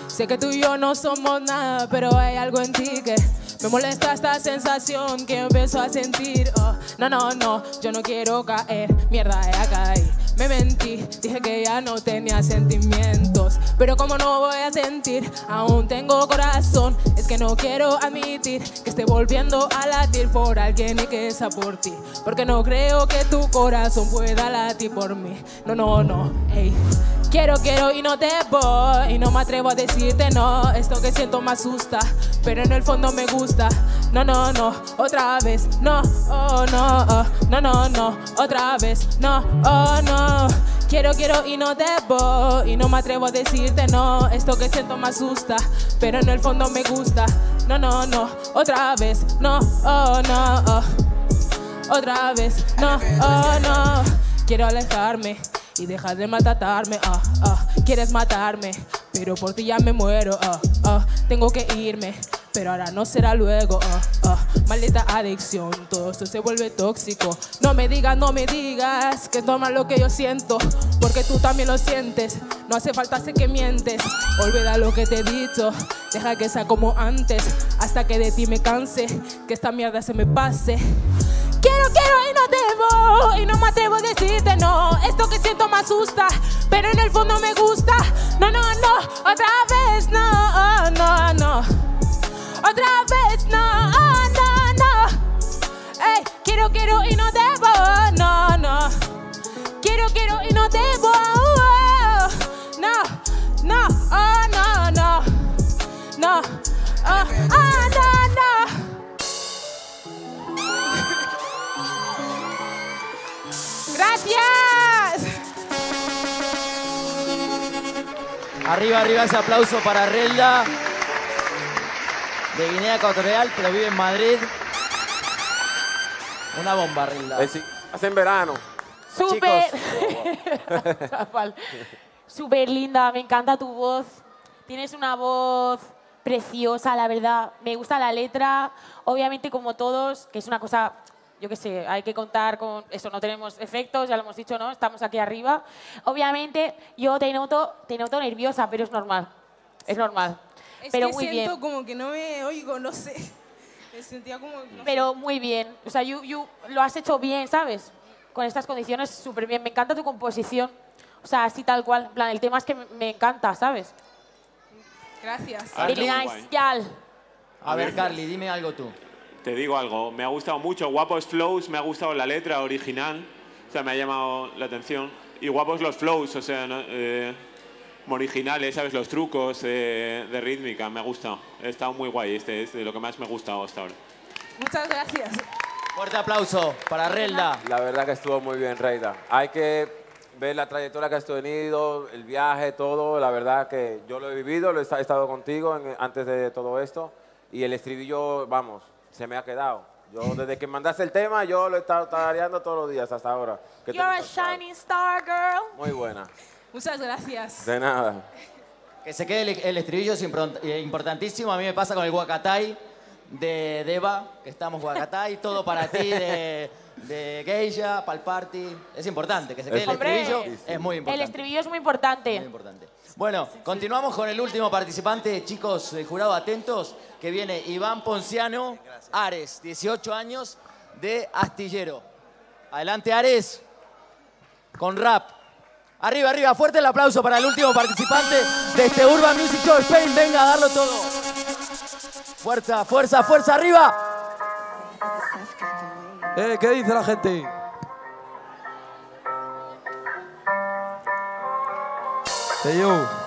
Sé que tú y yo no somos nada Pero hay algo en ti que me molesta esta sensación que empiezo a sentir. Oh, no, no, no, yo no quiero caer. Mierda, ya caí. Me mentí, dije que ya no tenía Pero como no voy a sentir, aún tengo corazón. Es que no quiero admitir que esté volviendo a latir por alguien y que sea por ti. Porque no creo que tu corazón pueda latir por mí. No, no, no, ey. Quiero, quiero y no debo Y no me atrevo a decirte no Esto que siento me asusta Pero en el fondo me gusta No, no, no, otra vez No, oh, no, oh, no, no, no Otra vez, no, oh, no Quiero, quiero y no debo. Y no me atrevo a decirte no. Esto que siento me asusta Pero en el fondo me gusta. No, no, no, otra vez No, oh, no, oh. Otra vez, no, oh, no. Quiero alejarme y dejar de maltratarme, ah, ah. Quieres matarme, pero por ti ya me muero, ah, ah. Tengo que irme, pero ahora no será luego, ah. Maldita adicción, todo esto se vuelve tóxico. No me digas, no me digas que toma lo que yo siento, porque tú también lo sientes. No hace falta sé que mientes, olvida lo que te he dicho, deja que sea como antes, hasta que de ti me canse, que esta mierda se me pase. Quiero, quiero y no debo Y no me atrevo a decirte no. Esto que siento me asusta Pero en el fondo me gusta. No, no, no Otra vez no, no, no. Otra vez no, no, no. Ey, quiero, quiero y no debo No, no. Quiero, quiero y no debo oh. No, no, oh, no, no. No, oh, no, no Gracias. Arriba, arriba ese aplauso para Relda. De Guinea Ecuatorial, pero vive en Madrid. Una bomba, Relda. Hace en verano. Súper. Súper linda, me encanta tu voz. Tienes una voz preciosa, la verdad. Me gusta la letra. Obviamente, como todos, que es una cosa, yo qué sé, hay que contar con. Eso, no tenemos efectos, ya lo hemos dicho, ¿no? Estamos aquí arriba. Obviamente, yo te noto, te noto nerviosa, pero es normal. Es normal. Es pero que muy siento bien. como que no me oigo, no sé. Me sentía como... no sé. Pero muy bien. O sea, you- you lo has hecho bien, ¿sabes? Con estas condiciones, súper bien. Me encanta tu composición. O sea, así tal cual. En plan, el tema es que me, encanta, ¿sabes? Gracias. Ah, nice, guay. gal. A ver, Carly, dime algo tú. Te digo algo, me ha gustado mucho. Guapos flows, me ha gustado la letra original. O sea, me ha llamado la atención. Y guapos los flows, o sea, ¿no? Eh, originales, ¿sabes? Los trucos eh, de rítmica, me ha gustado. Ha estado muy guay, este es de lo que más me ha gustado hasta ahora. Muchas gracias. Fuerte aplauso para Relda. La verdad que estuvo muy bien, Reida. Hay que ver la trayectoria que has tenido, el viaje, todo. La verdad que yo lo he vivido, lo he esta- he estado contigo en- antes de todo esto. Y el estribillo, vamos, se me ha quedado. Yo desde que mandaste el tema, yo lo he estado tarareando todos los días hasta ahora. You're a shining star, girl. Muy buena. Muchas gracias. De nada. Que se quede el, el estribillo es eh, importantísimo. A mí me pasa con el Huacatay de Deva, que estamos Huacatay, todo para ti, de, de Geisha, para el party. Es importante, que se quede el Hombre, estribillo. Es muy El importante. estribillo es muy importante. importante. Bueno, continuamos con el último participante, chicos, eh, jurado atentos, que viene Iván Ponciano, Ares, 18 años, de Astillero. Adelante, Ares, con rap. Arriba, arriba, fuerte el aplauso para el último participante de este Urban Music Show Spain. Venga a darlo todo. Fuerza, fuerza, fuerza, arriba. Eh, ¿Qué dice la gente? Hey, yo.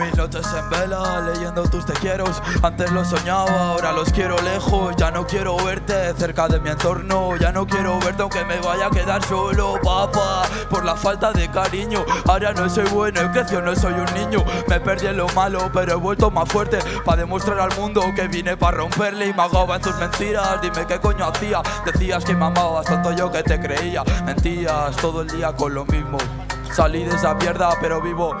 Mis noches en vela, leyendo tus te quiero. Antes los soñaba, ahora los quiero lejos. Ya no quiero verte cerca de mi entorno. Ya no quiero verte aunque me vaya a quedar solo, papá. Por la falta de cariño, ahora no soy bueno, he crecido, no soy un niño. Me perdí en lo malo, pero he vuelto más fuerte. Para demostrar al mundo que vine para romperle y me ahogaba en tus mentiras. Dime qué coño hacía. Decías que me amabas, tanto yo que te creía. Mentías todo el día con lo mismo. Salí de esa mierda, pero vivo.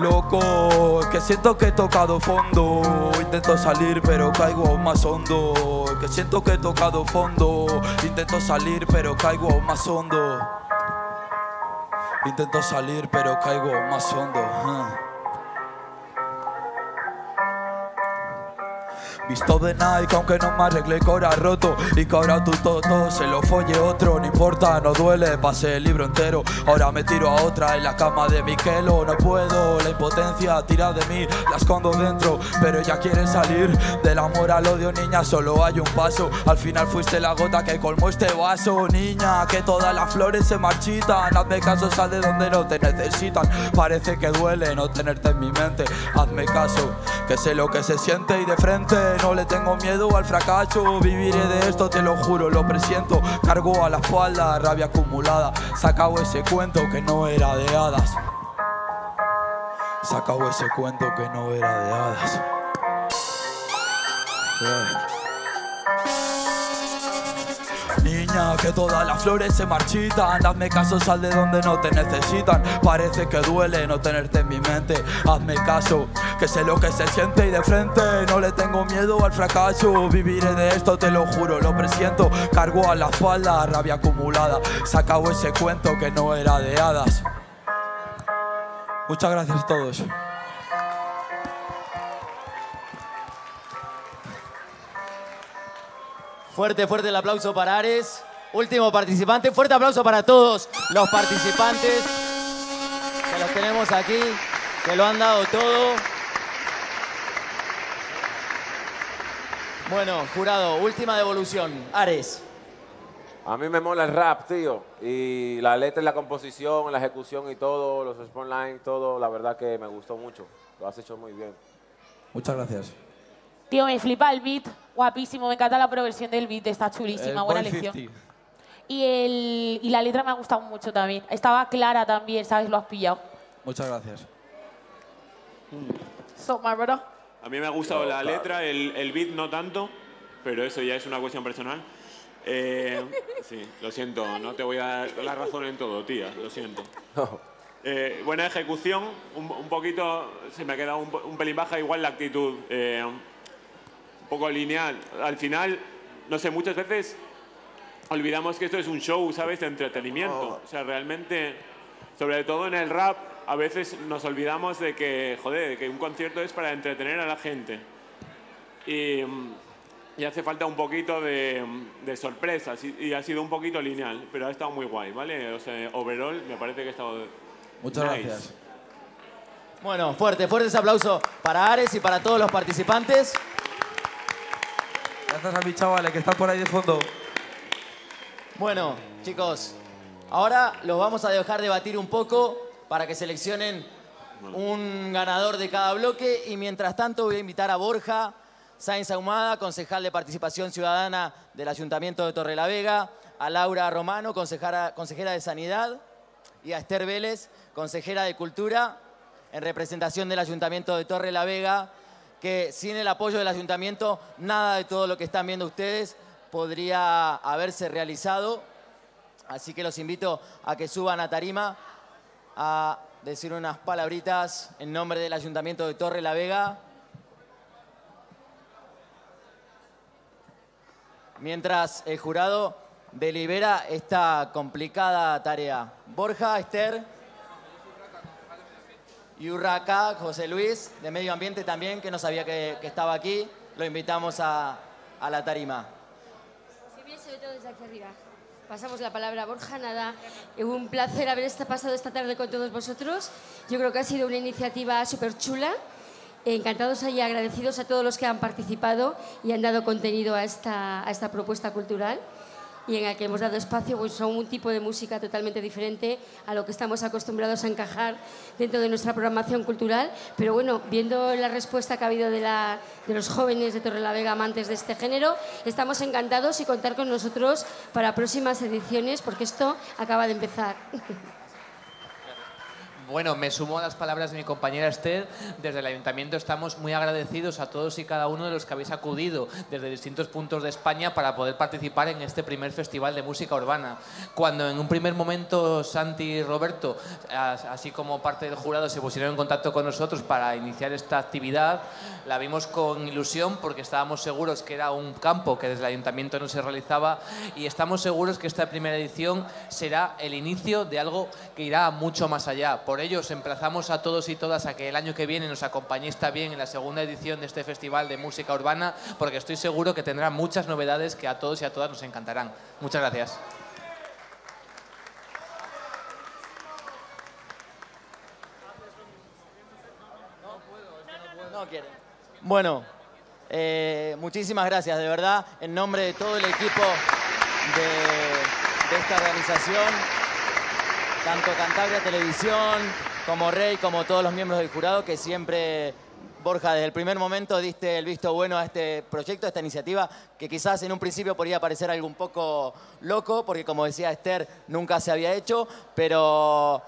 Loco, que siento que he tocado fondo. Intento salir, pero caigo más hondo. Que siento que he tocado fondo. Intento salir, pero caigo más hondo. Intento salir, pero caigo más hondo. Visto de Nike, aunque no me arregle que ahora roto. Y que ahora tu toto se lo folle otro No importa, no duele, pasé el libro entero. Ahora me tiro a otra en la cama de Miquelo No puedo, la impotencia tira de mí La escondo dentro, pero ella quiere salir Del amor al odio, niña, solo hay un paso. Al final fuiste la gota que colmó este vaso Niña, que todas las flores se marchitan. Hazme caso, sal de donde no te necesitan. Parece que duele no tenerte en mi mente. Hazme caso, que sé lo que se siente y de frente no le tengo miedo al fracaso. Viviré de esto, te lo juro, lo presiento. Cargo a la espalda rabia acumulada. Se acabó ese cuento que no era de hadas. Se acabó ese cuento que no era de hadas. Que todas las flores se marchitan. Hazme caso, sal de donde no te necesitan. Parece que duele no tenerte en mi mente. Hazme caso, que sé lo que se siente y de frente no le tengo miedo al fracaso. Viviré de esto, te lo juro, lo presiento. Cargo a la espalda rabia acumulada. Se acabó ese cuento que no era de hadas. Muchas gracias a todos. Fuerte, fuerte el aplauso para Ares. Último participante. Fuerte aplauso para todos los participantes que los tenemos aquí, que lo han dado todo. Bueno, jurado, última devolución. Ares. A mí me mola el rap, tío. Y la letra y la composición, la ejecución y todo, los spawn todo, la verdad que me gustó mucho. Lo has hecho muy bien. Muchas gracias. Tío, me flipa el beat, guapísimo, me encanta la progresión del beat, está chulísima, El buena lección. 50. Y, el, y la letra me ha gustado mucho también. Estaba clara también, ¿sabes? Lo has pillado. Muchas gracias. So, my brother. A mí me ha gustado la claro. letra, el, el beat no tanto, pero eso ya es una cuestión personal. Eh, sí, lo siento, no te voy a dar la razón en todo, tía, lo siento. Eh, buena ejecución, un, un poquito, se me ha quedado un, un pelín baja, igual la actitud, eh, un poco lineal. Al final, no sé, muchas veces olvidamos que esto es un show, ¿sabes? De entretenimiento. O sea, realmente, sobre todo en el rap, a veces nos olvidamos de que, joder, de que un concierto es para entretener a la gente. Y, y hace falta un poquito de, de sorpresas y, y ha sido un poquito lineal, pero ha estall muy guay, ¿vale? O sea, overall me parece que ha estado Muchas nice. gracias. Bueno, fuerte, fuerte ese aplauso para Ares y para todos los participantes. Gracias a mis chavales que están por ahí de fondo. Bueno, chicos, ahora los vamos a dejar debatir un poco para que seleccionen un ganador de cada bloque. Y mientras tanto voy a invitar a Borja Sáenz Ahumada, concejal de Participación Ciudadana del Ayuntamiento de Torrelavega, a Laura Romano, consejera, de Sanidad, y a Esther Vélez, consejera de Cultura, en representación del Ayuntamiento de Torrelavega, que sin el apoyo del Ayuntamiento, nada de todo lo que están viendo ustedes podría haberse realizado. Así que los invito a que suban a tarima a decir unas palabritas en nombre del Ayuntamiento de Torre la Vega. Mientras el jurado delibera esta complicada tarea. Borja, Esther y Urraca, José Luis, de Medio Ambiente también, que no sabía que, estaba aquí. Lo invitamos a la tarima. Desde aquí arriba. Pasamos la palabra a Borja, nada, eh, un placer haber pasado esta tarde con todos vosotros. Yo creo que ha sido una iniciativa súper chula. Encantados y agradecidos a todos los que han participado y han dado contenido a esta, a esta propuesta cultural. Y en el que hemos dado espacio pues, a un tipo de música totalmente diferente a lo que estamos acostumbrados a encajar dentro de nuestra programación cultural. Pero bueno, viendo la respuesta que ha habido de, la- de los jóvenes de Torrelavega amantes de este género, estamos encantados y contar con nosotros para próximas ediciones porque esto acaba de empezar. Bueno, me sumo a las palabras de mi compañera Esther. Desde el ayuntamiento estamos muy agradecidos a todos y cada uno de los que habéis acudido desde distintos puntos de España para poder participar en este primer festival de música urbana. Cuando en un primer momento Santi y Roberto, as- así como parte del jurado, se pusieron en contacto con nosotros para iniciar esta actividad, la vimos con ilusión porque estábamos seguros que era un campo que desde el ayuntamiento no se realizaba y estamos seguros que esta primera edición será el inicio de algo que irá mucho más allá. Ello, os emplazamos a todos y todas a que el año que viene nos acompañéis también en la segunda edición de este Festival de Música Urbana, porque estoy seguro que tendrá muchas novedades que a todos y a todas nos encantarán. Muchas gracias. Bueno, eh, muchísimas gracias, de verdad, en nombre de todo el equipo de esta organización, tanto Cantabria Televisión como Rey, como todos los miembros del jurado, que siempre, Borja, desde el primer momento diste el visto bueno a este proyecto, a esta iniciativa, que quizás en un principio podría parecer algo un poco loco, porque como decía Esther, nunca se había hecho, pero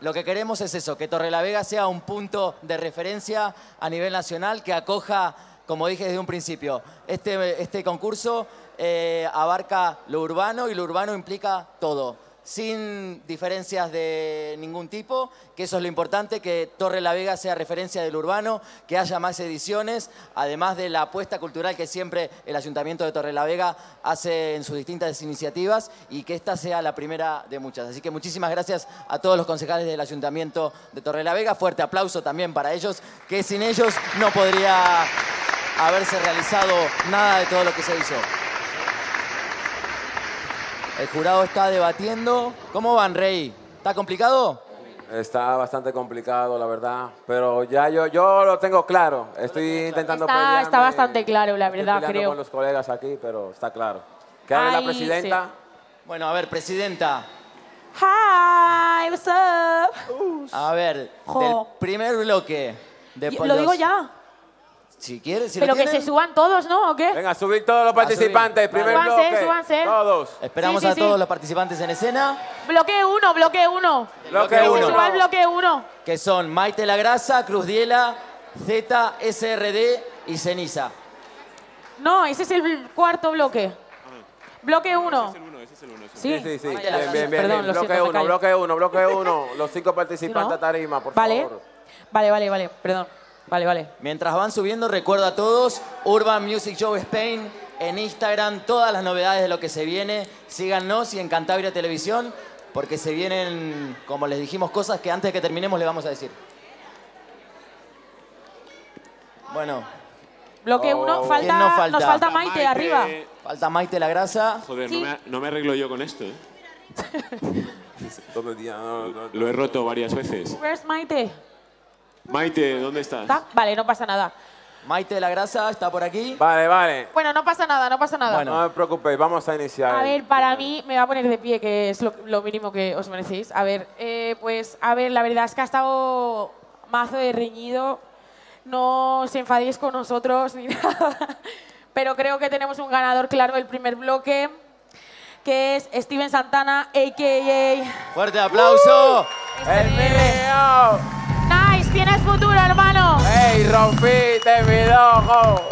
lo que queremos es eso, que Torrelavega sea un punto de referencia a nivel nacional, que acoja, como dije desde un principio, este, este concurso eh, abarca lo urbano y lo urbano implica todo, sin diferencias de ningún tipo, que eso es lo importante, que Torrelavega sea referencia del urbano, que haya más ediciones, además de la apuesta cultural que siempre el Ayuntamiento de Torrelavega hace en sus distintas iniciativas y que esta sea la primera de muchas. Así que muchísimas gracias a todos los concejales del Ayuntamiento de Torrelavega. Fuerte aplauso también para ellos, que sin ellos no podría haberse realizado nada de todo lo que se hizo. El jurado está debatiendo. ¿Cómo van, Rey? ¿Está complicado? Está bastante complicado, la verdad. Pero ya yo, yo lo tengo claro. Estoy intentando Está, pelearme, está bastante claro, la estoy verdad, peleando creo. con los colegas aquí, pero está claro. ¿Qué hable la presidenta? Bueno, a ver, presidenta. Hi, what's up? A ver, Jo. del primer bloque. De Y- por Lo digo ya. Si quieres, si Pero lo que se tienen. suban todos, ¿no? ¿O qué? Venga, subir todos los participantes. Primer Súbanse, bloque. súbanse. Todos. Esperamos Sí, sí, a sí. todos los participantes en escena, Bloque 1, bloque 1. Bloque que se uno. suba el bloque 1. que son Maite La Grasa, Cruz Diela, Z, SRD y Ceniza. No, ese es el cuarto bloque. Bloque 1. Sí, sí, sí. Ay, Bien, la- bien, bien. perdón, bien. lo Bloque siento, me 1, callo. bloque 1, bloque 1. Los cinco participantes ¿no? a tarima, por Vale. favor. Vale, vale, vale. Perdón. Vale, vale. Mientras van subiendo, recuerdo a todos, Urban Music Show Spain en Instagram, todas las novedades de lo que se viene. Síganos y en Cantabria Televisión, porque se vienen, como les dijimos, cosas que antes de que terminemos les vamos a decir. Bueno. Bloque Oh. 1. ¿Quién Falta, nos falta? Nos falta Maite, arriba. Falta Maite La Grasa. Joder, Sí. no, me, no me arreglo yo con esto, ¿eh? Todo el día, no, no, Lo he roto varias veces. Where's Maite? Maite, ¿dónde estás? ¿Está? Vale, no pasa nada. Maite La Grasa está por aquí. Vale, vale. Bueno, no pasa nada, no pasa nada. No me preocupéis, vamos a iniciar. A ver, para mí me va a poner de pie, que es lo, lo mínimo que os merecéis. A ver, eh, pues, a ver, la verdad es que ha estado mazo de reñido. No os enfadéis con nosotros ni nada. Pero creo que tenemos un ganador claro del primer bloque, que es Steven Santana, a.k.a. Fuerte aplauso. ¡El mío! Tienes futuro, hermano. ¡Ey, rompiste mi logo!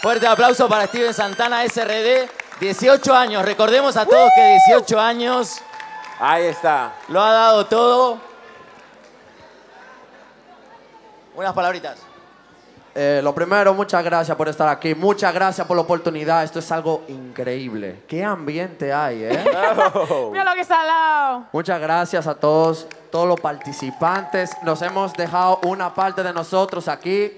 Fuerte aplauso para Steven Santana, SRD. 18 años, recordemos a todos que 18 años. Ahí está. Lo ha dado todo. Unas palabritas. Eh, lo primero, muchas gracias por estar aquí. Muchas gracias por la oportunidad. Esto es algo increíble. ¿Qué ambiente hay, eh? Mira lo que está al lado. Muchas gracias a todos, todos los participantes. Nos hemos dejado una parte de nosotros aquí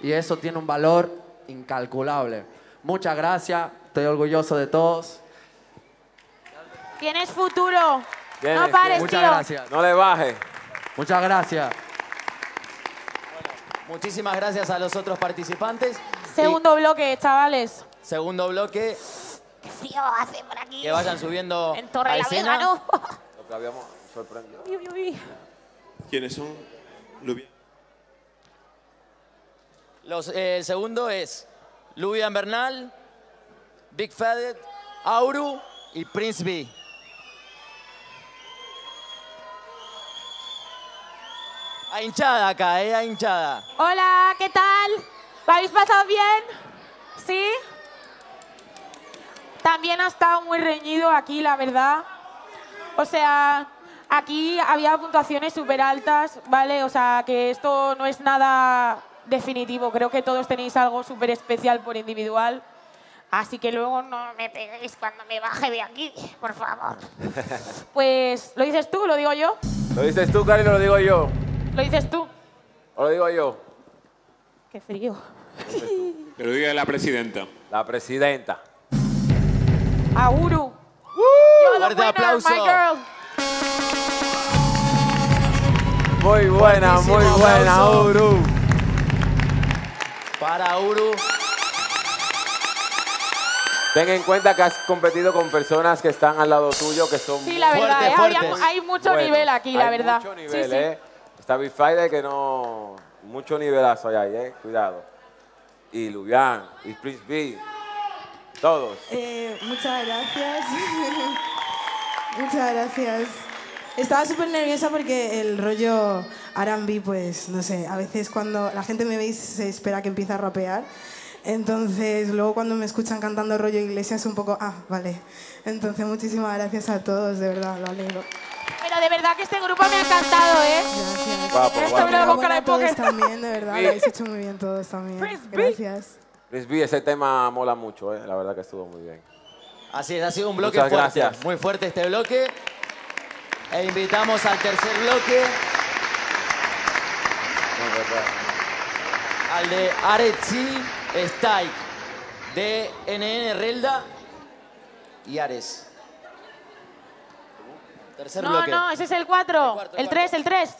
y eso tiene un valor incalculable. Muchas gracias. Estoy orgulloso de todos. Tienes futuro. Tienes, no pares, Muchas tío. gracias. No le baje. Muchas gracias. Muchísimas gracias a los otros participantes. Segundo bloque, chavales. segundo bloque. Qué frío hace por aquí. Que vayan subiendo En Torre a la escena. Vega, ¿no? Lo que habíamos sorprendido. Uy, uy, uy. ¿Quiénes son? Los, eh, el segundo es Lubian Bernal, Big Fadet, Auru y Prince B. Hay hinchada acá, ¿eh? Hay hinchada. Hola, ¿qué tal? ¿Lo habéis pasado bien? ¿Sí? También ha estado muy reñido aquí, la verdad. O sea, aquí había puntuaciones súper altas, ¿vale? O sea, que esto no es nada definitivo. Creo que todos tenéis algo súper especial por individual. Así que luego no me peguéis cuando me baje de aquí, por favor. Pues, ¿lo dices tú o lo digo yo? ¿Lo dices tú, Cari, o lo digo yo? Lo dices tú. ¿O lo digo yo? Qué frío. Que lo diga la presidenta. La presidenta. Auru. The Fuerte aplauso. my girl. Muy buena, muy buena, aplauso. Uru. Para Uru. Ten en cuenta que has competido con personas que están al lado tuyo, que son Sí, la verdad, ¿eh? Había hay mucho nivel aquí, la Hay verdad. mucho Sí, nivel, sí. ¿eh? Big Friday que no... Mucho nivelazo hay ahí, ¿eh? Cuidado. Y Lubián, y Prince B. Todos. Eh, muchas gracias. muchas gracias. Estaba súper nerviosa porque el rollo R&B, pues, no sé, a veces cuando la gente me ve se espera que empiece a rapear. Entonces, luego cuando me escuchan cantando rollo iglesia es un poco, ah, vale. Entonces, muchísimas gracias a todos, de verdad, lo alegro. Pero de verdad que este grupo me ha encantado, ¿eh? Guapo, Esto guapo. me lo hago cara Enhorabuena de a todos póker. también, de verdad, lo habéis hecho muy bien todos también. Gracias. Prince B, ese tema mola mucho, ¿eh? La verdad que estuvo muy bien. Así es, ha sido un bloque Muchas fuerte. gracias. Muy fuerte este bloque. E invitamos al tercer bloque, al de Aretsi Staik, de NN Relda y Ares. Tercer No, bloque. no, ese es el 4. El 3, el 3.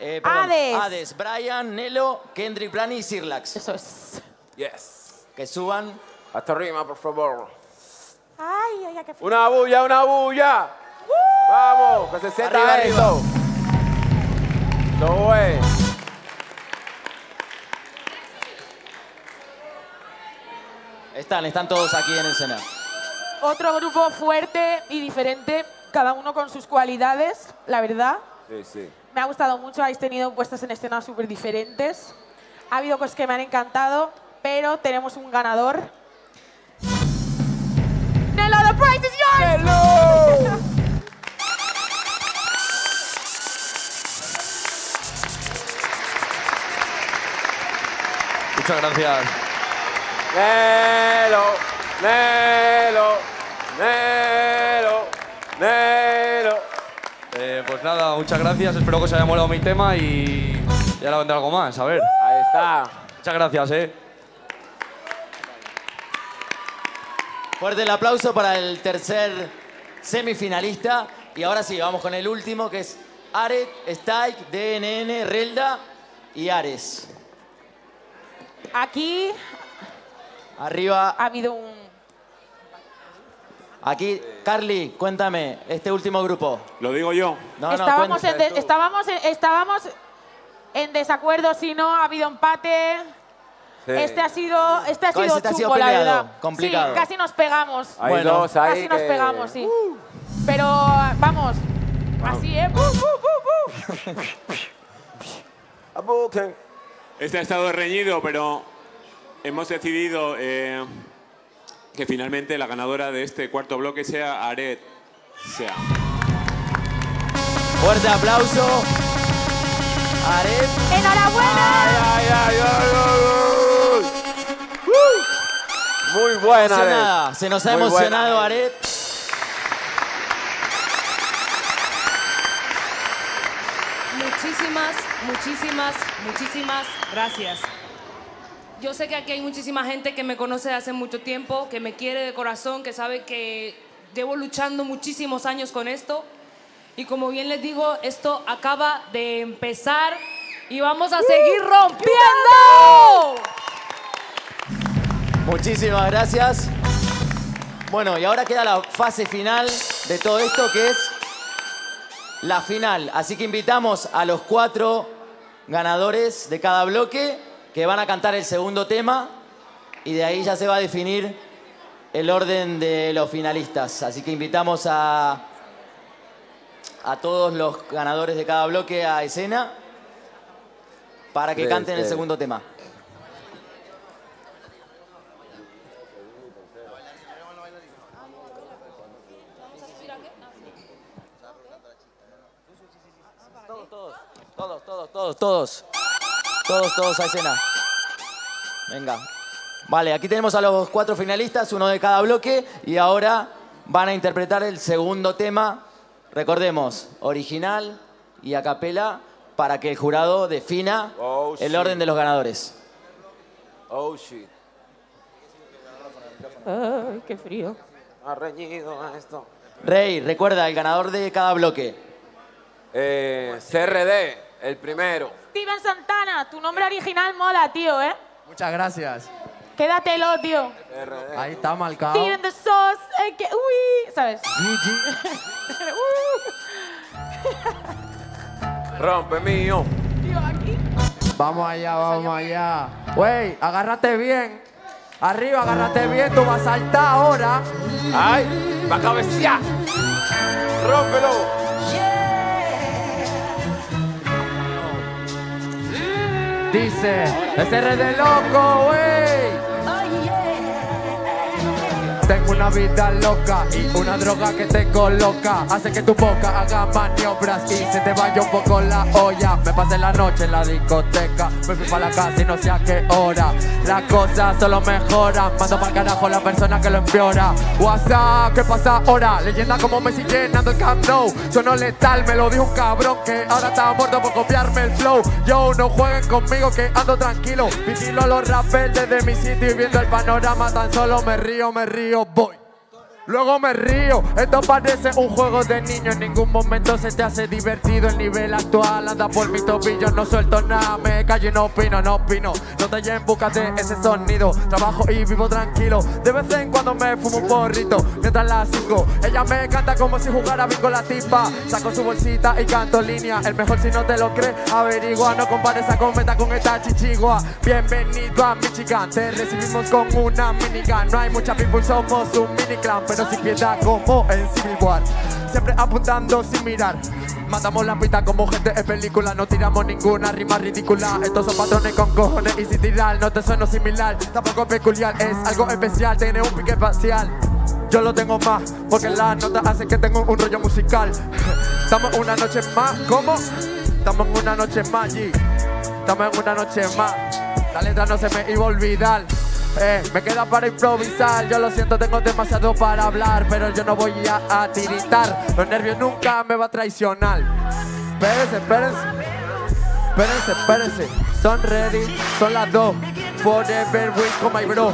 Eh, Hades. Hades, Brian, Nelo, Kendrick Plani y Sirlax. Eso es. Yes. Que suban. Hasta arriba, por favor. Ay, ay, ay, qué frío. Una bulla, una bulla. Vamos, que se sienta Arriba, arriba. eso. Lo es. Están, están todos aquí en escena. Otro grupo fuerte y diferente, cada uno con sus cualidades, la verdad. Sí, sí. Me ha gustado mucho, habéis tenido puestas en escena súper diferentes. Ha habido cosas que me han encantado, pero tenemos un ganador. ¡Nelo, the prize is yours! Muchas gracias. Nelo, Nelo, Nelo, Nelo. Eh, pues nada, muchas gracias. Espero que os haya molado mi tema y, y ahora vendrá algo más. A ver. Ahí está. Muchas gracias, eh. Fuerte el aplauso para el tercer semifinalista. Y ahora sí, vamos con el último, que es Aret, Staik, DNN, Relda y Ares. Aquí Arriba, ha habido un... aquí, Carly, cuéntame, este último grupo. Lo digo yo. No, no, estábamos, en cuéntame. de- estábamos, en- estábamos en desacuerdo, si no, ha habido empate. Sí. Este ha sido, este ha Este sido ha sido chungo, la verdad. complicado. Sí, casi nos pegamos. Hay Bueno. dos ahí Casi nos pegamos, sí. Pero vamos, así, ¿eh? Bu. Abuken. Este ha estado reñido, pero hemos decidido eh, que finalmente la ganadora de este cuarto bloque sea Aret. Sea. Fuerte aplauso. Aret. ¡Enhorabuena! Ay, ay, ay, ay, ay. Uh. Muy buena. Aret. Se nos ha Muy emocionado buena. Aret. Muchísimas, muchísimas, muchísimas gracias. Yo sé que aquí hay muchísima gente que me conoce de hace mucho tiempo, que me quiere de corazón, que sabe que llevo luchando muchísimos años con esto. Y como bien les digo, esto acaba de empezar y vamos a seguir rompiendo. Muchísimas gracias. Bueno, y ahora queda la fase final de todo esto, que es la final. Así que invitamos a los cuatro ganadores de cada bloque que van a cantar el segundo tema y de ahí ya se va a definir el orden de los finalistas. Así que invitamos a, a todos los ganadores de cada bloque a escena para que Sí, canten el segundo tema. Todos, todos, todos, todos, todos. Todos, todos a escena. Venga. Vale, aquí tenemos a los cuatro finalistas, uno de cada bloque, y ahora van a interpretar el segundo tema. Recordemos, original y a capela, para que el jurado defina Oh, el orden de los ganadores. Oh, shit. Ay, qué frío. Ha reñido a esto. Rey, recuerda, el ganador de cada bloque. Eh, CRD, el primero. Steven Santana, tu nombre original mola, tío, ¿eh? Muchas gracias. Quédatelo, tío. Ahí está marcado. Steven the Sauce, eh, que- uy, ¿sabes? Rompe mío. Vamos allá, vamos allá. Wey, agárrate bien. Arriba, agárrate bien. Tú vas a saltar ahora. ¡Ay! ¡Va a cabecear! ¡Rómpelo! Dice, ese re de loco, wey. Una vida loca y una droga que te coloca. Hace que tu boca haga maniobras y se te vaya un poco la olla. Me pasé la noche en la discoteca. Me fui para la casa y no sé a qué hora. Las cosas solo mejoran. Mando para carajo la persona que lo empeora. WhatsApp, ¿qué pasa ahora? Leyenda como Messi llenando el Camp. Sueno letal, me lo dijo un cabrón que ahora está muerto por copiarme el flow. Yo, no jueguen conmigo que ando tranquilo. Vigilo los rappers desde mi sitio y viendo el panorama tan solo me río, me río. Luego me río, esto parece un juego de niño. En ningún momento se te hace divertido El nivel actual. Anda por mi tobillo No suelto nada, me callo y no opino, no opino. No te lleven, búscate ese sonido. Trabajo y vivo tranquilo. De vez en cuando me fumo un porrito Mientras la sigo, ella me canta como si jugara bien con la tipa. Saco su bolsita y canto línea. El mejor si no te lo crees, averigua. No compares esa cometa con esta chichigua. Bienvenido a Michigan. Te recibimos con una minigun. No hay mucha people, somos un mini clan sin piedad como en Civil War Siempre apuntando sin mirar Matamos la pista como gente en película No tiramos ninguna rima ridícula Estos son patrones con cojones y sin tirar No te sueno similar, tampoco peculiar Es algo especial, tiene un pique espacial yo lo tengo más, porque la nota hace que tengo un rollo musical. Estamos una noche más, ¿cómo? Estamos en una noche más, G. Estamos en una noche más. La letra no se me iba a olvidar. Eh, me queda para improvisar, yo lo siento, tengo demasiado para hablar, pero yo no voy a, a tiritar. Los nervios nunca me va a traicionar. Espérense, espérense. Espérense, espérense. Son ready, son las dos. Forever with con my bro.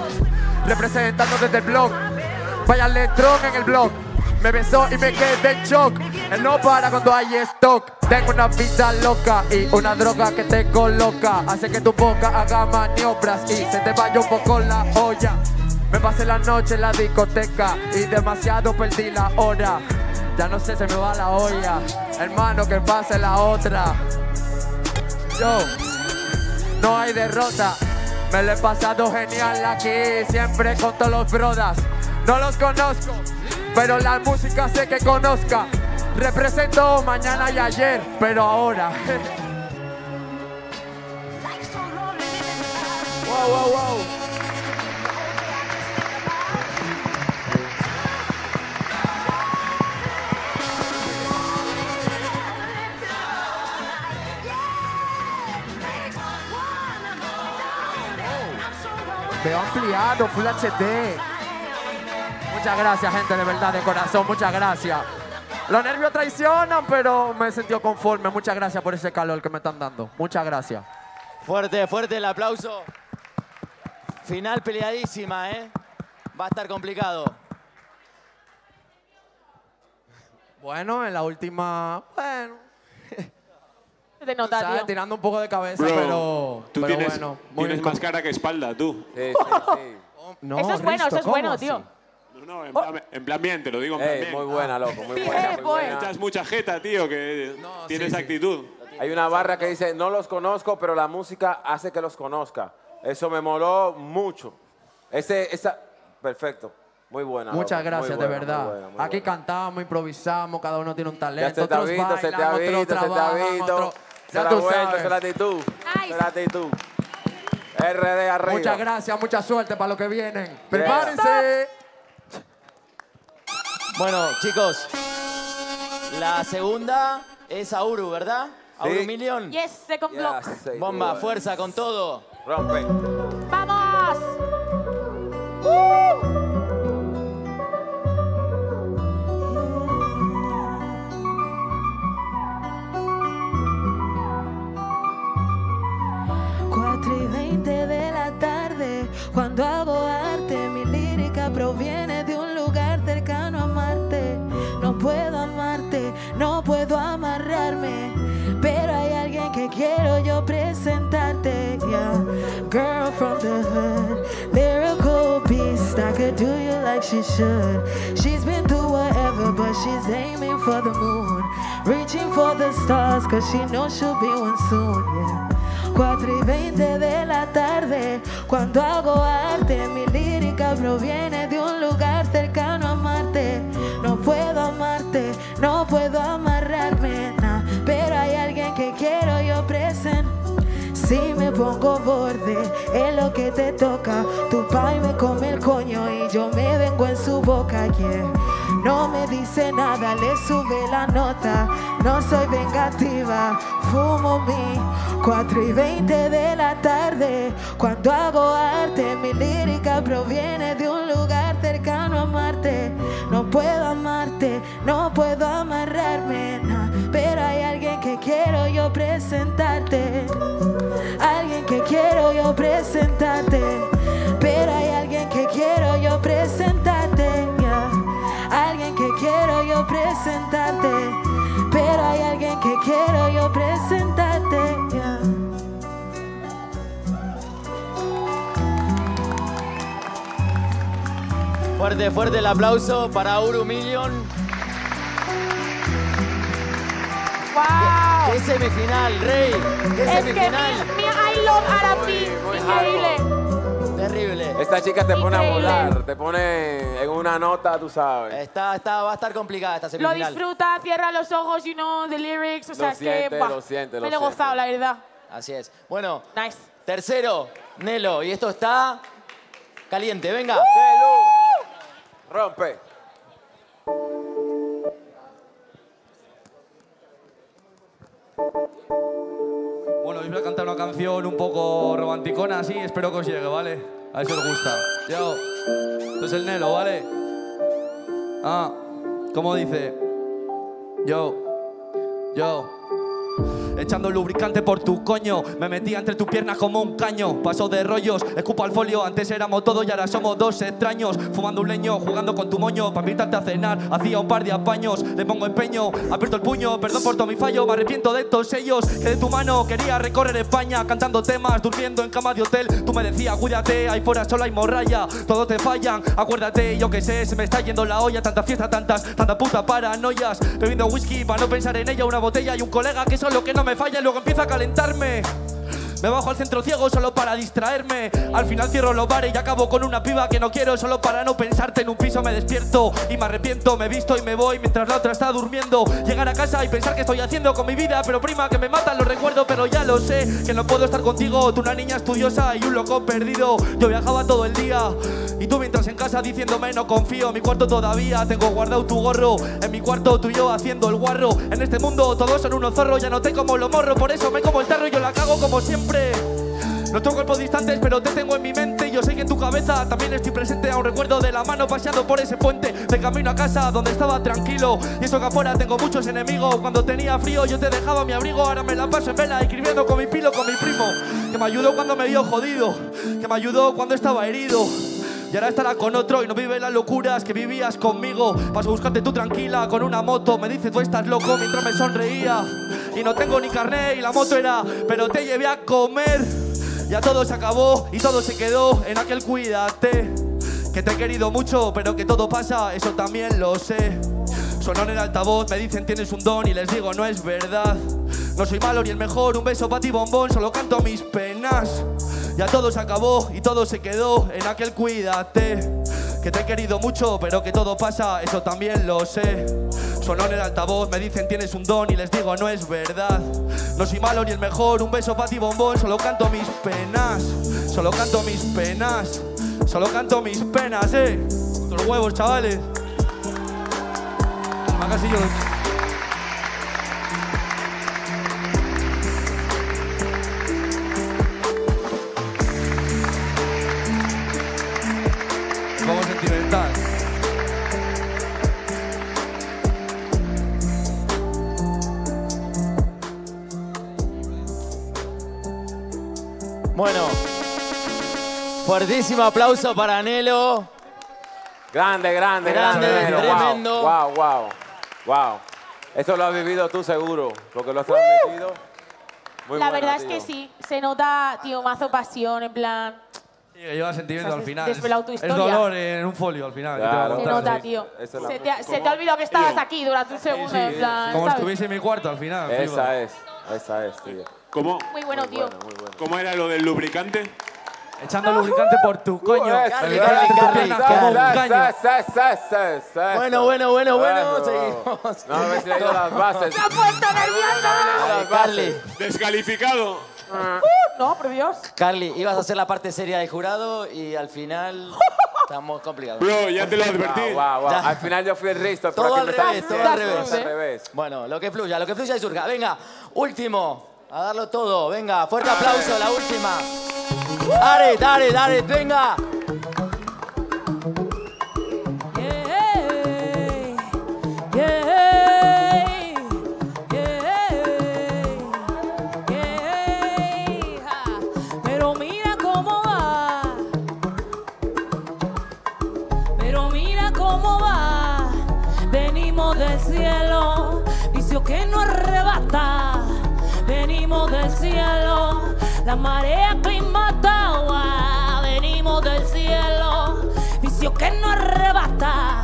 Representando desde el blog. Vaya letrón en el blog. Me besó y me quedé en shock. Él no para cuando hay stock. Tengo una vida loca y una droga que te coloca. Hace que tu boca haga maniobras y se te vaya un poco la olla. Me pasé la noche en la discoteca y demasiado perdí la hora. Ya no sé, se me va la olla. Hermano, que pase la otra. Yo, no hay derrota. Me lo he pasado genial aquí, siempre con todos los brodas. No los conozco, pero la música sé que conozca. Represento mañana y ayer, pero ahora. wow, wow, wow. Veo ampliado, Full HD. Muchas gracias, gente, de verdad, de corazón, muchas gracias. Los nervios traicionan, pero me he sentido conforme. Muchas gracias por ese calor que me están dando. Muchas gracias. Fuerte, fuerte el aplauso. Final peleadísima, ¿eh? Va a estar complicado. Bueno, en la última, bueno, Se te nota, ¿sabes? tío. tirando un poco de cabeza, Bro, pero, tú pero tienes, bueno. muy tienes bien. más cara que espalda, tú. No, eso es bueno, Risto, eso es ¿cómo bueno, tío. No, en plan, en plan bien, te lo digo en plan Ey, bien. muy buena, loco, muy Bien, buena. muy buena. Echas mucha jeta, tío, que tienes sí, sí. actitud. Hay una barra que dice, no los conozco, pero la música hace que los conozca. Eso me moló mucho. Ese, esa, perfecto. Muy buena. Muchas loco, muy gracias, buena, de verdad. muy buena, muy Aquí buena. cantamos, improvisamos, cada uno tiene un Ya talento. se te ha otros visto, se te ha bailan, visto, se te ha trabajan, visto. otros- Se Ya la tú vuelta, sabes. se la actitud. Se la actitud. RD arriba. Muchas gracias, mucha suerte para los que vienen. Prepárense. Bueno, chicos, la segunda es Auru, ¿verdad? Auru. Million. Yes, second block. Bomba, fuerza, con todo. Rompe. ¡Vamos! Cuatro y 20 de la tarde, cuando hago arte, mi lírica proviene no puedo amarrarme, pero hay alguien que quiero yo presentarte. Yeah. Girl from the hood, lyrical beast, I could do you like she should. She's been through whatever, but she's aiming for the moon, reaching for the stars, cause she knows she'll be one soon. Yeah. 4 y 20 de la tarde, cuando hago arte, mi lírica proviene de un lugar cercano no puedo amarrarme, nah, pero hay alguien que quiero yo presente. Si me pongo borde, es lo que te toca. Tu pai me come el coño y yo me vengo en su boca. No me dice nada, le sube la nota. No soy vengativa, fumo mi 4 y 20 de la tarde. Cuando hago arte, mi lírica proviene de un lugar cercano a Marte. Puedo amarte, no puedo amarrarme, pero hay alguien que quiero yo presentarte. Alguien que quiero yo presentarte. Pero hay alguien que quiero yo presentarte. Alguien que quiero yo presentarte. Pero hay alguien que quiero yo presentarte. Fuerte, fuerte el aplauso para Auru Million. ¡Wow! ¿Qué semifinal, Rey? ¿Qué Es que semifinal? mi, mi I love R&B, increíble. Terrible. Esta chica te pone a Increíble. volar, te pone en una nota, tú sabes. Está, está, va a estar complicada esta Lo semifinal. disfruta, cierra los ojos, you know, the lyrics, o sea, siente, que buah, lo siente, me lo lo he gozado, la verdad. Así es. Bueno, Nice. tercero, Nelo. Y esto está caliente, venga. Rompe. Bueno, os voy a cantar una canción un poco romanticona así, espero que os llegue, ¿vale? A ver si os gusta. Yo, esto es el Nelo, ¿vale? Ah, ¿cómo dice? Yo, yo. Echando lubricante por tu coño, me metía entre tus piernas como un caño. Paso de rollos, escupo al folio. Antes éramos todos y ahora somos dos extraños. Fumando un leño, jugando con tu moño. Para invitarte a cenar, hacía un par de apaños. Le pongo empeño, aprieto el puño. Perdón por todo mi fallo, me arrepiento de estos sellos. Que de tu mano quería recorrer España, cantando temas, durmiendo en cama de hotel. Tú me decías, cuídate, ahí fuera solo hay morralla. Todos te fallan, acuérdate, yo que sé, se me está yendo la olla. Tanta fiesta, tantas, tanta puta paranoias. Bebiendo whisky para no pensar en ella, una botella y un colega que son lo que no me falla. y Luego empieza a calentarme. Me bajo al centro ciego solo para distraerme. Al final cierro los bares y acabo con una piba que no quiero solo para no pensarte. En un piso me despierto y me arrepiento. Me visto y me voy mientras la otra está durmiendo. Llegar a casa y pensar que estoy haciendo con mi vida. Pero prima, que me matan los recuerdos, pero ya lo sé. Que no puedo estar contigo. Tú una niña estudiosa y un loco perdido. Yo viajaba todo el día. Y tú mientras en casa diciéndome no confío. Mi cuarto todavía tengo guardado tu gorro. En mi cuarto tú y yo haciendo el guarro. En este mundo todos son unos zorros. Ya no te como lo morro. Por eso me como el tarro y yo la cago como siempre. Nuestros cuerpos distantes, pero te tengo en mi mente. Yo sé que en tu cabeza también estoy presente. Aún recuerdo de la mano paseando por ese puente. De camino a casa donde estaba tranquilo. Y eso que afuera tengo muchos enemigos. Cuando tenía frío yo te dejaba mi abrigo. Ahora me la paso en vela escribiendo con mi pilo, con mi primo. Que me ayudó cuando me vio jodido. Que me ayudó cuando estaba herido. Y ahora estará con otro y no vive las locuras que vivías conmigo. Paso a buscarte tú tranquila con una moto. Me dice tú estás loco mientras me sonreía. Y no tengo ni carné y la moto era, pero te llevé a comer. Ya todo se acabó y todo se quedó en aquel cuídate. Que te he querido mucho, pero que todo pasa, eso también lo sé. Sonó en el altavoz, me dicen tienes un don y les digo no es verdad. No soy malo ni el mejor, un beso para ti bombón, solo canto mis penas. Ya todo se acabó y todo se quedó en aquel cuídate. Que te he querido mucho, pero que todo pasa, eso también lo sé. Sonó en el altavoz, me dicen tienes un don y les digo no es verdad. No soy malo ni el mejor, un beso para ti bombón, solo canto mis penas. Solo canto mis penas. Solo canto mis penas, eh. Los huevos, chavales. Fuertísimo aplauso para Nelo. Grande, grande, Grande, grande. Nelo. tremendo. Wow, wow, wow. Esto lo has vivido tú seguro, porque lo has transmitido. Muy la bueno, verdad es tío. que sí, se nota, tío, mazo pasión, en plan. Sí, lleva sentimiento al final. Es-. Es dolor en un folio al final. Claro. Se nota, sí. tío. Es la Se te, se te ha olvidado que estabas aquí durante un segundo, Sí, en plan. como ¿sabes? estuviese en mi cuarto al final. Esa es, esa es, tío. ¿Cómo, Muy bueno, tío. ¿Cómo era lo del lubricante? Echando lubricante por tu coño. Bueno, bueno, bueno, bueno, seguimos. No, le he las bases. ¡Se ha puesto nerviosa! Ay, Carly, Descalificado. No, por Dios. Carly, ibas a hacer la parte seria de jurado y al final estamos complicados. Bro, ya te lo advertí. Wow, wow, wow. Ya. Al final yo fui el Risto. Todo pero al me revés, todo al revés. es al revés. Bueno, lo que fluya, lo que fluya y surja. Venga, último, a darlo todo. Venga, fuerte aplauso, la última. Aret, Aret, Aret, venga. Pero mira cómo va. Pero mira cómo va. Venimos del cielo. Vicio que no arrebata. Venimos del cielo. La marea Venimos del cielo. Vicio que no arrebata.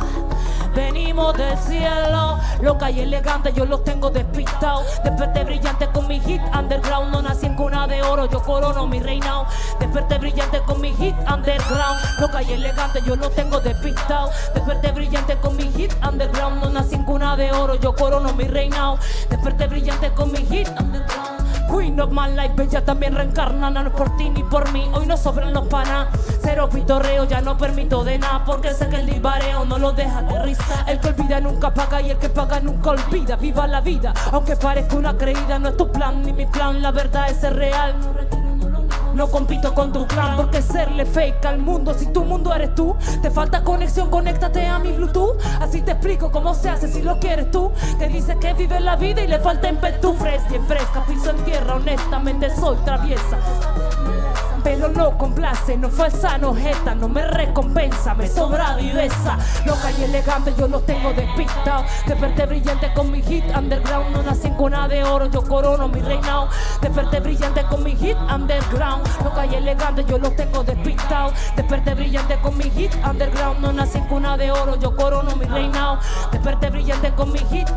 Venimos del cielo, loca y elegante, yo los tengo despistados. Desperté brillante con mi hit underground. No nací en cuna de oro, yo corono mi reinado. Desperté brillante con mi hit underground. Loca y elegante, yo los tengo despistados. Desperté brillante con mi hit underground. No nací en cuna de oro, yo corono mi reinado. Desperté brillante con mi hit underground. Queen of my life, bella también reencarna, no es por ti ni por mí, hoy no sobran los panas. Cero pitorreo, ya no permito de nada, porque sé que el disbareo no lo deja de risa. El que olvida nunca paga y el que paga nunca olvida. Viva la vida, aunque parezca una creída, no es tu plan ni mi plan, la verdad es ser real. No compito con tu clan porque serle fake al mundo. Si tu mundo eres tú, te falta conexión, conéctate a mi Bluetooth. Así te explico cómo se hace si lo quieres tú. Que dice que vive la vida y le falta ímpetu fresca y fresca. Piso en tierra, honestamente soy traviesa. Pero no complace, no fue sano, jeta, no me recompensa, me sobra viveza. Loca y elegante, yo los tengo despistados. Desperté brillante con mi hit underground. No nací en cuna de oro, yo corono mi reinado. Desperté brillante con mi hit underground. Loca y elegante, yo los tengo despistados. Desperté brillante con mi hit underground. No nací en cuna de oro, yo corono mi reinado. Desperté brillante con mi hit.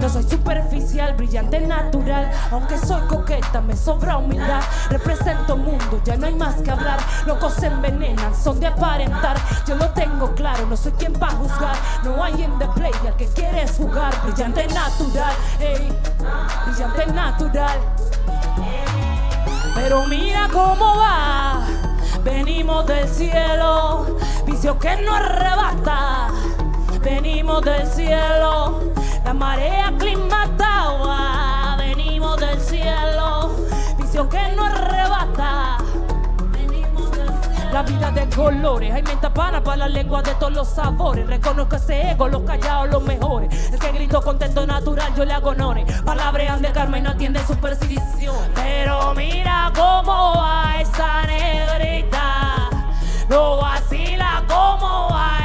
No soy superficial, brillante natural. Aunque soy coqueta, me sobra humildad. Represento mundo, ya no hay más que hablar. Locos se envenenan, son de aparentar. Yo lo tengo claro, no soy quien va a juzgar. No hay en the play al que quieres jugar. Brillante natural, ey, brillante natural. Pero mira cómo va. Venimos del cielo, vicio que no arrebata. Venimos del cielo, la marea aclimatada. Venimos del cielo, vicio que no arrebata. La vida de colores, hay menta pana para la lengua de todos los sabores. Reconozco ese ego, los callados, los mejores. El que grito contento natural, yo le hago honores. Palabrean de Carmen, no atiende superstición. Pero mira cómo va esa negrita. No vacila cómo va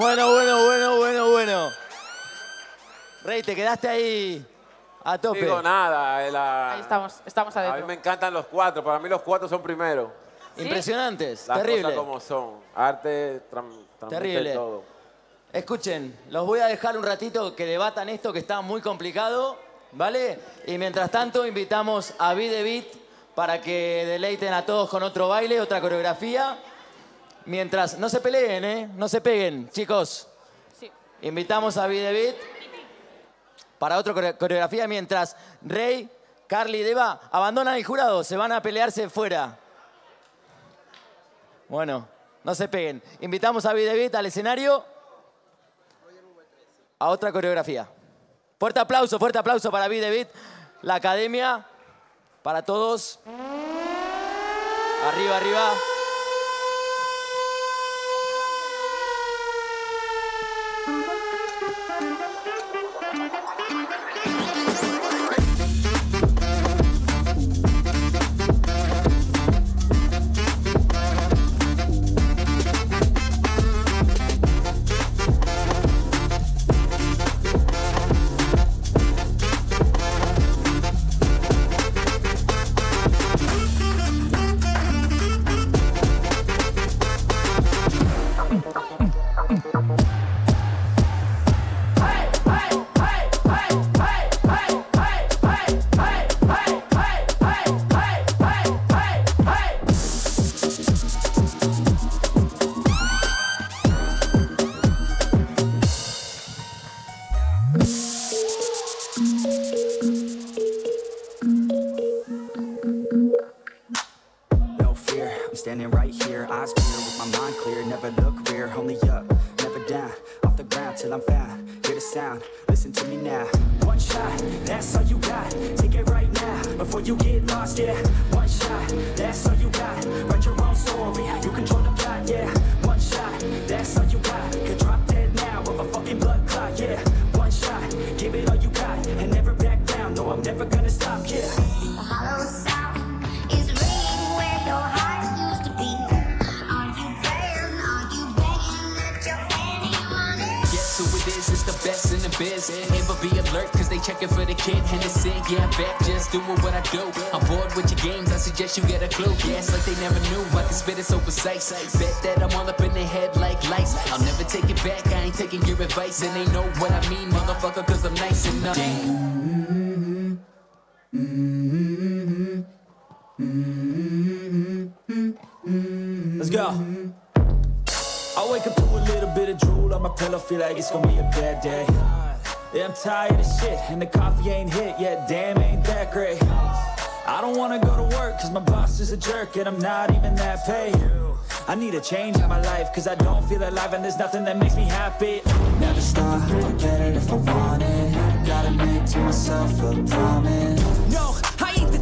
Bueno, bueno, bueno, bueno, bueno. Rey, te quedaste ahí a tope. No digo nada. Eh, la... Ahí estamos, estamos adentro. A mí me encantan los cuatro. Para mí los cuatro son primero. Impresionantes, Las terrible. Cosas como son. Arte, terrible. todo. Escuchen, los voy a dejar un ratito que debatan esto que está muy complicado, ¿vale? Y mientras tanto invitamos a Bidebit para que deleiten a todos con otro baile, otra coreografía. Mientras, no se peleen, ¿eh? No se peguen, chicos. Sí. Invitamos a Beat para otra core- coreografía mientras Rey, Carly y Deva abandonan el jurado, se van a pelearse fuera. Bueno, no se peguen. Invitamos a Beat al escenario a otra coreografía. Fuerte aplauso, fuerte aplauso para Beat, la academia, para todos. Arriba, arriba. Suggest you get a clue. It's like they never knew, I can spit it so precise. Bet that I'm all up in their head like lights. I'll never take it back, I ain't taking your advice. And they know what I mean, motherfucker, cause I'm nice enough. Let's go. I wake up to a little bit of drool on my pillow, feel like it's gonna be a bad day. Yeah, I'm tired of shit, and the coffee ain't hit yet, damn, ain't that great. I don't wanna go to work, cause my boss is a jerk, and I'm not even that paid. I need a change in my life, cause I don't feel alive, and there's nothing that makes me happy. Never stop, I'll get it if I want it. Gotta make to myself a promise. No, I ain't the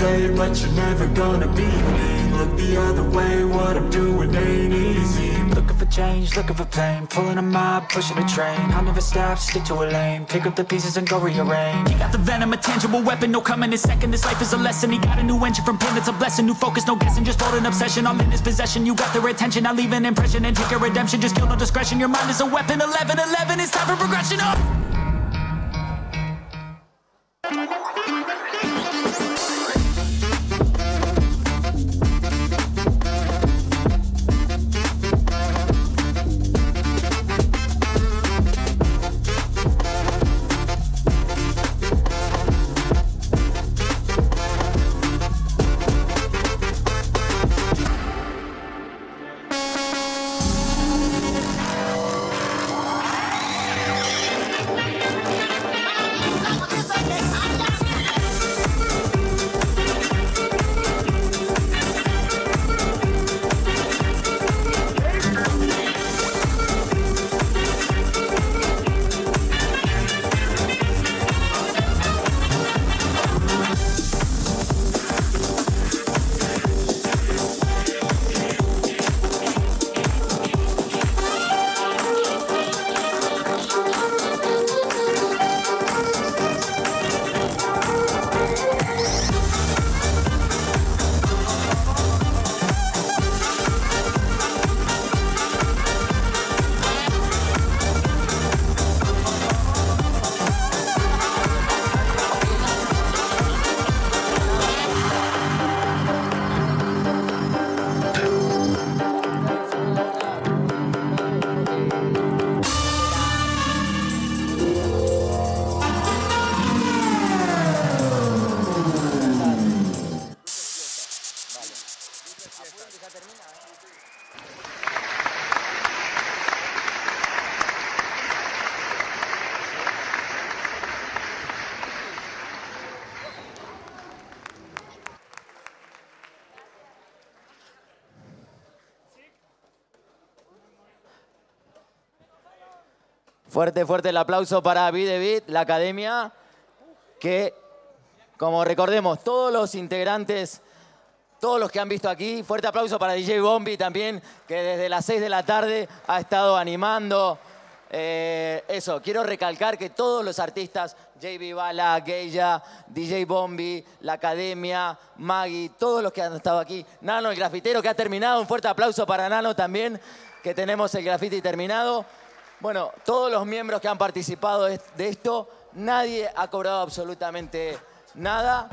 Play but you're never gonna beat me. Look the other way, what I'm doing ain't easy. Looking for change, looking for pain. Pulling a mob, pushing a train. I'll never stop, stick to a lane. Pick up the pieces and go rearrange. He got the venom, a tangible weapon, no coming in second. This life is a lesson. He got a new engine from pain, it's a blessing. New focus, no guessing, just hold an obsession. All in his possession. You got the attention, I leave an impression and take a redemption. Just kill no discretion. Your mind is a weapon. 11 11, it's time for progression. Up. Fuerte, fuerte el aplauso para Beat, la academia, que, como recordemos, todos los integrantes, todos los que han visto aquí, fuerte aplauso para DJ Bombi también, que desde las 6 de la tarde ha estado animando. Eh, eso, quiero recalcar que todos los artistas, JB Bala, Geya, DJ Bombi, la Academia, Maggie, todos los que han estado aquí, Nano, el grafitero que ha terminado, un fuerte aplauso para Nano también, que tenemos el graffiti terminado. Bueno, todos los miembros que han participado de esto, nadie ha cobrado absolutamente nada.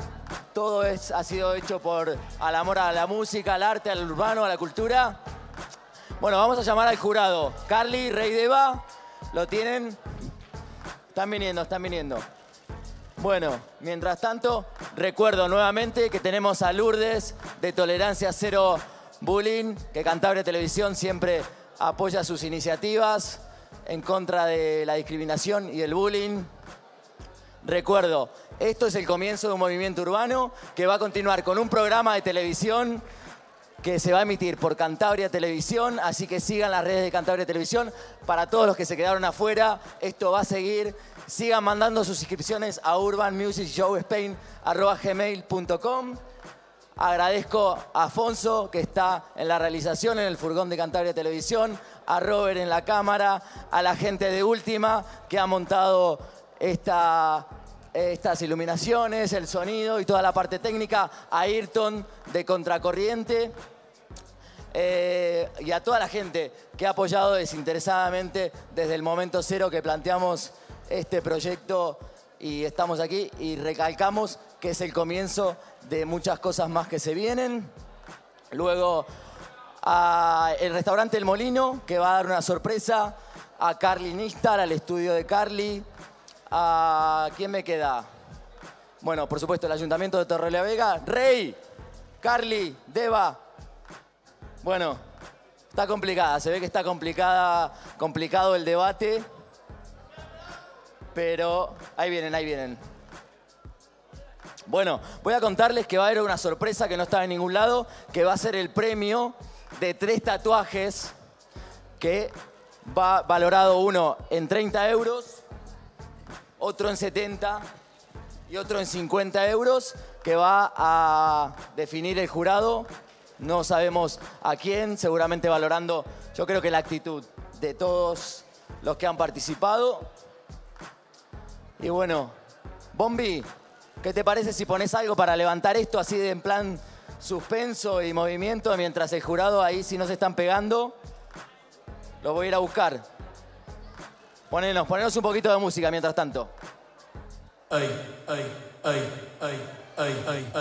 Todo es, ha sido hecho por al amor a la música, al arte, al urbano, a la cultura. Bueno, vamos a llamar al jurado. Carly, Rey Deva, ¿lo tienen? Están viniendo, están viniendo. Bueno, mientras tanto, recuerdo nuevamente que tenemos a Lourdes de Tolerancia Cero Bullying, que Cantabria Televisión siempre apoya sus iniciativas en contra de la discriminación y el bullying. Recuerdo, esto es el comienzo de un movimiento urbano que va a continuar con un programa de televisión que se va a emitir por Cantabria Televisión, así que sigan las redes de Cantabria Televisión. Para todos los que se quedaron afuera, esto va a seguir. Sigan mandando sus inscripciones a urbanmusicshowspain.com. Agradezco a Afonso, que está en la realización en el furgón de Cantabria Televisión, a Robert en la cámara, a la gente de Última, que ha montado esta, estas iluminaciones, el sonido y toda la parte técnica, a Ayrton de Contracorriente eh, y a toda la gente que ha apoyado desinteresadamente desde el momento cero que planteamos este proyecto y estamos aquí y recalcamos que es el comienzo de muchas cosas más que se vienen. Luego a el restaurante El Molino, que va a dar una sorpresa a Carly Nistar, al estudio de Carly. ¿A quién me queda? Bueno, por supuesto, el Ayuntamiento de Torre Vega. Rey, Carly, Deva. Bueno, está complicada, se ve que está complicada, complicado el debate. Pero ahí vienen, ahí vienen. Bueno, voy a contarles que va a haber una sorpresa que no estaba en ningún lado, que va a ser el premio de tres tatuajes que va valorado uno en 30 euros, otro en 70 y otro en 50 euros, que va a definir el jurado. No sabemos a quién, seguramente valorando, yo creo que la actitud de todos los que han participado. Y bueno, Bombi, ¿qué te parece si pones algo para levantar esto así de en plan suspenso y movimiento mientras el jurado ahí si no se están pegando? Lo voy a ir a buscar. Ponenos, ponenos un poquito de música mientras tanto. Ay, ay, ay, ay, ay, ay,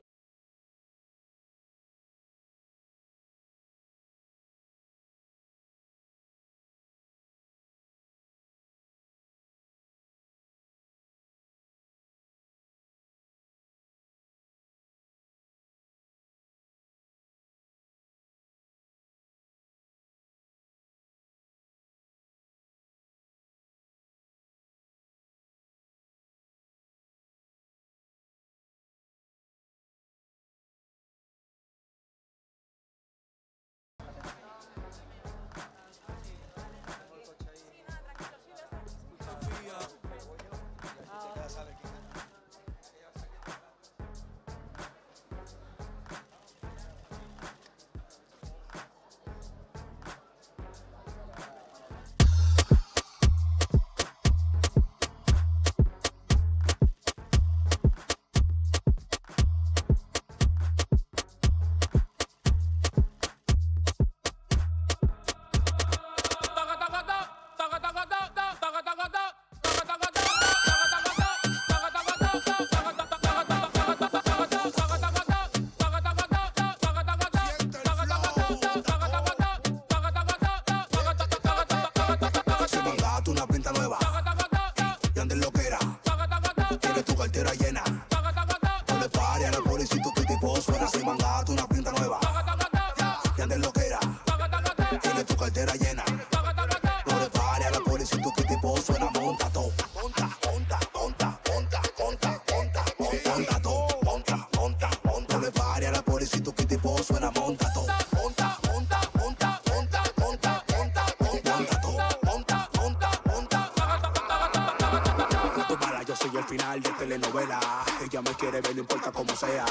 Ver, no importa cómo sea.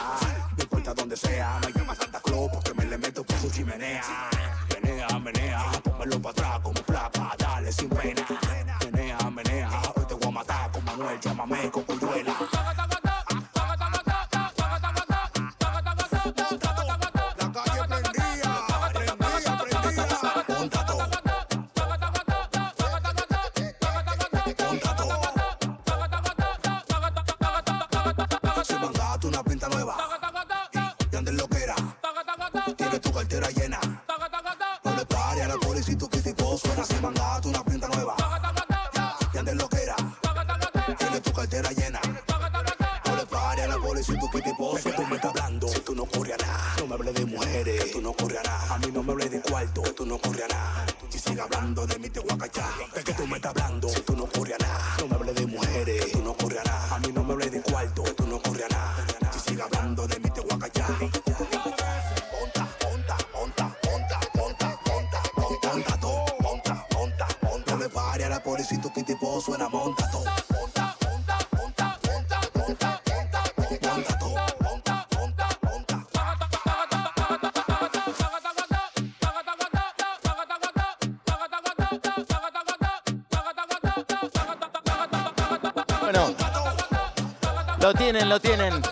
Tienen, lo tienen.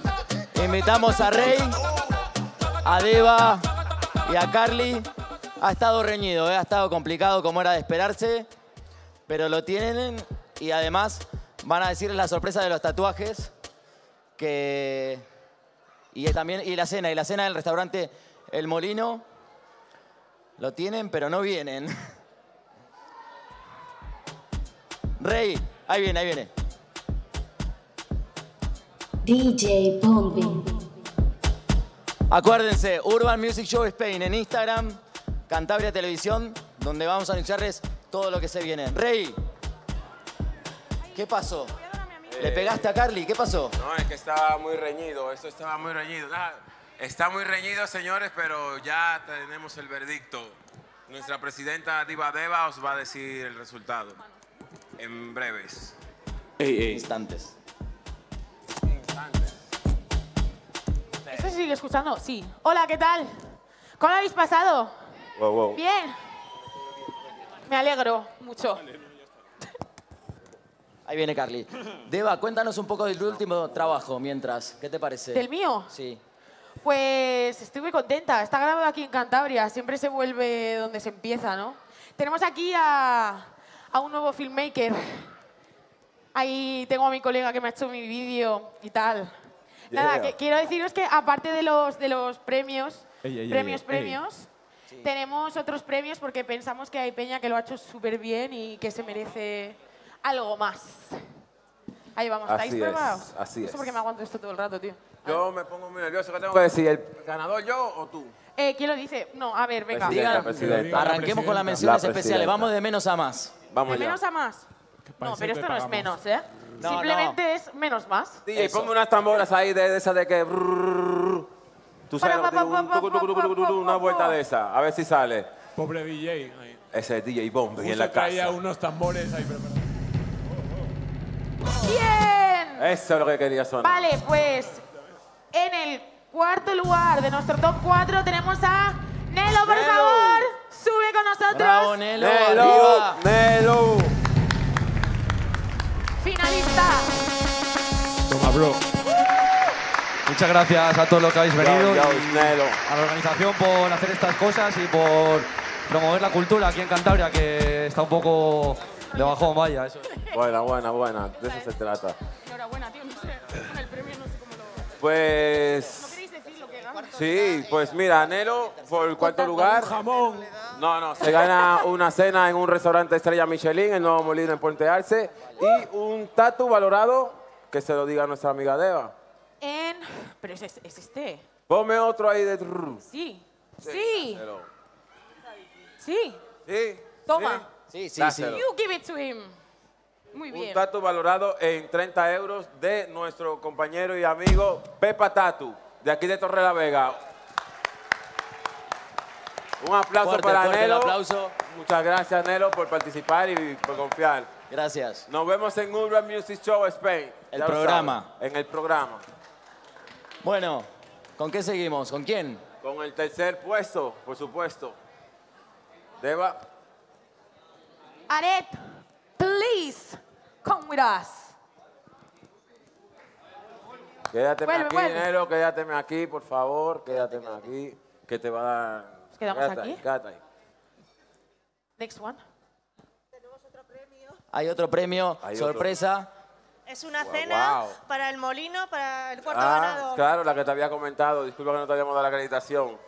Invitamos a Rey, a Deva y a Carly. Ha estado reñido, ¿eh? ha estado complicado como era de esperarse, pero lo tienen y además van a decirles la sorpresa de los tatuajes que y también y la cena y la cena del restaurante El Molino lo tienen, pero no vienen. Rey, ahí viene, ahí viene. DJ Bombing. Acuérdense, Urban Music Show Spain en Instagram, Cantabria Televisión, donde vamos a anunciarles todo lo que se viene. Rey, ¿qué pasó? ¿Le pegaste a Carly? ¿Qué pasó? No, es que estaba muy reñido, esto estaba muy reñido. Nada, está muy reñido, señores, pero ya tenemos el verdicto. Nuestra presidenta Diva Deva os va a decir el resultado en breves. Instantes. Se sigue escuchando? Sí. Hola, ¿qué tal? ¿Cómo lo habéis pasado? Wow, wow. Bien. Me alegro mucho. Ahí viene Carly. Deva, cuéntanos un poco del último trabajo mientras. ¿Qué te parece? ¿Del mío? Sí. Pues estoy muy contenta. Está grabado aquí en Cantabria. Siempre se vuelve donde se empieza, ¿no? Tenemos aquí a, a un nuevo filmmaker. Ahí tengo a mi colega que me ha hecho mi vídeo y tal. Nada, Yeah. que quiero deciros que aparte de los, de los premios, Ey, ey, premios, ey, ey. premios, tenemos otros premios porque pensamos que hay peña que lo ha hecho súper bien y que se merece algo más. Ahí vamos, ¿estáis Así es, preparados? así No es. sé por qué me aguanto esto todo el rato, tío. Yo me pongo muy nervioso. ¿Qué tengo que decir? ¿El ganador yo o tú? Eh, ¿Quién lo dice? No, a ver, venga. Presidenta, Digan- presidenta. Arranquemos con las menciones La especiales. Vamos de menos a más. Vamos ¿De allá. menos a más? No, pero esto no es menos, ¿eh? No, Simplemente es menos más. DJ, ponme unas tamboras ahí de, de esas de que... brrrr. Tú sabes, un una vuelta de esa. A ver si sale. Pobre DJ. ahí. Ese es DJ Bomb en Justo la traía casa. unos tambores ahí preparados. Bien. Eso es lo que quería sonar. Vale, pues en el cuarto lugar de nuestro top 4 tenemos a Nelo, por Nelo. favor. Sube con nosotros. Bravo, Nelo. Nelo, arriba. Nelo. Finalista. Toma, bro. Muchas gracias a todos los que habéis venido. Y a la organización por hacer estas cosas y por promover la cultura aquí en Cantabria, que está un poco de bajón, vaya. Eso. Buena, buena, buena. De eso se trata. Enhorabuena, tío. No sé, con el premio no sé cómo lo... Pues... ¿Queréis decir lo que gana? Sí, pues mira, Nelo, por el cuarto lugar. Jamón. No, no, se gana una cena en un restaurante Estrella Michelin, el Nuevo Molino en Puente Arce, y un tatu valorado, que se lo diga nuestra amiga Deva. En... Pero es, es, es este. Ponme otro ahí de... Sí. Sí. Dáselo. Sí. Sí. Toma. Sí, sí, Dáselo. You give it to him. Muy Un bien. tatu valorado en 30 euros de nuestro compañero y amigo Pepa Tatu, de aquí de Torre la Vega. Un aplauso Fuerte, para fuerte el Nelo. aplauso. Muchas gracias, Nelo, por participar y por confiar. Gracias. Nos vemos en Urban Music Show Spain. El Ya programa. En el programa. Bueno, ¿con qué seguimos? ¿Con quién? Con el tercer puesto, por supuesto. Deba. Aret, please come with us. Quédateme Vuelve, aquí, vuelve. Nero, quédateme aquí, por favor. Quédateme aquí, que te va a dar. ¿Nos quedamos Quédate aquí? ahí, quédate ahí. Next one. Hay otro premio, Hay otro. sorpresa. Es una Wow, cena wow. para el molino, para el cuarto Ah, ganador. claro, la que te había comentado. Disculpa que no te habíamos dado la acreditación.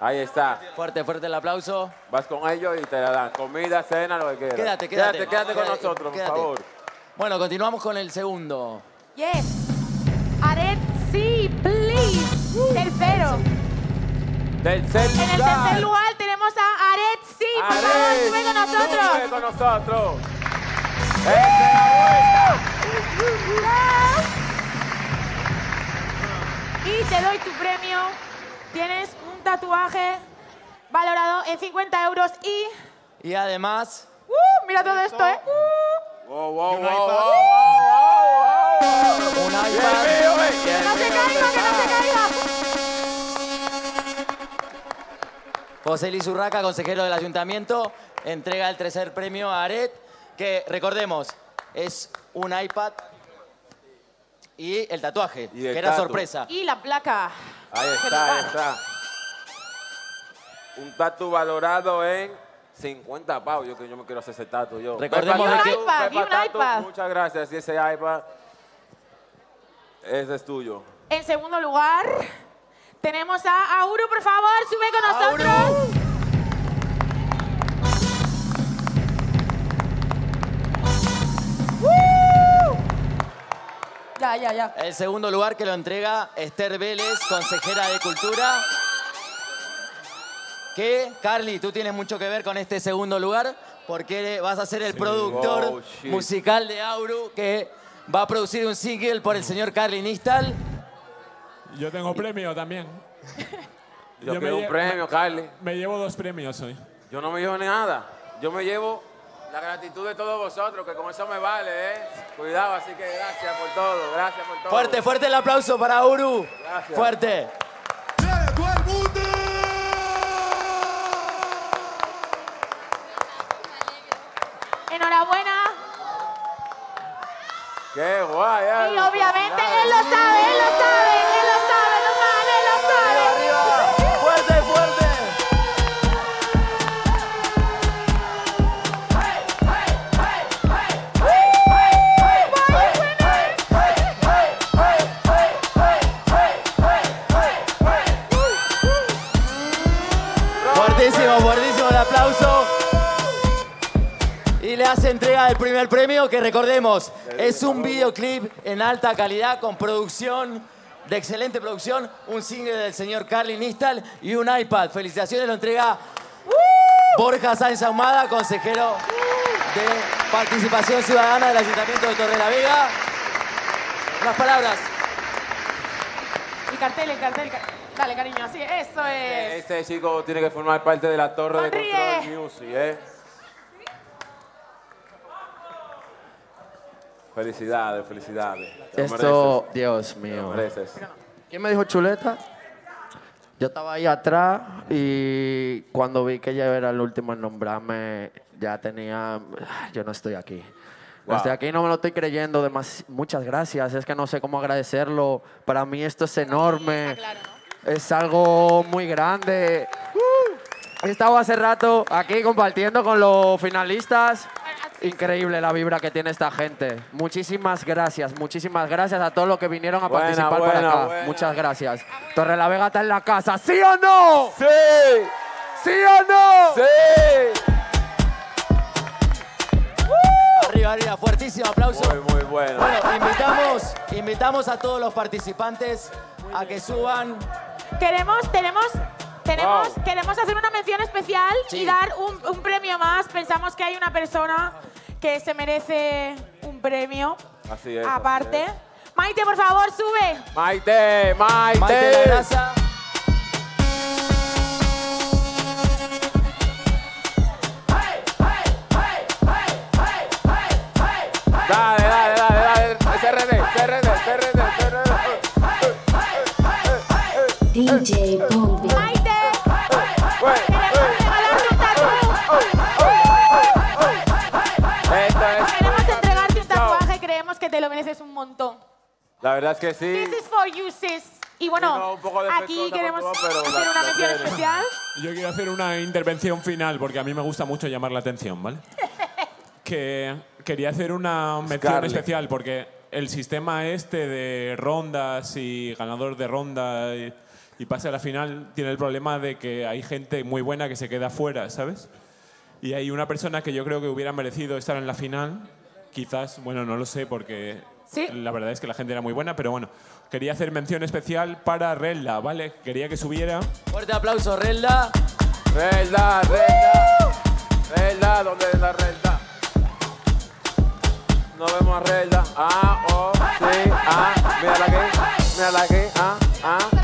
Ahí está. Fuerte, fuerte el aplauso. Vas con ellos y te la dan. Comida, cena, lo que quieras. Quédate, quédate. Quédate, quédate con Quédate, nosotros, quédate. por favor. Bueno, continuamos con el segundo. Yes. Tercero. Tercer En el tercer lugar tenemos a Aret, sí, por favor, sube con nosotros. Sube con nosotros. ¡Esa es la Y te doy tu premio. Tienes un tatuaje valorado en 50 euros y... Y además, ¡Uh! Mira todo esto, ¿eh? ¡Uh! Wow, wow, un wow, iPad. wow, Un iPad. ¡Que no se caiga, que no se caiga! José Luis Urraca, consejero del ayuntamiento, entrega el tercer premio a Aret, que recordemos, es un iPad y el tatuaje, Y el que era tatu. sorpresa. Y la placa. Ahí está, ahí está. Un tatu valorado en 50 pavos. Yo que yo me quiero hacer ese tatu yo. Recordemos Pepa que- Tatu, iPad, Pepa y un Tatu, iPad. Muchas gracias. Y ese iPad, ese es tuyo. En segundo lugar, tenemos a Auru, por favor, sube con nosotros. Ya, ya, ya. El segundo lugar que lo entrega Esther Vélez, consejera de Cultura. Que, Carly, tú tienes mucho que ver con este segundo lugar porque vas a ser el productor Oh, musical de Auru que va a producir un single por el señor Carly Nistal. Yo tengo premio también. Yo, Yo me un premio, Carly. Me llevo dos premios hoy. Yo no me llevo nada. Yo me llevo la gratitud de todos vosotros, que con eso me vale, ¿eh? Cuidado, así que gracias por todo, gracias por todo. Fuerte, fuerte el aplauso para Auru. Gracias. Fuerte. Enhorabuena. Qué guay, ¿eh? Y obviamente lo sabe, él lo sabe, él lo sabe, Y le hace entrega del primer premio, que recordemos, es un videoclip en alta calidad con producción, de excelente producción, un single del señor Carly Nistal y un iPad. Felicitaciones, lo entrega Borja Sáenz Ahumada, consejero de Participación Ciudadana del Ayuntamiento de Torre la Vega. Unas palabras. El cartel, el cartel, el cartel. Dale, cariño, así, eso es. Este chico tiene que formar parte de la torre de Sonríe. Control Music, ¿eh? Felicidades, felicidades. Te Esto, mereces. Dios mío. mereces. ¿Quién me dijo chuleta? Yo estaba ahí atrás y cuando vi que ella era el último en nombrarme, ya tenía. Yo no estoy aquí. Wow. estoy aquí, no me lo estoy creyendo. demas- Muchas gracias. Es que no sé cómo agradecerlo. Para mí esto es enorme. Es algo muy grande. He estado hace rato aquí compartiendo con los finalistas. Increíble la vibra que tiene esta gente. Muchísimas gracias, muchísimas gracias a todos los que vinieron a Buena, participar por buena, acá. buena. Muchas gracias. Torre la Vega está en la casa, ¿sí o no? ¡Sí! ¿Sí o no? ¡Sí! Arriba, arriba, fuertísimo aplauso. Muy, muy bueno. Bueno, invitamos, invitamos a todos los participantes a que suban. Queremos, tenemos, tenemos, Wow. queremos hacer una mención especial Sí. y dar un, un premio más. Pensamos que hay una persona que se merece un premio Así es. aparte. así Maite, por favor, sube. Maite, Maite. Maite La. Dale, dale, dale, dale. SRD, PRD, PRD, PRD. DJ Bombing. Que te lo mereces un montón. La verdad es que sí. This is for you, sis. Y bueno, Sí, no, aquí queremos todo, hacer la- una mención especial. Yo quiero hacer una intervención final porque a mí me gusta mucho llamar la atención, ¿vale? que quería hacer una mención Scarlett. especial porque el sistema este de rondas y ganador de ronda y, y pase a la final tiene el problema de que hay gente muy buena que se queda fuera, ¿sabes? Y hay una persona que yo creo que hubiera merecido estar en la final, quizás, bueno, no lo sé porque la verdad es que la gente era muy buena, pero bueno, quería hacer mención especial para Relda, ¿vale? Quería que subiera. Fuerte aplauso, Relda. Relda, Relda. Relda, ¿dónde es la Relda? No vemos a Relda. Ah, oh, sí, ah, mírala aquí, mírala aquí, ah, ah,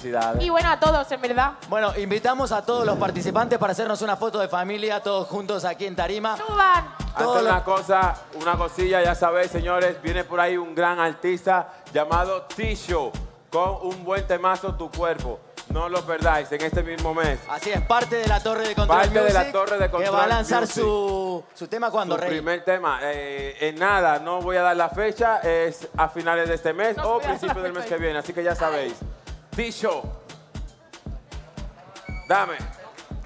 Felicidades. Y bueno, a todos, en verdad. Bueno, invitamos a todos los participantes para hacernos una foto de familia, todos juntos aquí en Tarima. ¡Suban! Antes una cosa, una cosilla, ya sabéis, señores, viene por ahí un gran artista llamado Tisho con un buen temazo Tu Cuerpo. No lo perdáis en este mismo mes. Así es, parte de la torre de control Parte de la torre de Que Control va a lanzar su, su tema cuando, Su Rey. primer tema. Eh, en nada, no voy a dar la fecha, es a finales de este mes o principios del mes que viene, así que ya sabéis. Tisho. Dame.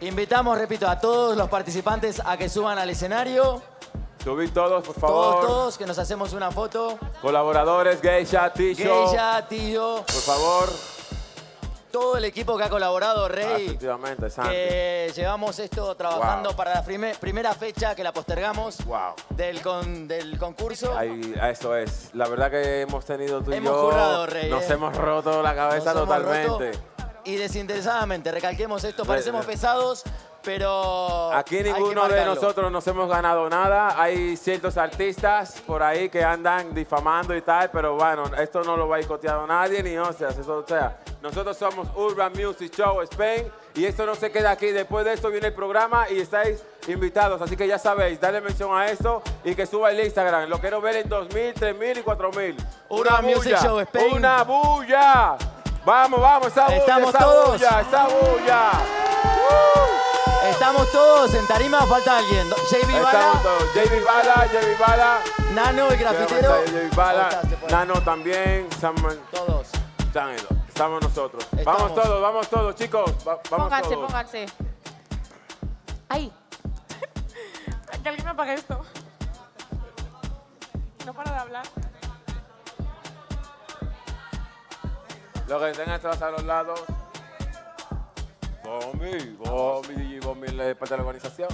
Invitamos, repito, a todos los participantes a que suban al escenario. Subid todos, por favor. Todos, todos, que nos hacemos una foto. Colaboradores, Geisha, Tisho. Geisha, tío. Por favor. Todo el equipo que ha colaborado, Rey. Efectivamente, Santi. Que llevamos esto trabajando Wow. para la prime- primera fecha que la postergamos del, con- del concurso. Ahí, eso es. La verdad que hemos tenido tú y Hemos yo. jurado, Rey, Nos eh. hemos roto la cabeza Nos totalmente. Y desinteresadamente, recalquemos esto, Re- parecemos pesados, pero. Aquí ninguno de nosotros nos hemos ganado nada. Hay ciertos artistas por ahí que andan difamando y tal, pero bueno, esto no lo va a nadie ni hostias, eso o sea. Nosotros somos Urban Music Show Spain y esto no se queda aquí. Después de esto viene el programa y estáis invitados, así que ya sabéis, dale mención a esto y que suba el Instagram. Lo quiero ver en 2.000, 3.000 y 4.000. Urban Una Music bulla, Show Spain. Una bulla. Vamos, vamos, esa bulla, Estamos esa todos. bulla, esa bulla. Estamos todos en tarima, falta alguien. JB Bala, Estamos todos. JB Bala, JB Bala. Nano, el grafitero. JB Bala, Nano también, Samuel. Todos. Estamos nosotros. Vamos todos, vamos todos, chicos. Va- vamos Pónganse, todos. pónganse. Ahí. que alguien me apague esto. No paro de hablar. Lo que tengan atrás a los lados. Bombi, Bombi, DJ Bombi, la parte de la organización.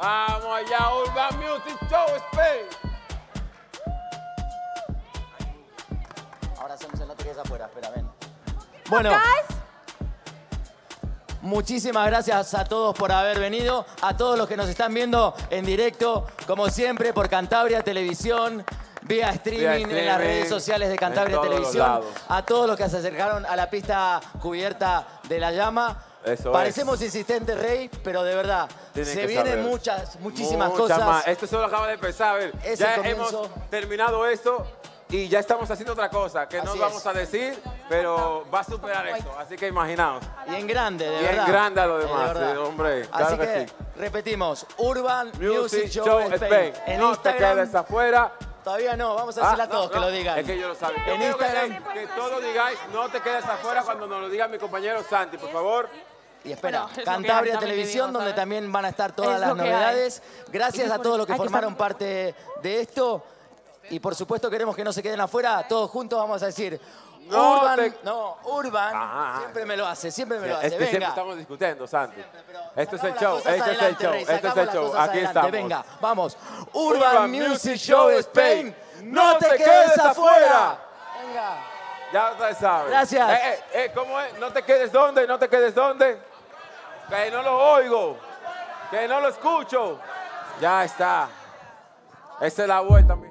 Vamos allá, Urban Music Show Spain. Ahora hacemos el no te quedes afuera, espera, ven. Bueno. Muchísimas gracias a todos por haber venido, a todos los que nos están viendo en directo, como siempre, por Cantabria Televisión, vía streaming, en las redes sociales de Cantabria Televisión, a todos los que se acercaron a la pista cubierta de la llama. Eso Parecemos insistentes, Rey, pero de verdad, Tienen se vienen saber. muchas, muchísimas cosas. más. Esto solo acaba de empezar. A ver, ya hemos terminado esto y ya estamos haciendo otra cosa que no vamos a decir, pero va a superar eso. Así que imaginaos. Y en grande, de Y en verdad. grande a lo de demás, verdad. sí, hombre, Así claro que que, sí. repetimos, Urban Music, Music Show, Show Spain. Spain. En No te quedes afuera. Todavía no, vamos a Ah, decirle a no, todos que no, lo digan. Es que yo lo sabía. En Instagram. Que, todos digáis, no te quedes afuera cuando nos lo diga mi compañero Santi, por favor. Y espera, Bueno, hay, Cantabria Televisión, digo, donde también van a estar todas Es las hay. novedades. Gracias a todos los que formaron estar- parte de esto. Y por supuesto queremos que no se queden afuera. Todos juntos vamos a decir, No Urban, te- no, Urban, siempre me lo hace, siempre me lo hace. Es que siempre Venga. estamos discutiendo, Santi. Esto es el show, este es el show, este es el show. Aquí adelante. estamos. Venga, vamos. Urban, Urban Music Show Spain. No te quedes afuera. Ya ustedes saben. Gracias. Eh, eh, eh, ¿Cómo es? No te quedes donde, no te quedes donde. Que no lo oigo. Que no lo escucho. Ya está. Esa es la vuelta, mi